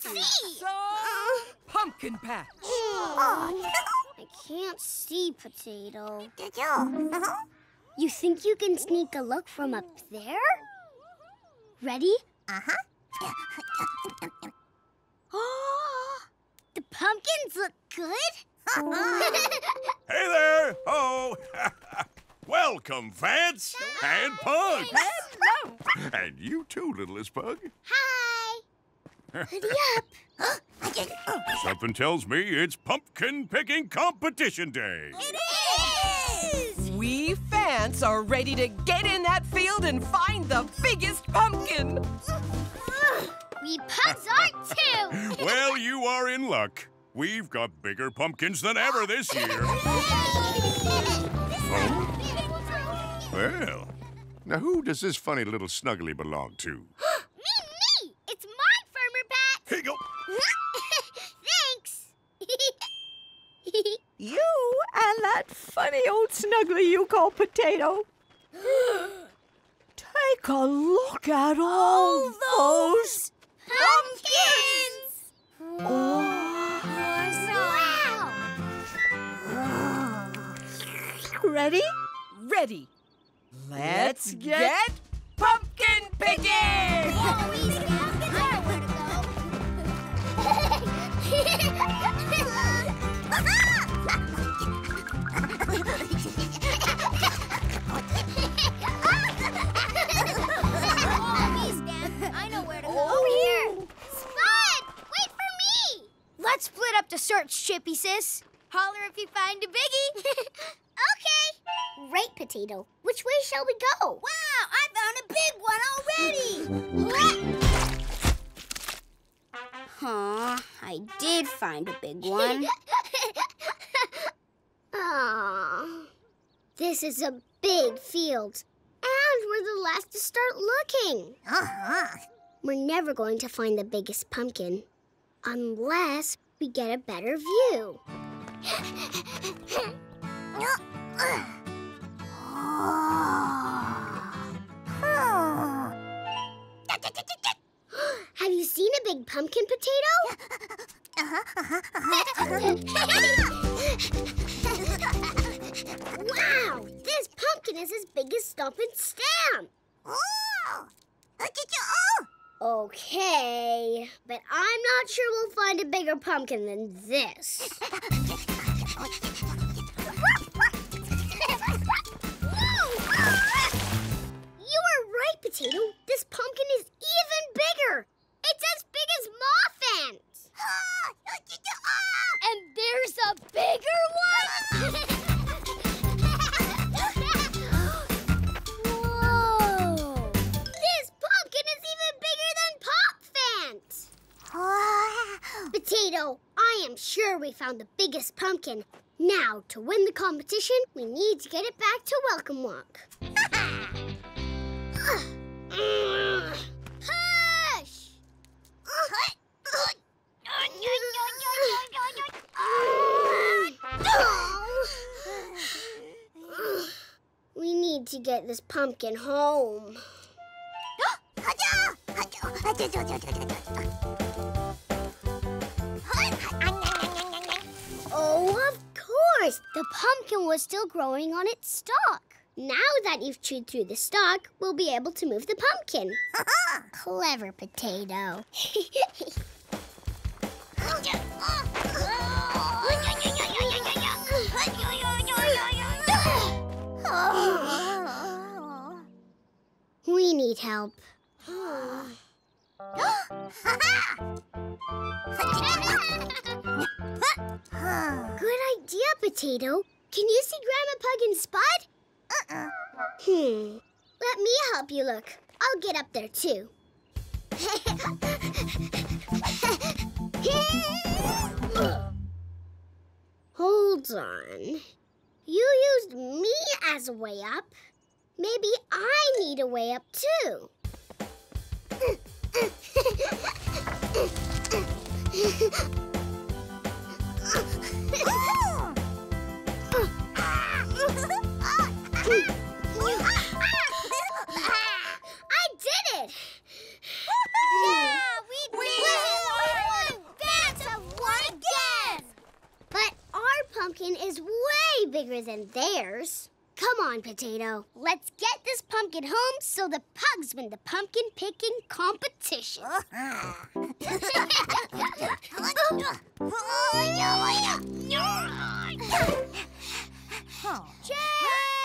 [SPEAKER 1] I can't see.
[SPEAKER 12] Pumpkin patch.
[SPEAKER 1] I can't see, Potato. You think you can sneak a look from up there? Ready?
[SPEAKER 5] Uh-huh.
[SPEAKER 1] The pumpkins look good?
[SPEAKER 3] Hey there! Oh! Welcome, Vance and Pug. And you too, littlest Pug.
[SPEAKER 1] Hi. Hoodie up.
[SPEAKER 3] Something tells me it's pumpkin picking competition day.
[SPEAKER 1] It is!
[SPEAKER 12] We fans are ready to get in that field and find the biggest pumpkin.
[SPEAKER 1] We pugs are too.
[SPEAKER 24] Well, you are in luck. We've got bigger pumpkins than ever this year. Oh? Well, now who does this funny little snuggly belong to?
[SPEAKER 1] me, me! It's my farmer patch.
[SPEAKER 24] Here you go.
[SPEAKER 1] Thanks.
[SPEAKER 21] You and that funny old snuggly you call Potato. Take a look at all, those
[SPEAKER 1] Pumpkins!
[SPEAKER 21] Ready?
[SPEAKER 12] Ready.
[SPEAKER 21] Let's get pumpkin picking!
[SPEAKER 2] Chippy sis. Holler if you find a biggie.
[SPEAKER 1] okay. Right, Potato. Which way shall we go?
[SPEAKER 2] Wow, I found a big one already. huh, I did find a big one.
[SPEAKER 1] Aww. This is a big field. And we're the last to start looking.
[SPEAKER 2] Uh-huh.
[SPEAKER 1] We're never going to find the biggest pumpkin unless we get a better view. Have you seen a big pumpkin potato? wow! This pumpkin is as big as Stump and Stamp. Okay, but I'm not sure we'll find a bigger pumpkin than this. You right, Potato. This pumpkin is even bigger. It's as big as Moth And there's a bigger one? Whoa! This pumpkin is even bigger than Pop! Potato, I am sure we found the biggest pumpkin. Now, to win the competition, we need to get it back to Welcome Walk. We need to get this pumpkin home. Oh, of course! The pumpkin was still growing on its stalk. Now that you've chewed through the stalk, we'll be able to move the pumpkin. Uh-huh. Clever potato. we need help. Good idea, Potato. Can you see Grandma Pug and Spud? Uh-uh. Hmm. Let me help you look. I'll get up there, too. Hold on. You used me as a way up. Maybe I need a way up, too. I did it!
[SPEAKER 2] Yeah, we, we did it! won! That's a won again!
[SPEAKER 1] But our pumpkin is way bigger than theirs. Come on, Potato. Let's get this pumpkin home so the pugs win the pumpkin picking competition. Chip!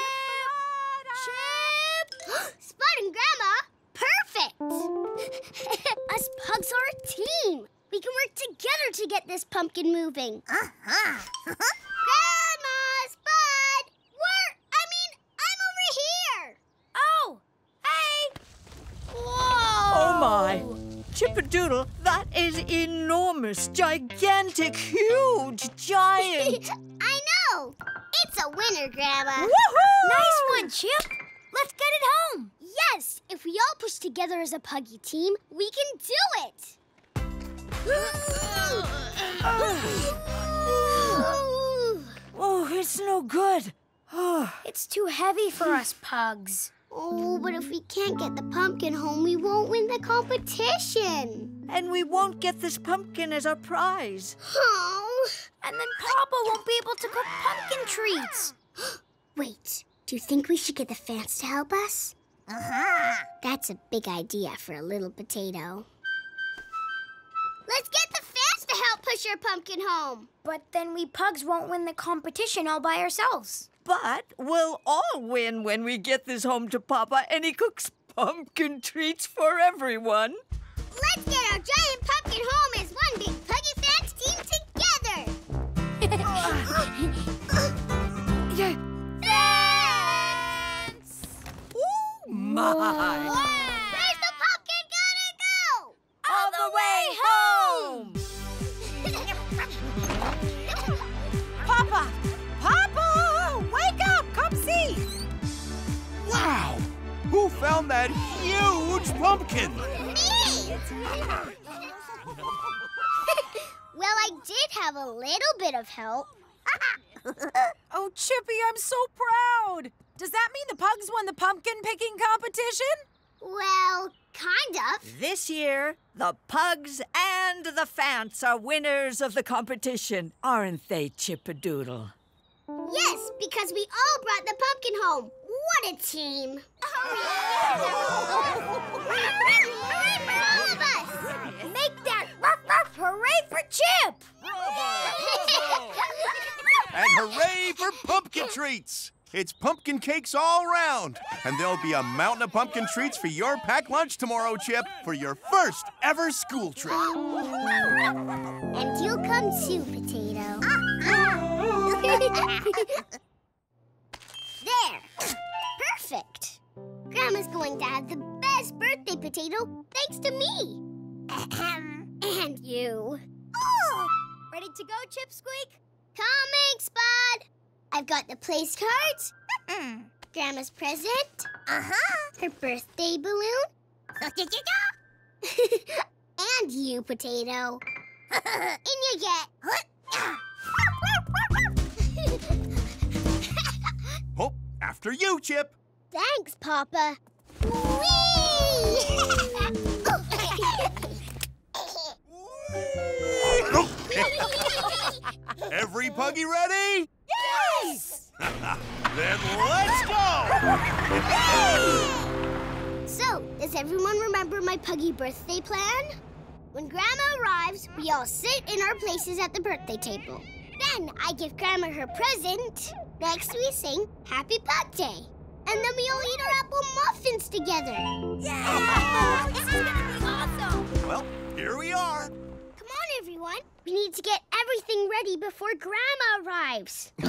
[SPEAKER 1] Chip! Spud and Grandma? Perfect! Us pugs are a team. We can work together to get this pumpkin moving. Uh-huh. Grandma, Spud! Where? I mean, I'm over here! Oh! Hey! Whoa! Oh, my!
[SPEAKER 21] Chippadoodle, that is enormous, gigantic, huge, giant!
[SPEAKER 1] I know! It's a winner, Grandma.
[SPEAKER 2] Woohoo! Nice one, Chip. Let's get it home.
[SPEAKER 1] Yes, if we all push together as a Puggy team, we can do it.
[SPEAKER 21] Oh, it's no good.
[SPEAKER 2] it's too heavy for us pugs.
[SPEAKER 1] Oh, but if we can't get the pumpkin home, we won't win the competition.
[SPEAKER 21] And we won't get this pumpkin as our prize.
[SPEAKER 1] Oh.
[SPEAKER 2] And then Papa won't be able to cook pumpkin treats.
[SPEAKER 1] Wait, do you think we should get the fans to help us?
[SPEAKER 2] Uh-huh.
[SPEAKER 1] That's a big idea for a little potato. Let's get the fans to help push our pumpkin home.
[SPEAKER 2] But then we pugs won't win the competition all by ourselves.
[SPEAKER 21] But we'll all win when we get this home to Papa and he cooks pumpkin treats for everyone.
[SPEAKER 1] Let's get our giant pumpkin home as one big Puggy Fans team together.
[SPEAKER 21] yeah.
[SPEAKER 1] Fans!
[SPEAKER 21] Oh, my.
[SPEAKER 1] Where's the pumpkin gonna go?
[SPEAKER 21] All the way home!
[SPEAKER 8] Papa! Papa! Wake up! Come see!
[SPEAKER 3] Wow! Who found that huge pumpkin?
[SPEAKER 1] Me! well, I did have a little bit of help.
[SPEAKER 23] oh, Chippy, I'm so proud. Does that mean the pugs won the pumpkin picking competition?
[SPEAKER 1] Well, kind of.
[SPEAKER 21] This year, the pugs and the fants are winners of the competition, aren't they, Chippadoodle?
[SPEAKER 1] Yes, because we all brought the pumpkin home. What a team! Hooray for all of us!
[SPEAKER 2] Make that ruff ruff hooray for Chip!
[SPEAKER 3] And hooray for pumpkin treats! It's pumpkin cakes all round, And there'll be a mountain of pumpkin treats for your packed lunch tomorrow, Chip, for your first ever school trip.
[SPEAKER 1] And you'll come too, Potato. there! Perfect! Grandma's going to have the best birthday potato thanks to me. and you.
[SPEAKER 2] Oh! Ready to go, Chip Squeak?
[SPEAKER 1] Coming, Spud! I've got the place cards, Grandma's present,
[SPEAKER 2] Uh-huh.
[SPEAKER 1] her birthday balloon, and you, Potato. In you get.
[SPEAKER 3] Oh, after you, Chip.
[SPEAKER 1] Thanks, Papa.
[SPEAKER 3] Every puggy ready?
[SPEAKER 1] Yes!
[SPEAKER 3] then let's go!
[SPEAKER 1] So, does everyone remember my puggy birthday plan? When Grandma arrives, we all sit in our places at the birthday table. Then I give Grandma her present. Next, we sing Happy Pug Day. And then we all eat our apple muffins together.
[SPEAKER 2] Yeah! this is gonna be awesome!
[SPEAKER 3] Well, here we are.
[SPEAKER 1] Come on, everyone. We need to get everything ready before Grandma arrives.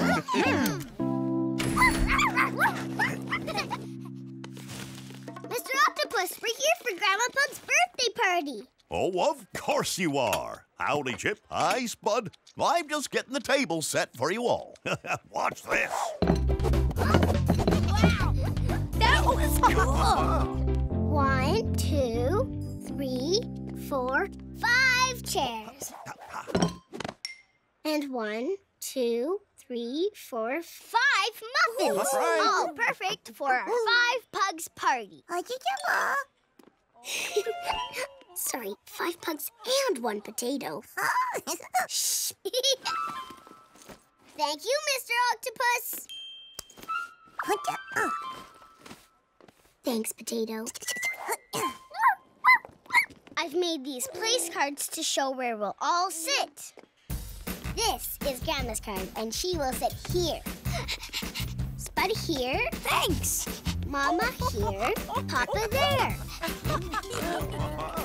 [SPEAKER 1] Mr. Octopus, we're here for Grandma Pug's birthday party.
[SPEAKER 24] Oh, of course you are. Howdy, Chip. Hi, Spud. I'm just getting the table set for you all. Watch this.
[SPEAKER 2] That was cool!
[SPEAKER 1] One, two, three, four, five chairs. And one, two, three, four, five muffins.
[SPEAKER 3] Right.
[SPEAKER 1] All perfect for our five pugs party. Sorry, five pugs and one potato. Shh. Thank you, Mr. Octopus. Thanks, Potato. I've made these place cards to show where we'll all sit. This is Grandma's card, and she will sit here. Spud here. Thanks. Mama here. Papa there.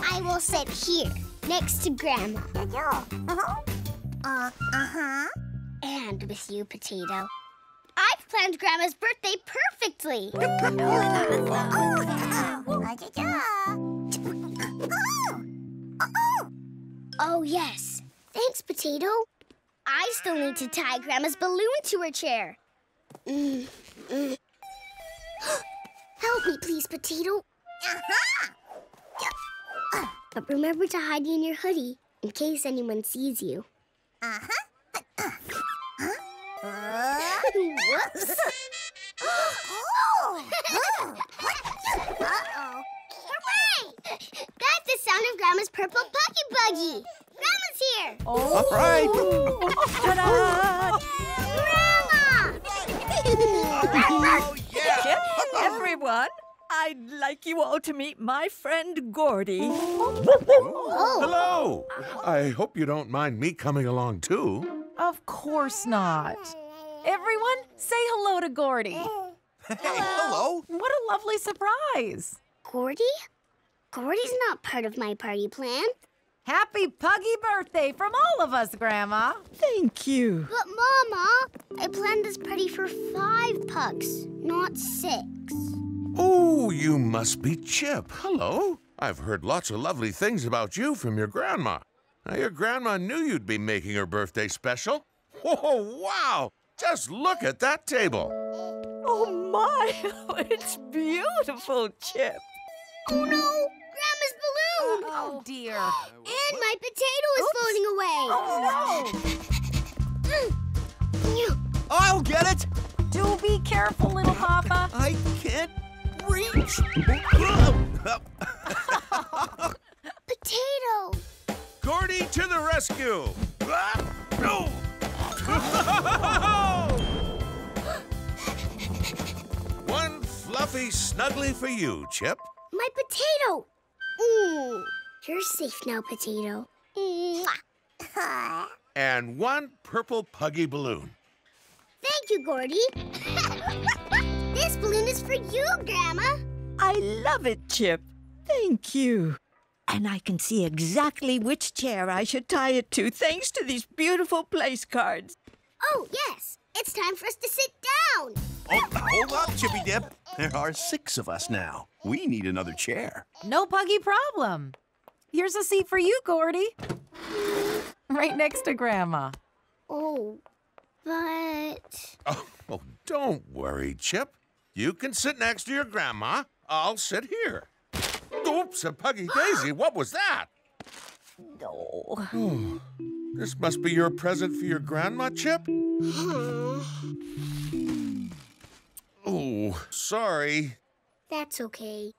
[SPEAKER 1] I will sit here, next to Grandma.
[SPEAKER 2] Uh, huh. uh-huh.
[SPEAKER 1] And with you, Potato. I've planned Grandma's birthday perfectly. Oh, yes. Thanks, Potato. I still need to tie Grandma's balloon to her chair. Mm, mm. Help me, please, Potato. But remember to hide in your hoodie in case anyone sees you.
[SPEAKER 5] Uh-huh.
[SPEAKER 1] Whoops.
[SPEAKER 5] Uh-oh.
[SPEAKER 1] Hooray! That's the sound of Grandma's purple Puggy Buggy. Grandma's here.
[SPEAKER 10] All right.
[SPEAKER 1] Grandma!
[SPEAKER 21] Chip, everyone, I'd like you all to meet my friend Gordy.
[SPEAKER 25] Hello! I hope you don't mind me coming along too.
[SPEAKER 4] Of course not. Everyone, say hello to Gordy.
[SPEAKER 3] Hey, hello.
[SPEAKER 4] What a lovely surprise.
[SPEAKER 1] Gordy? Gordy's not part of my party plan.
[SPEAKER 4] Happy Puggy birthday from all of us, Grandma.
[SPEAKER 21] Thank you.
[SPEAKER 1] But, Mama, I planned this party for five pugs, not six.
[SPEAKER 25] Oh, you must be Chip. Hello. I've heard lots of lovely things about you from your grandma. Now, your grandma knew you'd be making her birthday special. Oh, wow! Just look at that table.
[SPEAKER 21] Oh my, it's beautiful, Chip.
[SPEAKER 1] Oh no! Grandma's balloon!
[SPEAKER 4] Oh dear.
[SPEAKER 1] And my potato is floating away!
[SPEAKER 21] Oh no!
[SPEAKER 3] I'll get it!
[SPEAKER 4] Do be careful, little Papa.
[SPEAKER 3] I can't reach.
[SPEAKER 1] Potato!
[SPEAKER 25] Gordy to the rescue! No! One fluffy snuggly for you, Chip.
[SPEAKER 1] My potato! Mm, you're safe now, potato.
[SPEAKER 25] And one purple puggy balloon.
[SPEAKER 1] Thank you, Gordy. This balloon is for you, Grandma.
[SPEAKER 21] I love it, Chip. Thank you. And I can see exactly which chair I should tie it to thanks to these beautiful place cards.
[SPEAKER 1] Oh, yes. It's time for us to sit down.
[SPEAKER 3] Oh, hold up, Chippy Dip. There are six of us now. We need another chair.
[SPEAKER 4] No Puggy problem. Here's a seat for you, Gordy. Right next to Grandma.
[SPEAKER 1] Oh, but.
[SPEAKER 25] Oh, oh, don't worry, Chip. You can sit next to your grandma. I'll sit here. Oops, a puggy daisy. What was that?
[SPEAKER 21] No.
[SPEAKER 25] This must be your present for your grandma, Chip? Oh, sorry.
[SPEAKER 1] That's okay.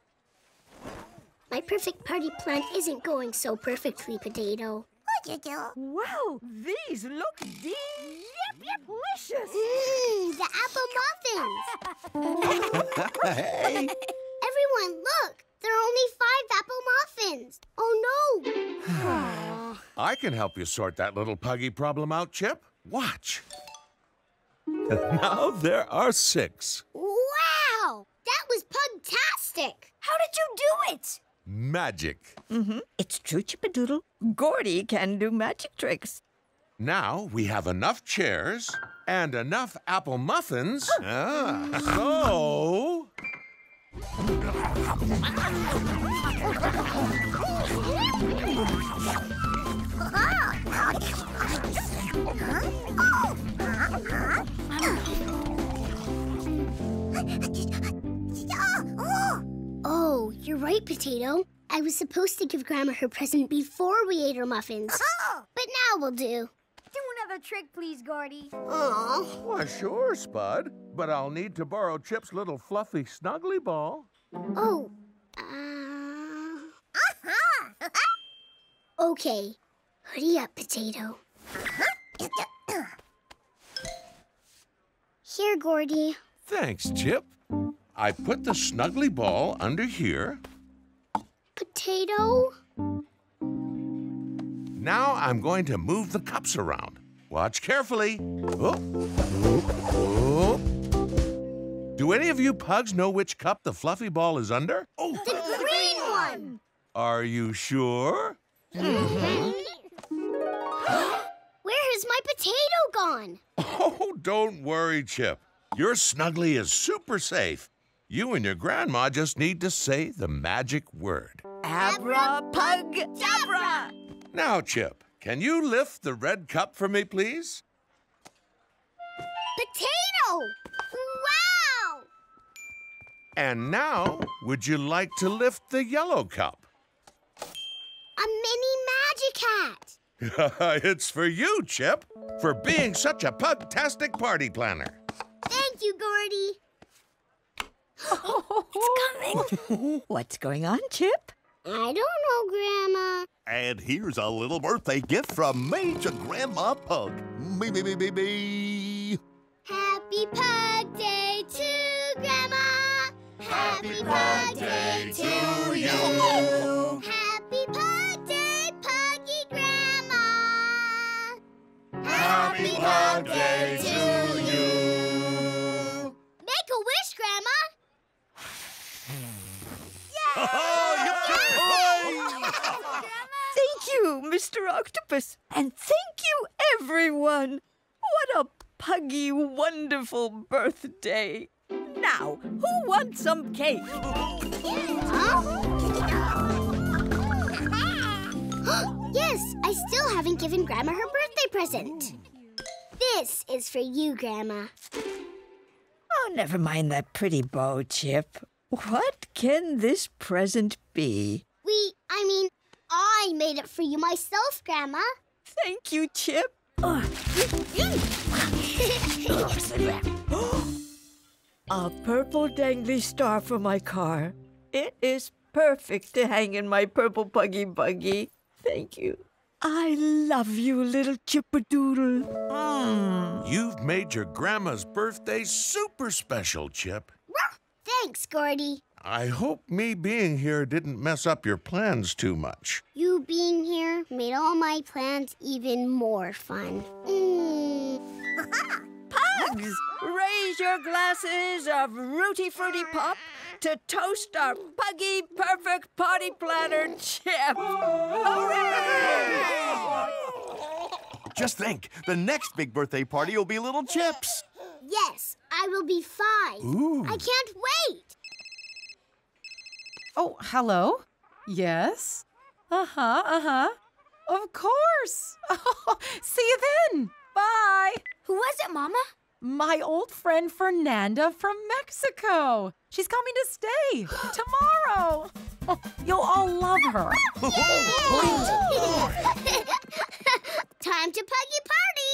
[SPEAKER 1] My perfect party plan isn't going so perfectly, Potato.
[SPEAKER 21] Wow, these look delicious.
[SPEAKER 1] Mmm, the apple muffins.
[SPEAKER 3] hey.
[SPEAKER 1] Everyone, look. There are only five apple muffins. Oh, no.
[SPEAKER 25] I can help you sort that little puggy problem out, Chip. Watch. now there are six.
[SPEAKER 1] wow! That was pugtastic.
[SPEAKER 2] How did you do it?
[SPEAKER 25] Magic.
[SPEAKER 21] Mm-hmm. It's true, Chippadoodle. Gordy can do magic tricks.
[SPEAKER 25] Now we have enough chairs and enough apple muffins. Ah. So.
[SPEAKER 1] Oh, you're right, Potato. I was supposed to give Grandma her present before we ate her muffins. but now we'll do.
[SPEAKER 2] Do another trick, please, Gordy.
[SPEAKER 1] Aw.
[SPEAKER 25] Why, sure, Spud. But I'll need to borrow Chip's little fluffy snuggly ball.
[SPEAKER 1] Oh. Uh... okay. Hurry up, Potato. Here, Gordy.
[SPEAKER 25] Thanks, Chip. I put the snuggly ball under here.
[SPEAKER 1] Potato?
[SPEAKER 25] Now I'm going to move the cups around. Watch carefully. Oh. Oh. Do any of you pugs know which cup the fluffy ball is under?
[SPEAKER 1] Oh, the green one!
[SPEAKER 25] Are you sure?
[SPEAKER 1] Where has my potato gone?
[SPEAKER 25] Oh, don't worry, Chip. Your snuggly is super safe. You and your grandma just need to say the magic word.
[SPEAKER 21] Abra pug jabra.
[SPEAKER 25] Now, Chip, can you lift the red cup for me, please?
[SPEAKER 1] Potato! Wow!
[SPEAKER 25] And now, would you like to lift the yellow cup?
[SPEAKER 1] A mini magic hat.
[SPEAKER 25] it's for you, Chip, for being such a pugtastic party planner.
[SPEAKER 1] Thank you, Gordy.
[SPEAKER 21] It's coming. What's going on, Chip?
[SPEAKER 1] I don't know, Grandma.
[SPEAKER 3] And here's a little birthday gift from Major Grandma Pug. Me, me, me, me, me.
[SPEAKER 1] Happy Pug Day to Grandma. Happy Pug Day to you. Happy Pug Day, Puggy Grandma. Happy Pug Day to
[SPEAKER 21] Thank you, Mr. Octopus. And thank you, everyone. What a puggy, wonderful birthday. Now, who wants some cake?
[SPEAKER 1] yes, I still haven't given Grandma her birthday present. This is for you, Grandma.
[SPEAKER 21] Oh, never mind that pretty bow, Chip. What can this present be?
[SPEAKER 1] We, I mean, I made it for you myself, Grandma.
[SPEAKER 21] Thank you, Chip. A purple dangly star for my car. It is perfect to hang in my purple buggy buggy. Thank you. I love you, little chippadoodle. Mm.
[SPEAKER 25] You've made your grandma's birthday super special, Chip.
[SPEAKER 1] Thanks, Gordy.
[SPEAKER 25] I hope me being here didn't mess up your plans too much.
[SPEAKER 1] You being here made all my plans even more fun. Mm.
[SPEAKER 21] Pugs, raise your glasses of Rooty Fruity Pop to toast our puggy perfect party planner, Chip.
[SPEAKER 26] Just think, the next big birthday party will be little Chip's.
[SPEAKER 1] Yes, I will be five.
[SPEAKER 25] Ooh.
[SPEAKER 1] I can't wait.
[SPEAKER 4] Oh, hello? Yes? Uh huh, uh huh. Of course. See you then. Bye.
[SPEAKER 23] Who was it, Mama?
[SPEAKER 4] My old friend Fernanda from Mexico. She's coming to stay tomorrow. You'll all love her.
[SPEAKER 1] Time to puggy party.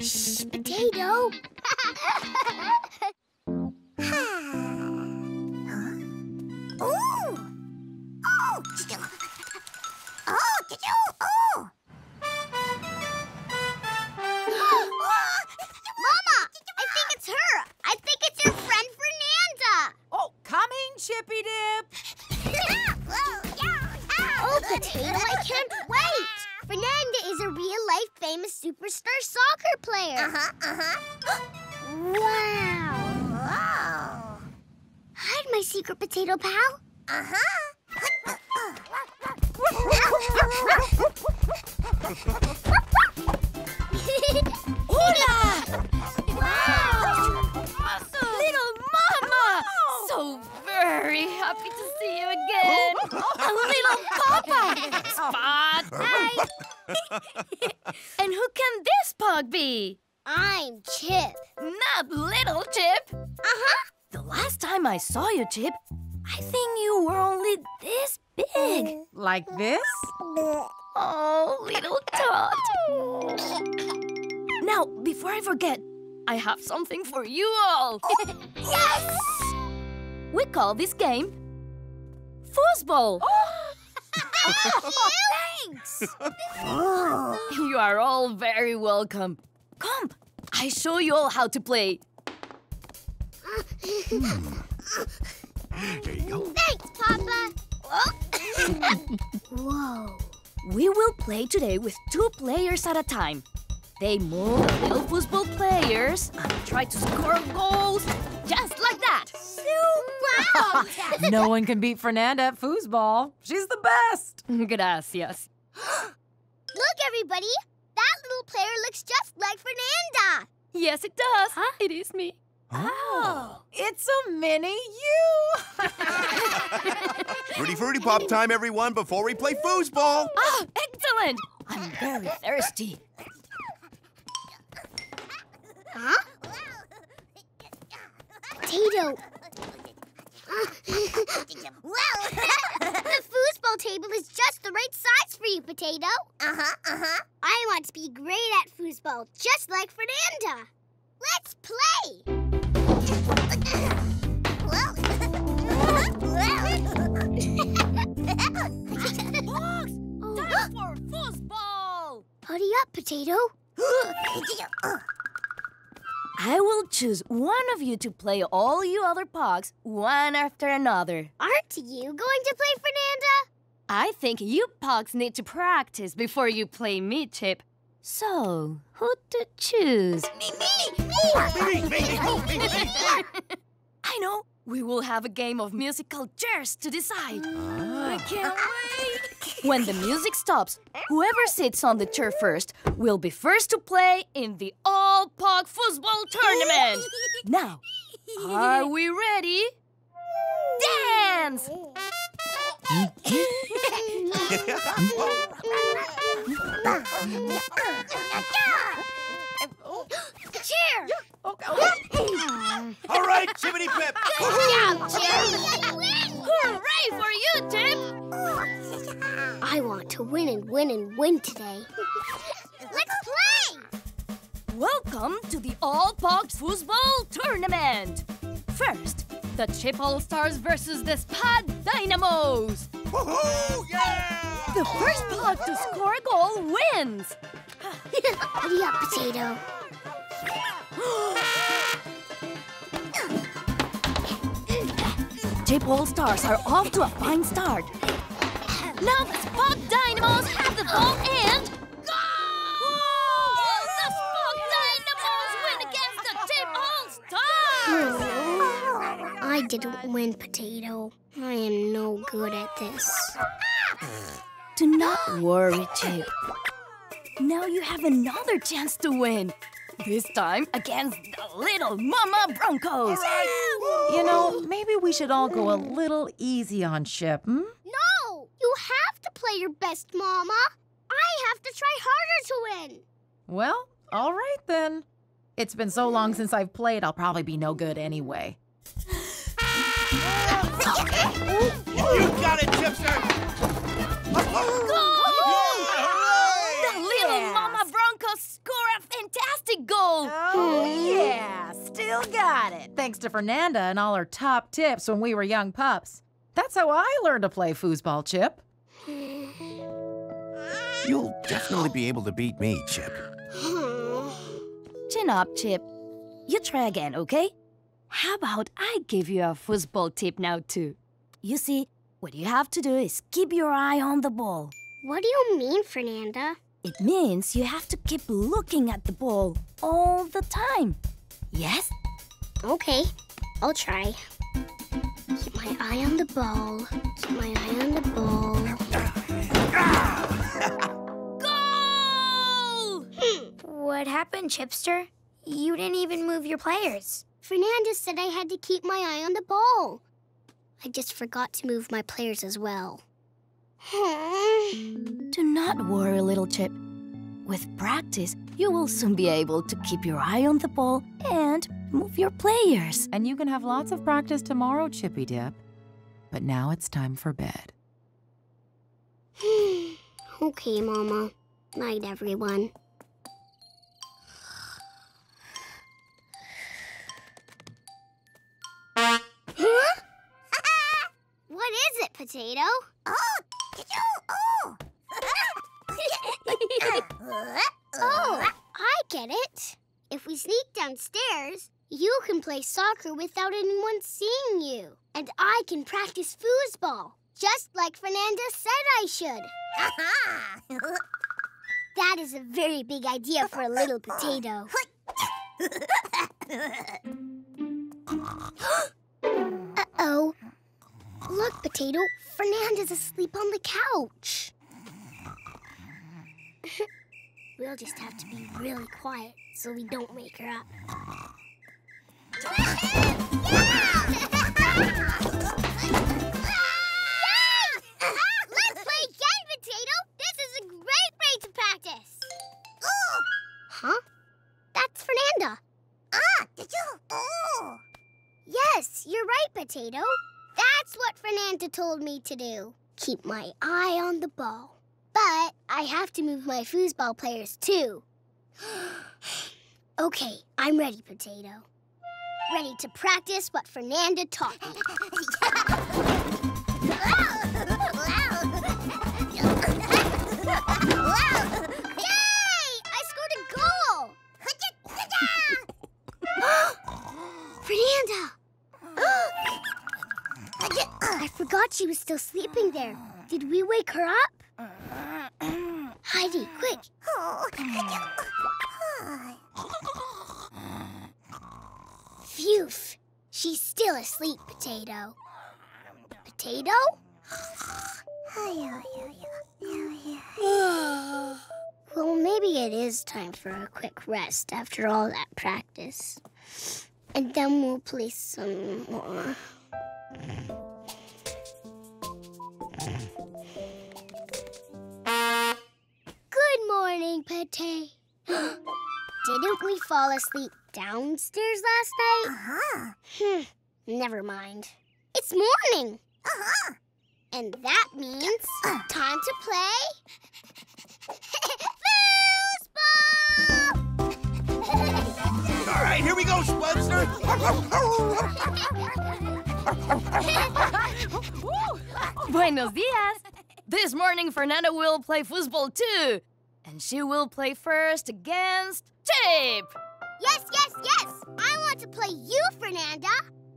[SPEAKER 1] Shh, potato. potato pal.
[SPEAKER 27] Uh-huh.
[SPEAKER 23] Hola!
[SPEAKER 1] Wow!
[SPEAKER 23] Little Mama! So very happy to see you again. A little Papa! Spud! Hi! and who can this pug be?
[SPEAKER 1] I'm Chip.
[SPEAKER 23] Not little Chip.
[SPEAKER 1] Uh-huh.
[SPEAKER 23] The last time I saw you, Chip,
[SPEAKER 4] Like this?
[SPEAKER 23] Oh, little tot. Now, before I forget, I have something for you all.
[SPEAKER 1] yes!
[SPEAKER 23] We call this game Foosball.
[SPEAKER 1] Thanks!
[SPEAKER 23] You are all very welcome. Come, I show you all how to play.
[SPEAKER 26] There you go.
[SPEAKER 1] Thanks, Papa. Oh.
[SPEAKER 23] Whoa. We will play today with two players at a time. They move the little football players and try to score goals just like that.
[SPEAKER 1] Wow!
[SPEAKER 4] no one can beat Fernanda at foosball. She's the best.
[SPEAKER 23] Gracias.
[SPEAKER 1] Look, everybody. That little player looks just like Fernanda.
[SPEAKER 23] Yes, it does. It is me.
[SPEAKER 21] Oh, it's a mini you.
[SPEAKER 3] Fruity Fruity Pop time, everyone, before we play foosball.
[SPEAKER 23] Oh, excellent. I'm very thirsty.
[SPEAKER 1] Huh? Potato. well, the foosball table is just the right size for you, Potato.
[SPEAKER 5] Uh-huh, uh-huh.
[SPEAKER 1] I want to be great at foosball, just like Fernanda. Let's play!
[SPEAKER 2] Time for foosball!
[SPEAKER 1] Hurry up, Potato.
[SPEAKER 23] I will choose one of you to play all you other pugs, one after another.
[SPEAKER 1] Aren't you going to play Fernanda?
[SPEAKER 23] I think you pugs need to practice before you play me, Chip. So, who to choose?
[SPEAKER 2] Me, me, me!
[SPEAKER 23] Me, me, me, me, me, me, I know. We will have a game of musical chairs to decide. Ah. I can't wait. When the music stops, whoever sits on the chair first will be first to play in the All Pug Football Tournament. now, are we ready? Dance!
[SPEAKER 1] Chair!
[SPEAKER 3] All right, Chippity Pip.
[SPEAKER 1] Good job, Chip!
[SPEAKER 23] Hooray for you, Chip!
[SPEAKER 1] I want to win and win and win today. Let's play!
[SPEAKER 23] Welcome to the All Pugs Football Tournament. First, the Chip All Stars versus the Spud Dynamos.
[SPEAKER 3] Woohoo! Yeah!
[SPEAKER 23] The first pug to score a goal wins.
[SPEAKER 1] Hurry up, Potato.
[SPEAKER 23] All Stars are off to a fine start. Now the Spud Dynamos have the ball and. Goal! The Spud Dynamos win against the All Stars!
[SPEAKER 1] I didn't win, Potato. I am no good at this.
[SPEAKER 23] Do not worry, Chip. Now you have another chance to win. This time against the little Mama Broncos.
[SPEAKER 4] You know, maybe we should all go a little easy on Chip, hmm?
[SPEAKER 1] No! You have to play your best, Mama. I have to try harder to win.
[SPEAKER 4] Well, all right then. It's been so long since I've played, I'll probably be no good anyway.
[SPEAKER 3] You got it, Chipster.
[SPEAKER 23] Goal! The little Mama Broncos score a fantastic goal.
[SPEAKER 21] Oh, yeah. Still got it.
[SPEAKER 4] Thanks to Fernanda and all her top tips when we were young pups. That's how I learned to play foosball, Chip.
[SPEAKER 3] You'll definitely be able to beat me, Chip.
[SPEAKER 23] Chin up, Chip. You try again, okay? How about I give you a foosball tip now, too? You see, what you have to do is keep your eye on the ball.
[SPEAKER 1] What do you mean, Fernanda?
[SPEAKER 23] It means you have to keep looking at the ball all the time. Yes?
[SPEAKER 1] Okay, I'll try. Keep my eye on the ball. Keep my eye on the ball.
[SPEAKER 2] Goal! Hmm. What happened, Chipster? You didn't even move your players.
[SPEAKER 1] Fernanda said I had to keep my eye on the ball. I just forgot to move my players as well.
[SPEAKER 23] Do not worry, little Chip. With practice, you will soon be able to keep your eye on the ball and move your players.
[SPEAKER 4] And you can have lots of practice tomorrow, Chippy Dip. But now it's time for bed.
[SPEAKER 1] okay, Mama. Night, everyone. Potato?
[SPEAKER 5] Oh, oh,
[SPEAKER 1] Oh, I get it. If we sneak downstairs, you can play soccer without anyone seeing you. And I can practice foosball, just like Fernanda said I should. That is a very big idea for a little potato. Uh-oh. Look, Potato, Fernanda's asleep on the couch. we'll just have to be really quiet so we don't wake her up. Let's play again, Potato! This is a great way to practice! Huh? That's Fernanda. Ah, did you? Oh. Yes, you're right, Potato. That's what Fernanda told me to do. Keep my eye on the ball. But I have to move my foosball players too. okay, I'm ready, Potato. Ready to practice what Fernanda taught me. Yay! I scored a goal! Fernanda! Oh, I forgot she was still sleeping there. Did we wake her up? Heidi, quick! Phew! She's still asleep, Potato. Potato? well, maybe it is time for a quick rest after all that practice. And then we'll play some more. Good morning, Pate. Didn't we fall asleep downstairs last night? Uh-huh. Hmm, never mind. It's morning. Uh-huh. And that means time to play.
[SPEAKER 3] All right, here we go, Spudster.
[SPEAKER 23] Buenos dias. This morning, Fernanda will play football too. And she will play first against Chip.
[SPEAKER 1] Yes, yes, yes! I want to play you, Fernanda.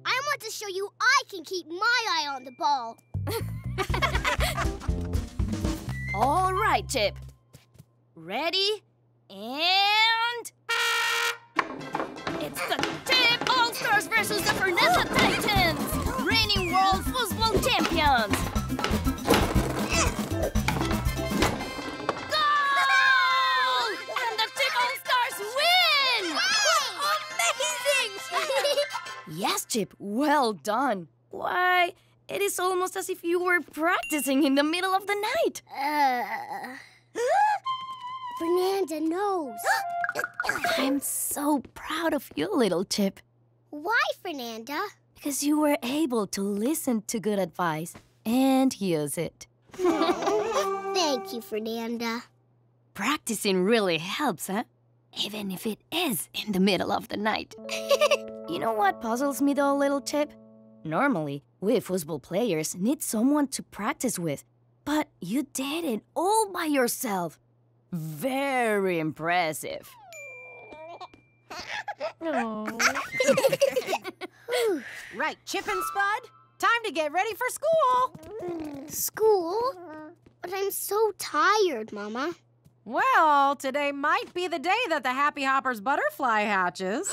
[SPEAKER 1] I want to show you I can keep my eye on the ball.
[SPEAKER 23] All right, Chip. Ready? And. It's the Chip All Stars versus the Fernanda Titans, reigning world football champions. Goal! And the Chip Stars win! Amazing! yes, Chip, well done. Why, it is almost as if you were practicing in the middle of the night.
[SPEAKER 1] Uh, Fernanda knows.
[SPEAKER 23] I'm so proud of you, little Chip.
[SPEAKER 1] Why, Fernanda?
[SPEAKER 23] Because you were able to listen to good advice and use it.
[SPEAKER 1] Thank you, Fernanda.
[SPEAKER 23] Practicing really helps, huh? Even if it is in the middle of the night. you know what puzzles me though, little Chip? Normally, we football players need someone to practice with, but you did it all by yourself. Very impressive.
[SPEAKER 28] right, Chip and Spud, time to get ready for school.
[SPEAKER 1] School? But I'm so tired, Mama.
[SPEAKER 28] Well, today might be the day that the Happy Hoppers butterfly hatches.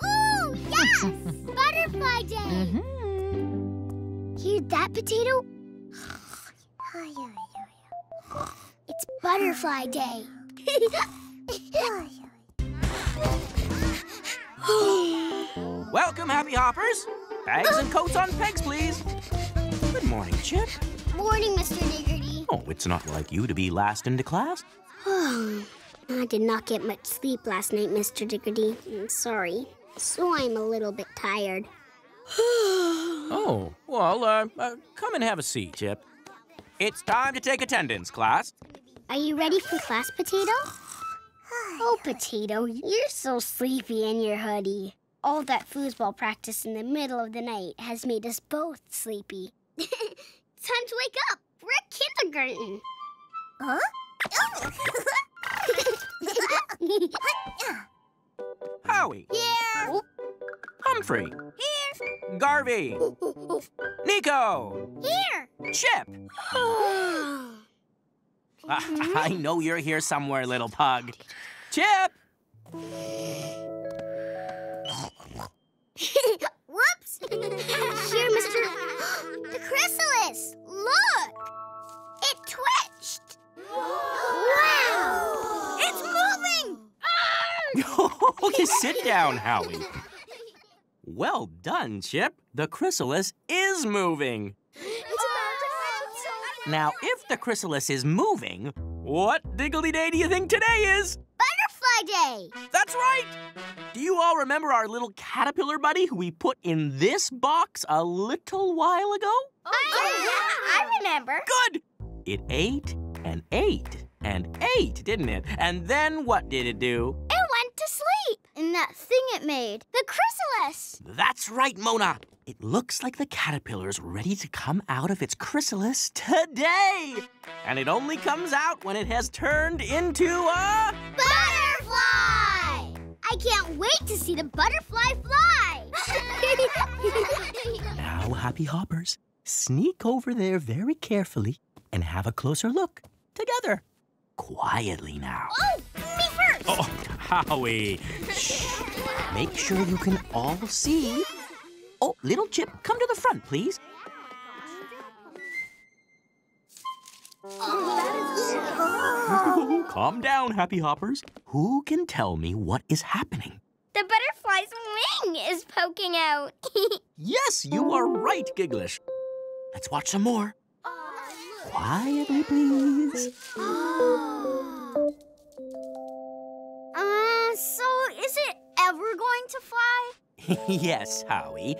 [SPEAKER 1] Ooh, yes! Butterfly Day! Mm-hmm. Hear that, Potato? It's Butterfly Day.
[SPEAKER 6] Welcome, Happy Hoppers. Bags and coats on pegs, please. Good morning, Chip.
[SPEAKER 1] Morning, Mr. Diggerty.
[SPEAKER 6] Oh, it's not like you to be last into class.
[SPEAKER 1] I did not get much sleep last night, Mr. Diggerty. I'm sorry. So I'm a little bit tired.
[SPEAKER 6] Oh, well, uh, uh, come and have a seat, Chip. It's time to take attendance, class.
[SPEAKER 1] Are you ready for class, Potato? Oh, Potato, you're so sleepy in your hoodie. All that foosball practice in the middle of the night has made us both sleepy. Time to wake up. We're at kindergarten. Huh?
[SPEAKER 6] Howie.
[SPEAKER 1] Here.
[SPEAKER 6] Humphrey.
[SPEAKER 1] Here.
[SPEAKER 6] Garvey. Nico.
[SPEAKER 1] Here.
[SPEAKER 6] Chip. I I know you're here somewhere, little pug. Chip!
[SPEAKER 1] Whoops! Here, Mr. the chrysalis! Look! It twitched! Wow! It's moving!
[SPEAKER 6] okay, Sit down, Howie. Well done, Chip. The chrysalis is moving. Now, if the chrysalis is moving, what diggly day do you think today is?
[SPEAKER 1] Butterfly Day!
[SPEAKER 6] That's right! Do you all remember our little caterpillar buddy who we put in this box a little while ago?
[SPEAKER 2] Oh, yeah, I remember.
[SPEAKER 6] Good! It ate and ate and ate, didn't it? And then what did it do?
[SPEAKER 1] It went to sleep in that thing it made, the chrysalis.
[SPEAKER 6] That's right, Mona. It looks like the caterpillar's ready to come out of its chrysalis today. And it only comes out when it has turned into a...
[SPEAKER 1] Butterfly! I can't wait to see the butterfly fly.
[SPEAKER 6] Now, happy hoppers, sneak over there very carefully and have a closer look together. Quietly now.
[SPEAKER 1] oh, me first!
[SPEAKER 6] Oh, Howie. Shh. Make sure you can all see. Oh, little Chip, come to the front, please. Calm down, happy hoppers. Who can tell me what is happening?
[SPEAKER 2] The butterfly's wing is poking out.
[SPEAKER 6] Yes, you are right, Gigglish. Let's watch some more. Quietly, please.
[SPEAKER 1] Uh, so is it ever going to fly?
[SPEAKER 6] yes, Howie.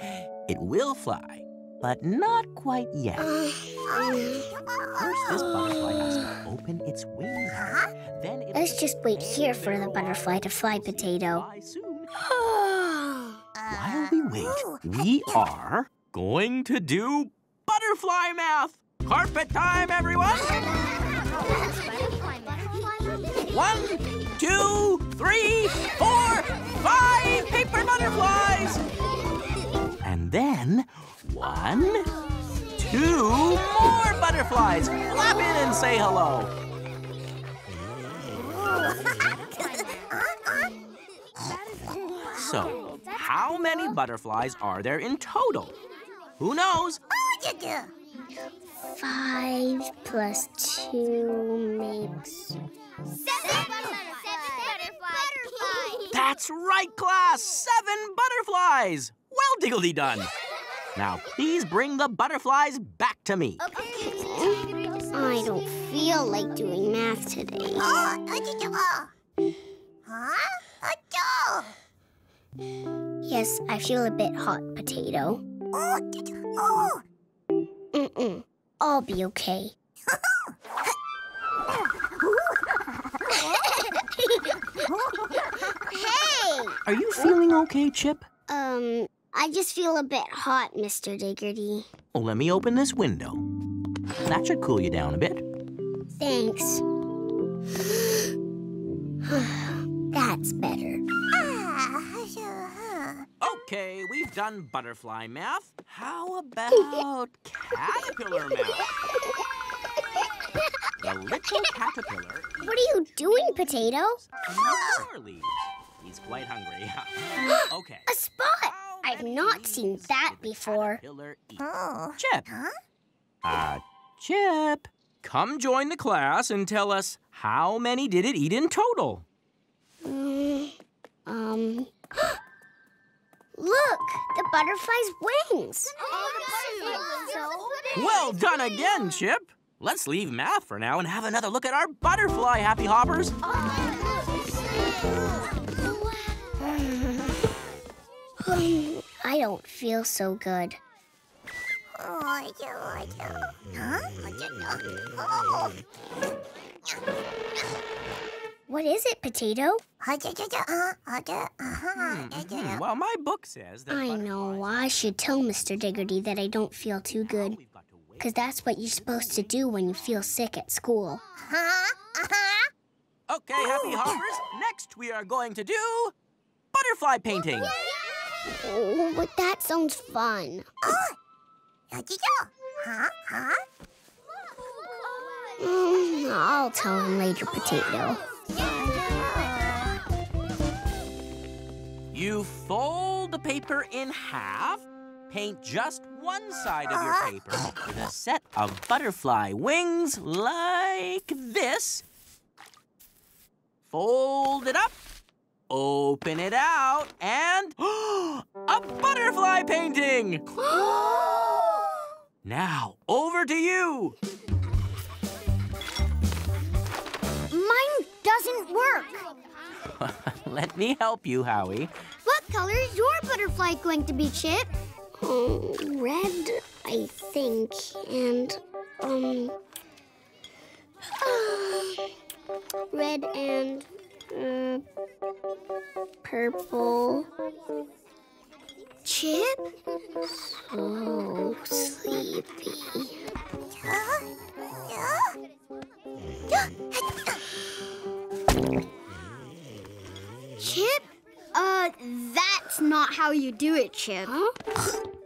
[SPEAKER 6] It will fly, but not quite yet. First, this butterfly has to open its wings. Then it
[SPEAKER 1] Let's just wait here for the butterfly to fly, Potato.
[SPEAKER 6] While we wait, oh, we oh, are going to do butterfly math. Carpet time, everyone. One, two, three, four, five paper butterflies. And then one, two more butterflies. Flap in and say hello. So, how many butterflies are there in total? Who knows?
[SPEAKER 1] Five plus two makes.
[SPEAKER 6] seven butterflies That's right, class! Seven butterflies! Well, Diggledy done. Now, please bring the butterflies back to me. Okay.
[SPEAKER 1] I don't feel like doing math today. Yes, I feel a bit hot, Potato. Mm-mm. I'll be okay. hey!
[SPEAKER 6] Are you feeling okay, Chip?
[SPEAKER 1] Um, I just feel a bit hot, Mr. Diggerty.
[SPEAKER 6] Well, let me open this window. That should cool you down a bit.
[SPEAKER 1] Thanks. That's better. Ah.
[SPEAKER 6] Okay, we've done butterfly math. How about caterpillar math? The little caterpillar
[SPEAKER 1] What are you doing, Potato?
[SPEAKER 6] flower leaves. He's quite hungry. okay.
[SPEAKER 1] A spot! I've not seen that before.
[SPEAKER 6] Caterpillar eat. Chip. Uh, Chip, come join the class and tell us how many did it eat in total?
[SPEAKER 1] Mm, um. Look, the butterfly's wings.
[SPEAKER 6] Well done again, Chip. Let's leave math for now and have another look at our butterfly, Happy Hoppers.
[SPEAKER 1] I don't feel so good. What is it, Potato?
[SPEAKER 6] Hmm, well, my book says that.
[SPEAKER 1] I know. I should tell Mr. Diggerty that I don't feel too good. Because that's what you're supposed to do when you feel sick at school.
[SPEAKER 6] Okay, Happy Hoppers. Next, we are going to do butterfly painting.
[SPEAKER 1] Oh, but that sounds fun. Mm, I'll tell him later, Potato.
[SPEAKER 6] You fold the paper in half, paint just one side of your paper with a set of butterfly wings like this. Fold it up, Open it out and a butterfly painting! now, over to you.
[SPEAKER 1] Mine doesn't work.
[SPEAKER 6] Let me help you, Howie.
[SPEAKER 1] What color is your butterfly going to be, Chip? Oh, red, I think, and um, red and uh, purple. Chip? So sleepy. Chip? Uh, that's not how you do it, Chip.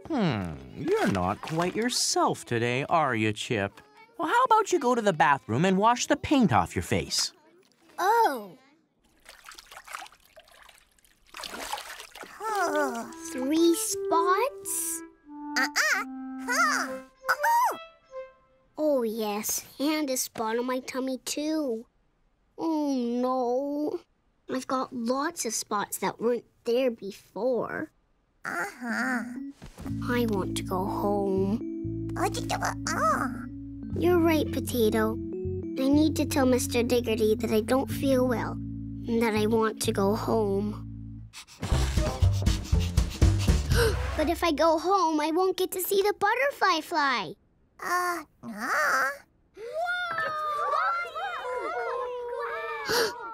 [SPEAKER 6] Hmm, you're not quite yourself today, are you, Chip? Well, how about you go to the bathroom and wash the paint off your face?
[SPEAKER 1] Oh. Three spots? Uh-uh. Huh. Oh, yes. And a spot on my tummy, too. Oh, no. I've got lots of spots that weren't there before. Uh-huh. I want to go home. You're right, Potato. I need to tell Mr. Diggerty that I don't feel well and that I want to go home. But if I go home, I won't get to see the butterfly fly. Uh,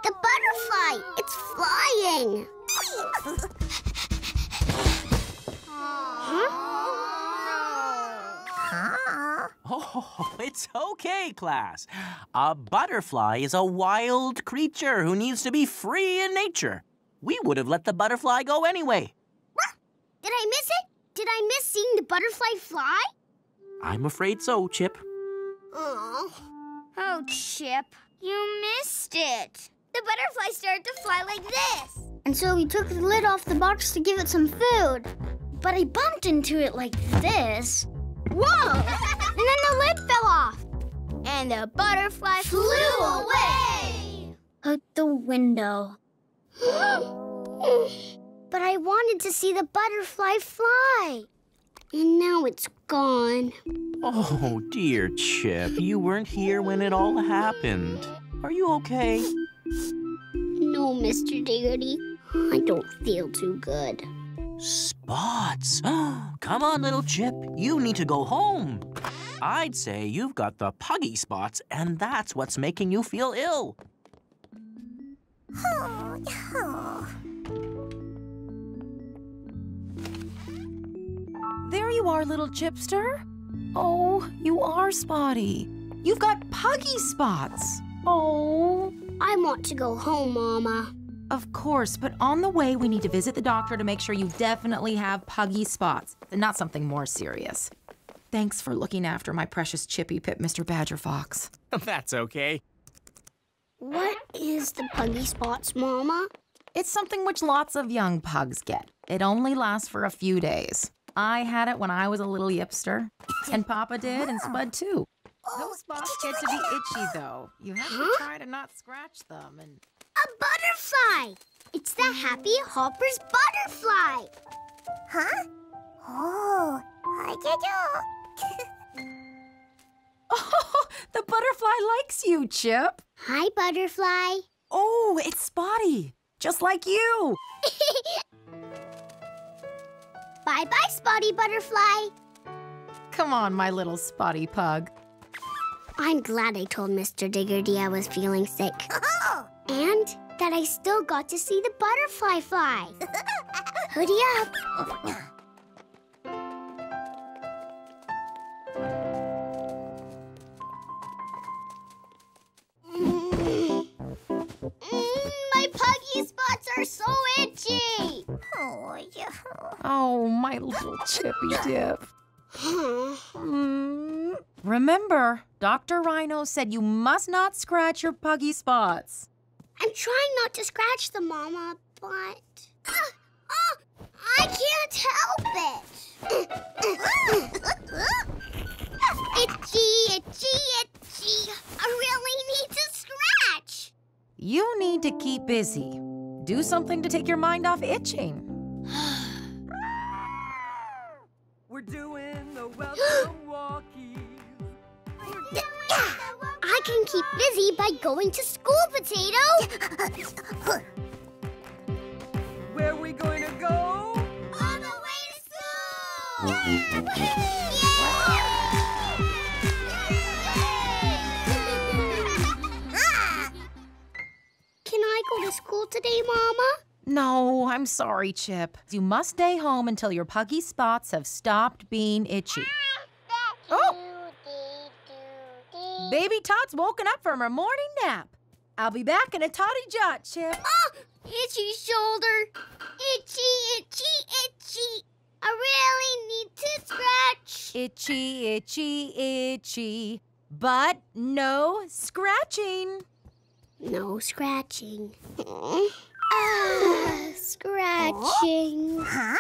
[SPEAKER 1] the butterfly! It's flying!
[SPEAKER 6] Oh, it's okay, class. A butterfly is a wild creature who needs to be free in nature. We would have let the butterfly go anyway.
[SPEAKER 1] Did I miss it? Did I miss seeing the butterfly fly?
[SPEAKER 6] I'm afraid so, Chip.
[SPEAKER 1] Oh. Oh, Chip, you missed it. The butterfly started to fly like this. And so we took the lid off the box to give it some food. But I bumped into it like this. Whoa! and then the lid fell off. And the butterfly flew, away out the window. but I wanted to see the butterfly fly. And now it's gone.
[SPEAKER 6] Oh, dear Chip, you weren't here when it all happened. Are you okay?
[SPEAKER 1] No, Mr. Diggerty. I don't feel too good.
[SPEAKER 6] Spots. Come on, little Chip. You need to go home. I'd say you've got the puggy spots, and that's what's making you feel ill.
[SPEAKER 4] There you are, little Chipster. Oh, you are spotty. You've got puggy spots. Oh.
[SPEAKER 1] I want to go home, Mama.
[SPEAKER 4] Of course, but on the way, we need to visit the doctor to make sure you definitely have puggy spots and not something more serious. Thanks for looking after my precious Chippy Pip, Mr. Badger Fox.
[SPEAKER 9] That's okay.
[SPEAKER 1] What is the puggy spots, Mama?
[SPEAKER 4] It's something which lots of young pugs get. It only lasts for a few days. I had it when I was a little yipster, and Papa did, and ah. Spud too. Oh, Those spots get to be itchy, though. You have to try to not scratch them, and
[SPEAKER 1] A butterfly! It's the Happy Hoppers butterfly! Huh? Oh, I do.
[SPEAKER 4] Oh, the butterfly likes you, Chip.
[SPEAKER 1] Hi, butterfly.
[SPEAKER 4] Oh, it's Spotty, just like you.
[SPEAKER 1] Bye bye, Spotty Butterfly.
[SPEAKER 4] Come on, my little Spotty pug.
[SPEAKER 1] I'm glad I told Mr. Diggerty I was feeling sick. and that I still got to see the butterfly fly. Hoodie up. Mm, my Oh,
[SPEAKER 4] my little Chippy Dip. Mm. Remember, Dr. Rhino said you must not scratch your puggy spots.
[SPEAKER 1] I'm trying not to scratch them, Mama, but. Ah, ah, I can't help it. itchy, itchy, itchy. I really need to scratch.
[SPEAKER 4] You need to keep busy. Do something to take your mind off itching.
[SPEAKER 10] We're doing the welcome walkie.
[SPEAKER 1] I can keep busy by going to school, Potato.
[SPEAKER 10] Where are we going to go?
[SPEAKER 1] On the way to school! Mm-hmm. Yeah! Ah! Can I go to school today, Mama?
[SPEAKER 4] No, I'm sorry, Chip. You must stay home until your puggy spots have stopped being itchy. Oh! Baby Tot's woken up from her morning nap. I'll be back in a toddy jot, Chip.
[SPEAKER 1] Oh, itchy shoulder. Itchy, itchy, itchy. I really need to scratch.
[SPEAKER 4] Itchy, itchy, itchy. But no scratching.
[SPEAKER 1] No scratching. ah, scratching. Huh?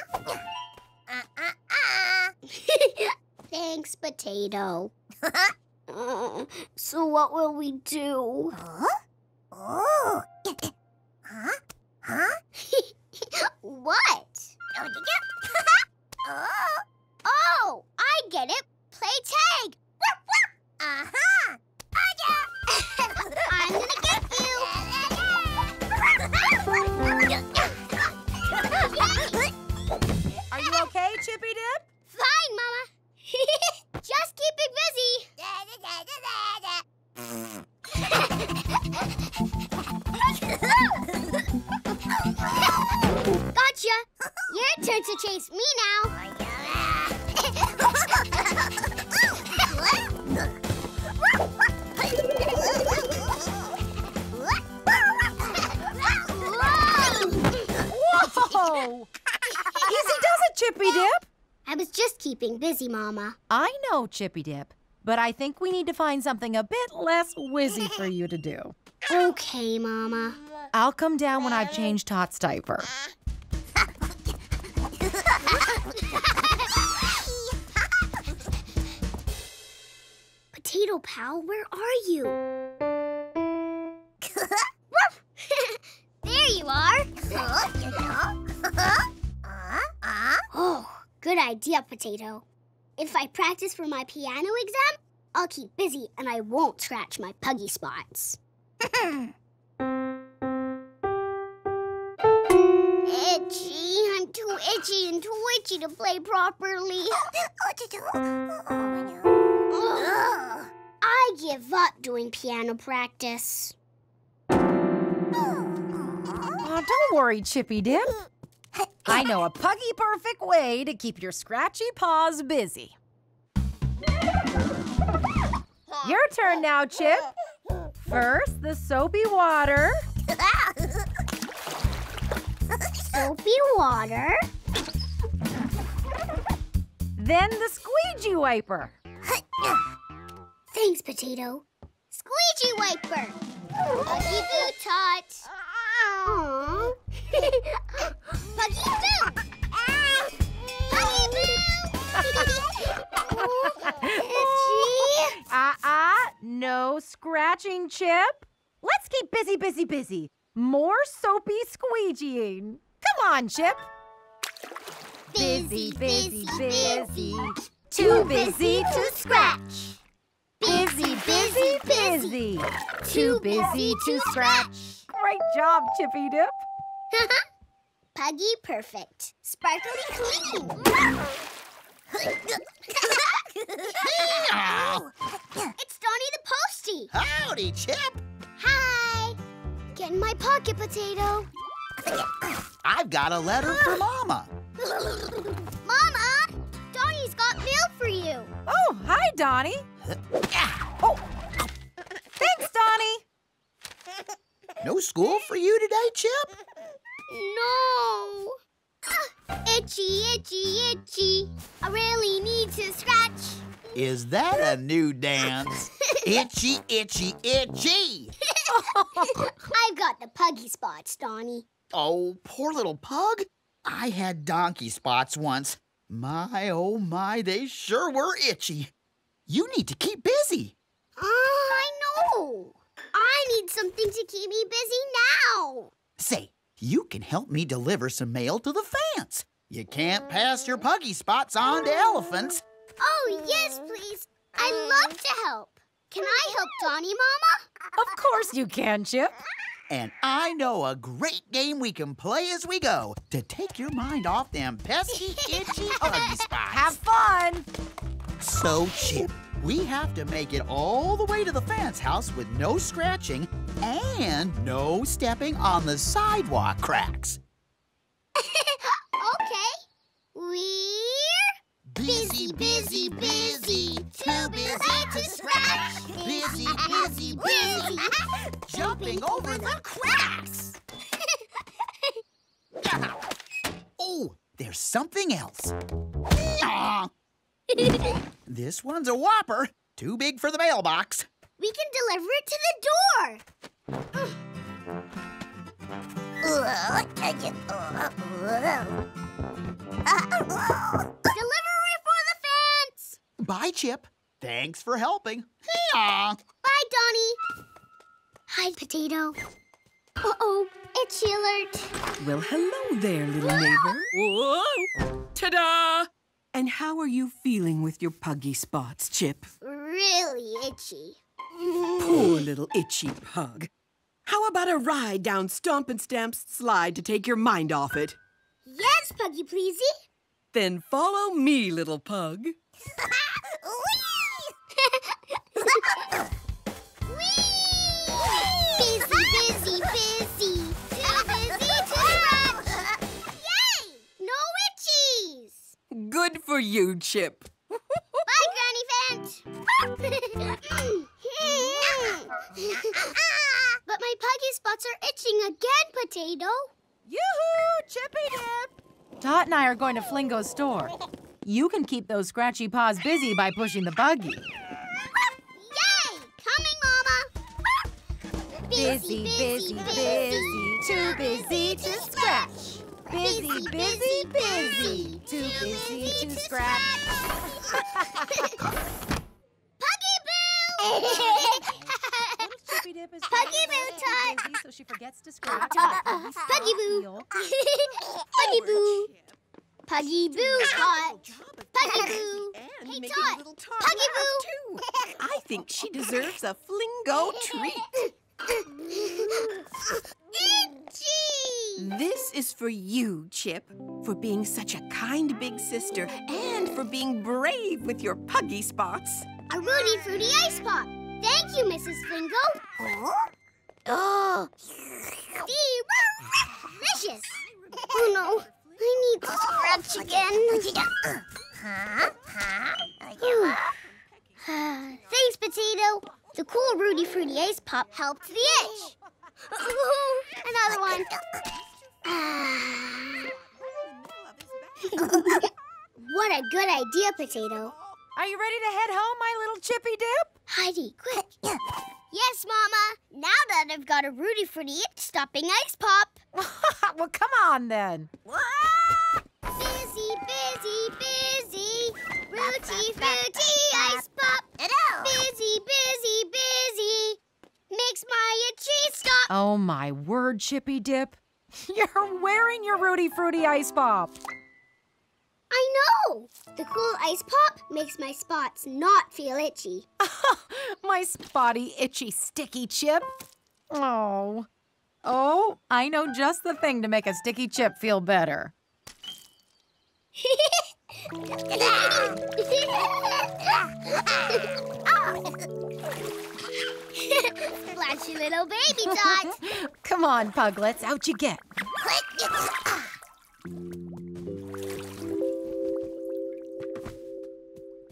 [SPEAKER 1] Thanks, Potato. Uh, so what will we do? Huh? Oh. huh? Huh? what? oh, I get it. Play tag. uh-huh. I'm gonna get Just keep it busy. gotcha. Your turn to chase me now.
[SPEAKER 28] Whoa! Easy does it, Chippy Dip.
[SPEAKER 1] I was just keeping busy, Mama.
[SPEAKER 4] I know, Chippy Dip, but I think we need to find something a bit less whizzy for you to do.
[SPEAKER 1] Okay, Mama.
[SPEAKER 4] I'll come down when I've changed Tot's diaper.
[SPEAKER 1] Potato Pal, where are you? there you are. oh, good idea, Potato. If I practice for my piano exam, I'll keep busy and I won't scratch my puggy spots. itchy. I'm too itchy and too itchy to play properly. Ugh. I give up doing piano practice.
[SPEAKER 4] Oh, don't worry, Chippy Dip. I know a puggy perfect way to keep your scratchy paws busy. Your turn now, Chip. First, the soapy water.
[SPEAKER 1] Soapy water.
[SPEAKER 4] Then the squeegee wiper.
[SPEAKER 1] Thanks, Potato. Squeegee wiper. Puggy Boo Tot. Aww. Puggy Boo. Puggy Boo.
[SPEAKER 4] Uh-uh, no scratching, Chip. Let's keep busy, busy, busy. More soapy squeegeeing. Come on, Chip.
[SPEAKER 1] Busy, busy, busy.
[SPEAKER 4] Too busy to scratch. Busy, busy, busy. Too busy to scratch. Great job, Chippy Dip.
[SPEAKER 1] Puggy perfect. Sparkly clean. it's Donnie the Postie.
[SPEAKER 29] Howdy, Chip.
[SPEAKER 1] Hi. Get in my pocket, Potato.
[SPEAKER 29] I've got a letter for Mama.
[SPEAKER 1] Mama, Donnie's got mail for you.
[SPEAKER 4] Oh, hi, Donnie. Oh, thanks, Donnie.
[SPEAKER 29] No school for you today, Chip?
[SPEAKER 1] No. Itchy, itchy, itchy. I really need to scratch.
[SPEAKER 29] Is that a new dance? itchy, itchy, itchy.
[SPEAKER 1] I've got the puggy spots, Donnie.
[SPEAKER 29] Oh, poor little pug. I had donkey spots once. My, oh my, they sure were itchy. You need to keep busy.
[SPEAKER 1] Uh, I know. I need something to keep me busy now.
[SPEAKER 29] Say, you can help me deliver some mail to the fans. You can't pass your puggy spots on to elephants.
[SPEAKER 1] Oh, yes, please. I love to help. Can I help Donnie, Mama?
[SPEAKER 4] Of course you can, Chip.
[SPEAKER 29] And I know a great game we can play as we go to take your mind off them pesky, itchy puggy spots.
[SPEAKER 4] Have fun!
[SPEAKER 29] So, Chip, we have to make it all the way to the fence house with no scratching and no stepping on the sidewalk cracks.
[SPEAKER 1] okay. We're
[SPEAKER 29] busy, busy, busy, too busy to scratch. Busy, busy, busy, jumping over the cracks. oh, there's something else. Aw. this one's a whopper, too big for the mailbox.
[SPEAKER 1] We can deliver it to the door. Delivery for the fence!
[SPEAKER 29] Bye, Chip. Thanks for helping.
[SPEAKER 1] Bye, Donnie. Hi, Potato. Uh-oh, itchy alert.
[SPEAKER 12] Well, hello there, little neighbor. Whoa! Ta-da! And how are you feeling with your puggy spots, Chip?
[SPEAKER 1] Really itchy.
[SPEAKER 12] Poor little itchy pug. How about a ride down Stomp and Stamp's slide to take your mind off it?
[SPEAKER 1] Yes, Puggy Pleasy.
[SPEAKER 12] Then follow me, little pug.
[SPEAKER 1] Busy, busy, busy.
[SPEAKER 12] Good for you, Chip.
[SPEAKER 1] Bye, Granny Vent. but my puggy spots are itching again, Potato.
[SPEAKER 4] Yoo-hoo! Chippy Dip! Tot and I are going to Flingo's store. You can keep those scratchy paws busy by pushing the buggy.
[SPEAKER 1] Yay! Coming, Mama.
[SPEAKER 4] Busy, busy, busy, too busy to scratch. Busy, busy, busy, too busy to scratch.
[SPEAKER 1] Puggy Boo!
[SPEAKER 4] Chippy Dip is
[SPEAKER 1] Puggy Boo Tot.
[SPEAKER 4] so she forgets to scratch.
[SPEAKER 1] Puggy Boo. Puggy Boo. Puggy Boo Tot. Puggy Boo. Hey Tot. Puggy Boo.
[SPEAKER 12] I think she deserves a Flingo treat.
[SPEAKER 1] Itchy.
[SPEAKER 12] This is for you, Chip, for being such a kind big sister and for being brave with your puggy spots.
[SPEAKER 1] A Rudy Fruity Ice Pop. Thank you, Mrs. Flingo. Oh. Delicious. Oh no, I need to scratch again. Thanks, Potato. The cool Rudy Fruity Ice Pop helped the itch. Another one. what a good idea, Potato.
[SPEAKER 4] Are you ready to head home, my little Chippy Dip?
[SPEAKER 1] Heidi, quick. yes, Mama. Now that I've got a Rudy Fruity itch stopping ice pop.
[SPEAKER 4] well, come on then.
[SPEAKER 1] Busy, busy, busy. Rooty Fruity ice pop. Busy, busy, busy. Makes my itchy stop.
[SPEAKER 4] Oh my word, Chippy Dip. You're wearing your Rudy Fruity Ice Pop.
[SPEAKER 1] I know. The cool ice pop makes my spots not feel itchy.
[SPEAKER 4] My spotty, itchy, sticky chip. Oh. Oh, I know just the thing to make a sticky chip feel better. Ah.
[SPEAKER 1] Splashy little baby Tot.
[SPEAKER 4] Come on, Puglets, out you get.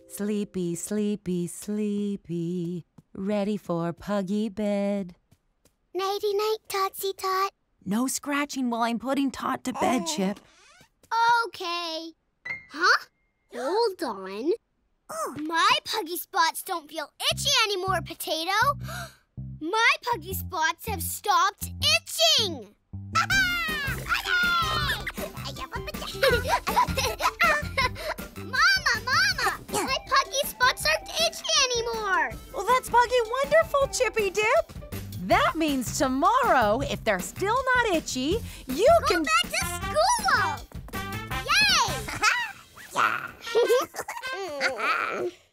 [SPEAKER 4] Sleepy, sleepy, sleepy, ready for puggy bed.
[SPEAKER 1] Nighty night, Totsy Tot.
[SPEAKER 4] No scratching while I'm putting Tot to bed, oh. Chip.
[SPEAKER 1] Okay. Huh? Hold on. My puggy spots don't feel itchy anymore, Potato. My puggy spots have stopped itching. Mama, Mama, my puggy spots aren't itchy anymore.
[SPEAKER 4] Well, that's Puggy Wonderful, Chippy Dip. That means tomorrow, if they're still not itchy, you
[SPEAKER 1] Go
[SPEAKER 4] can.
[SPEAKER 1] Go back to school! Yay! yeah.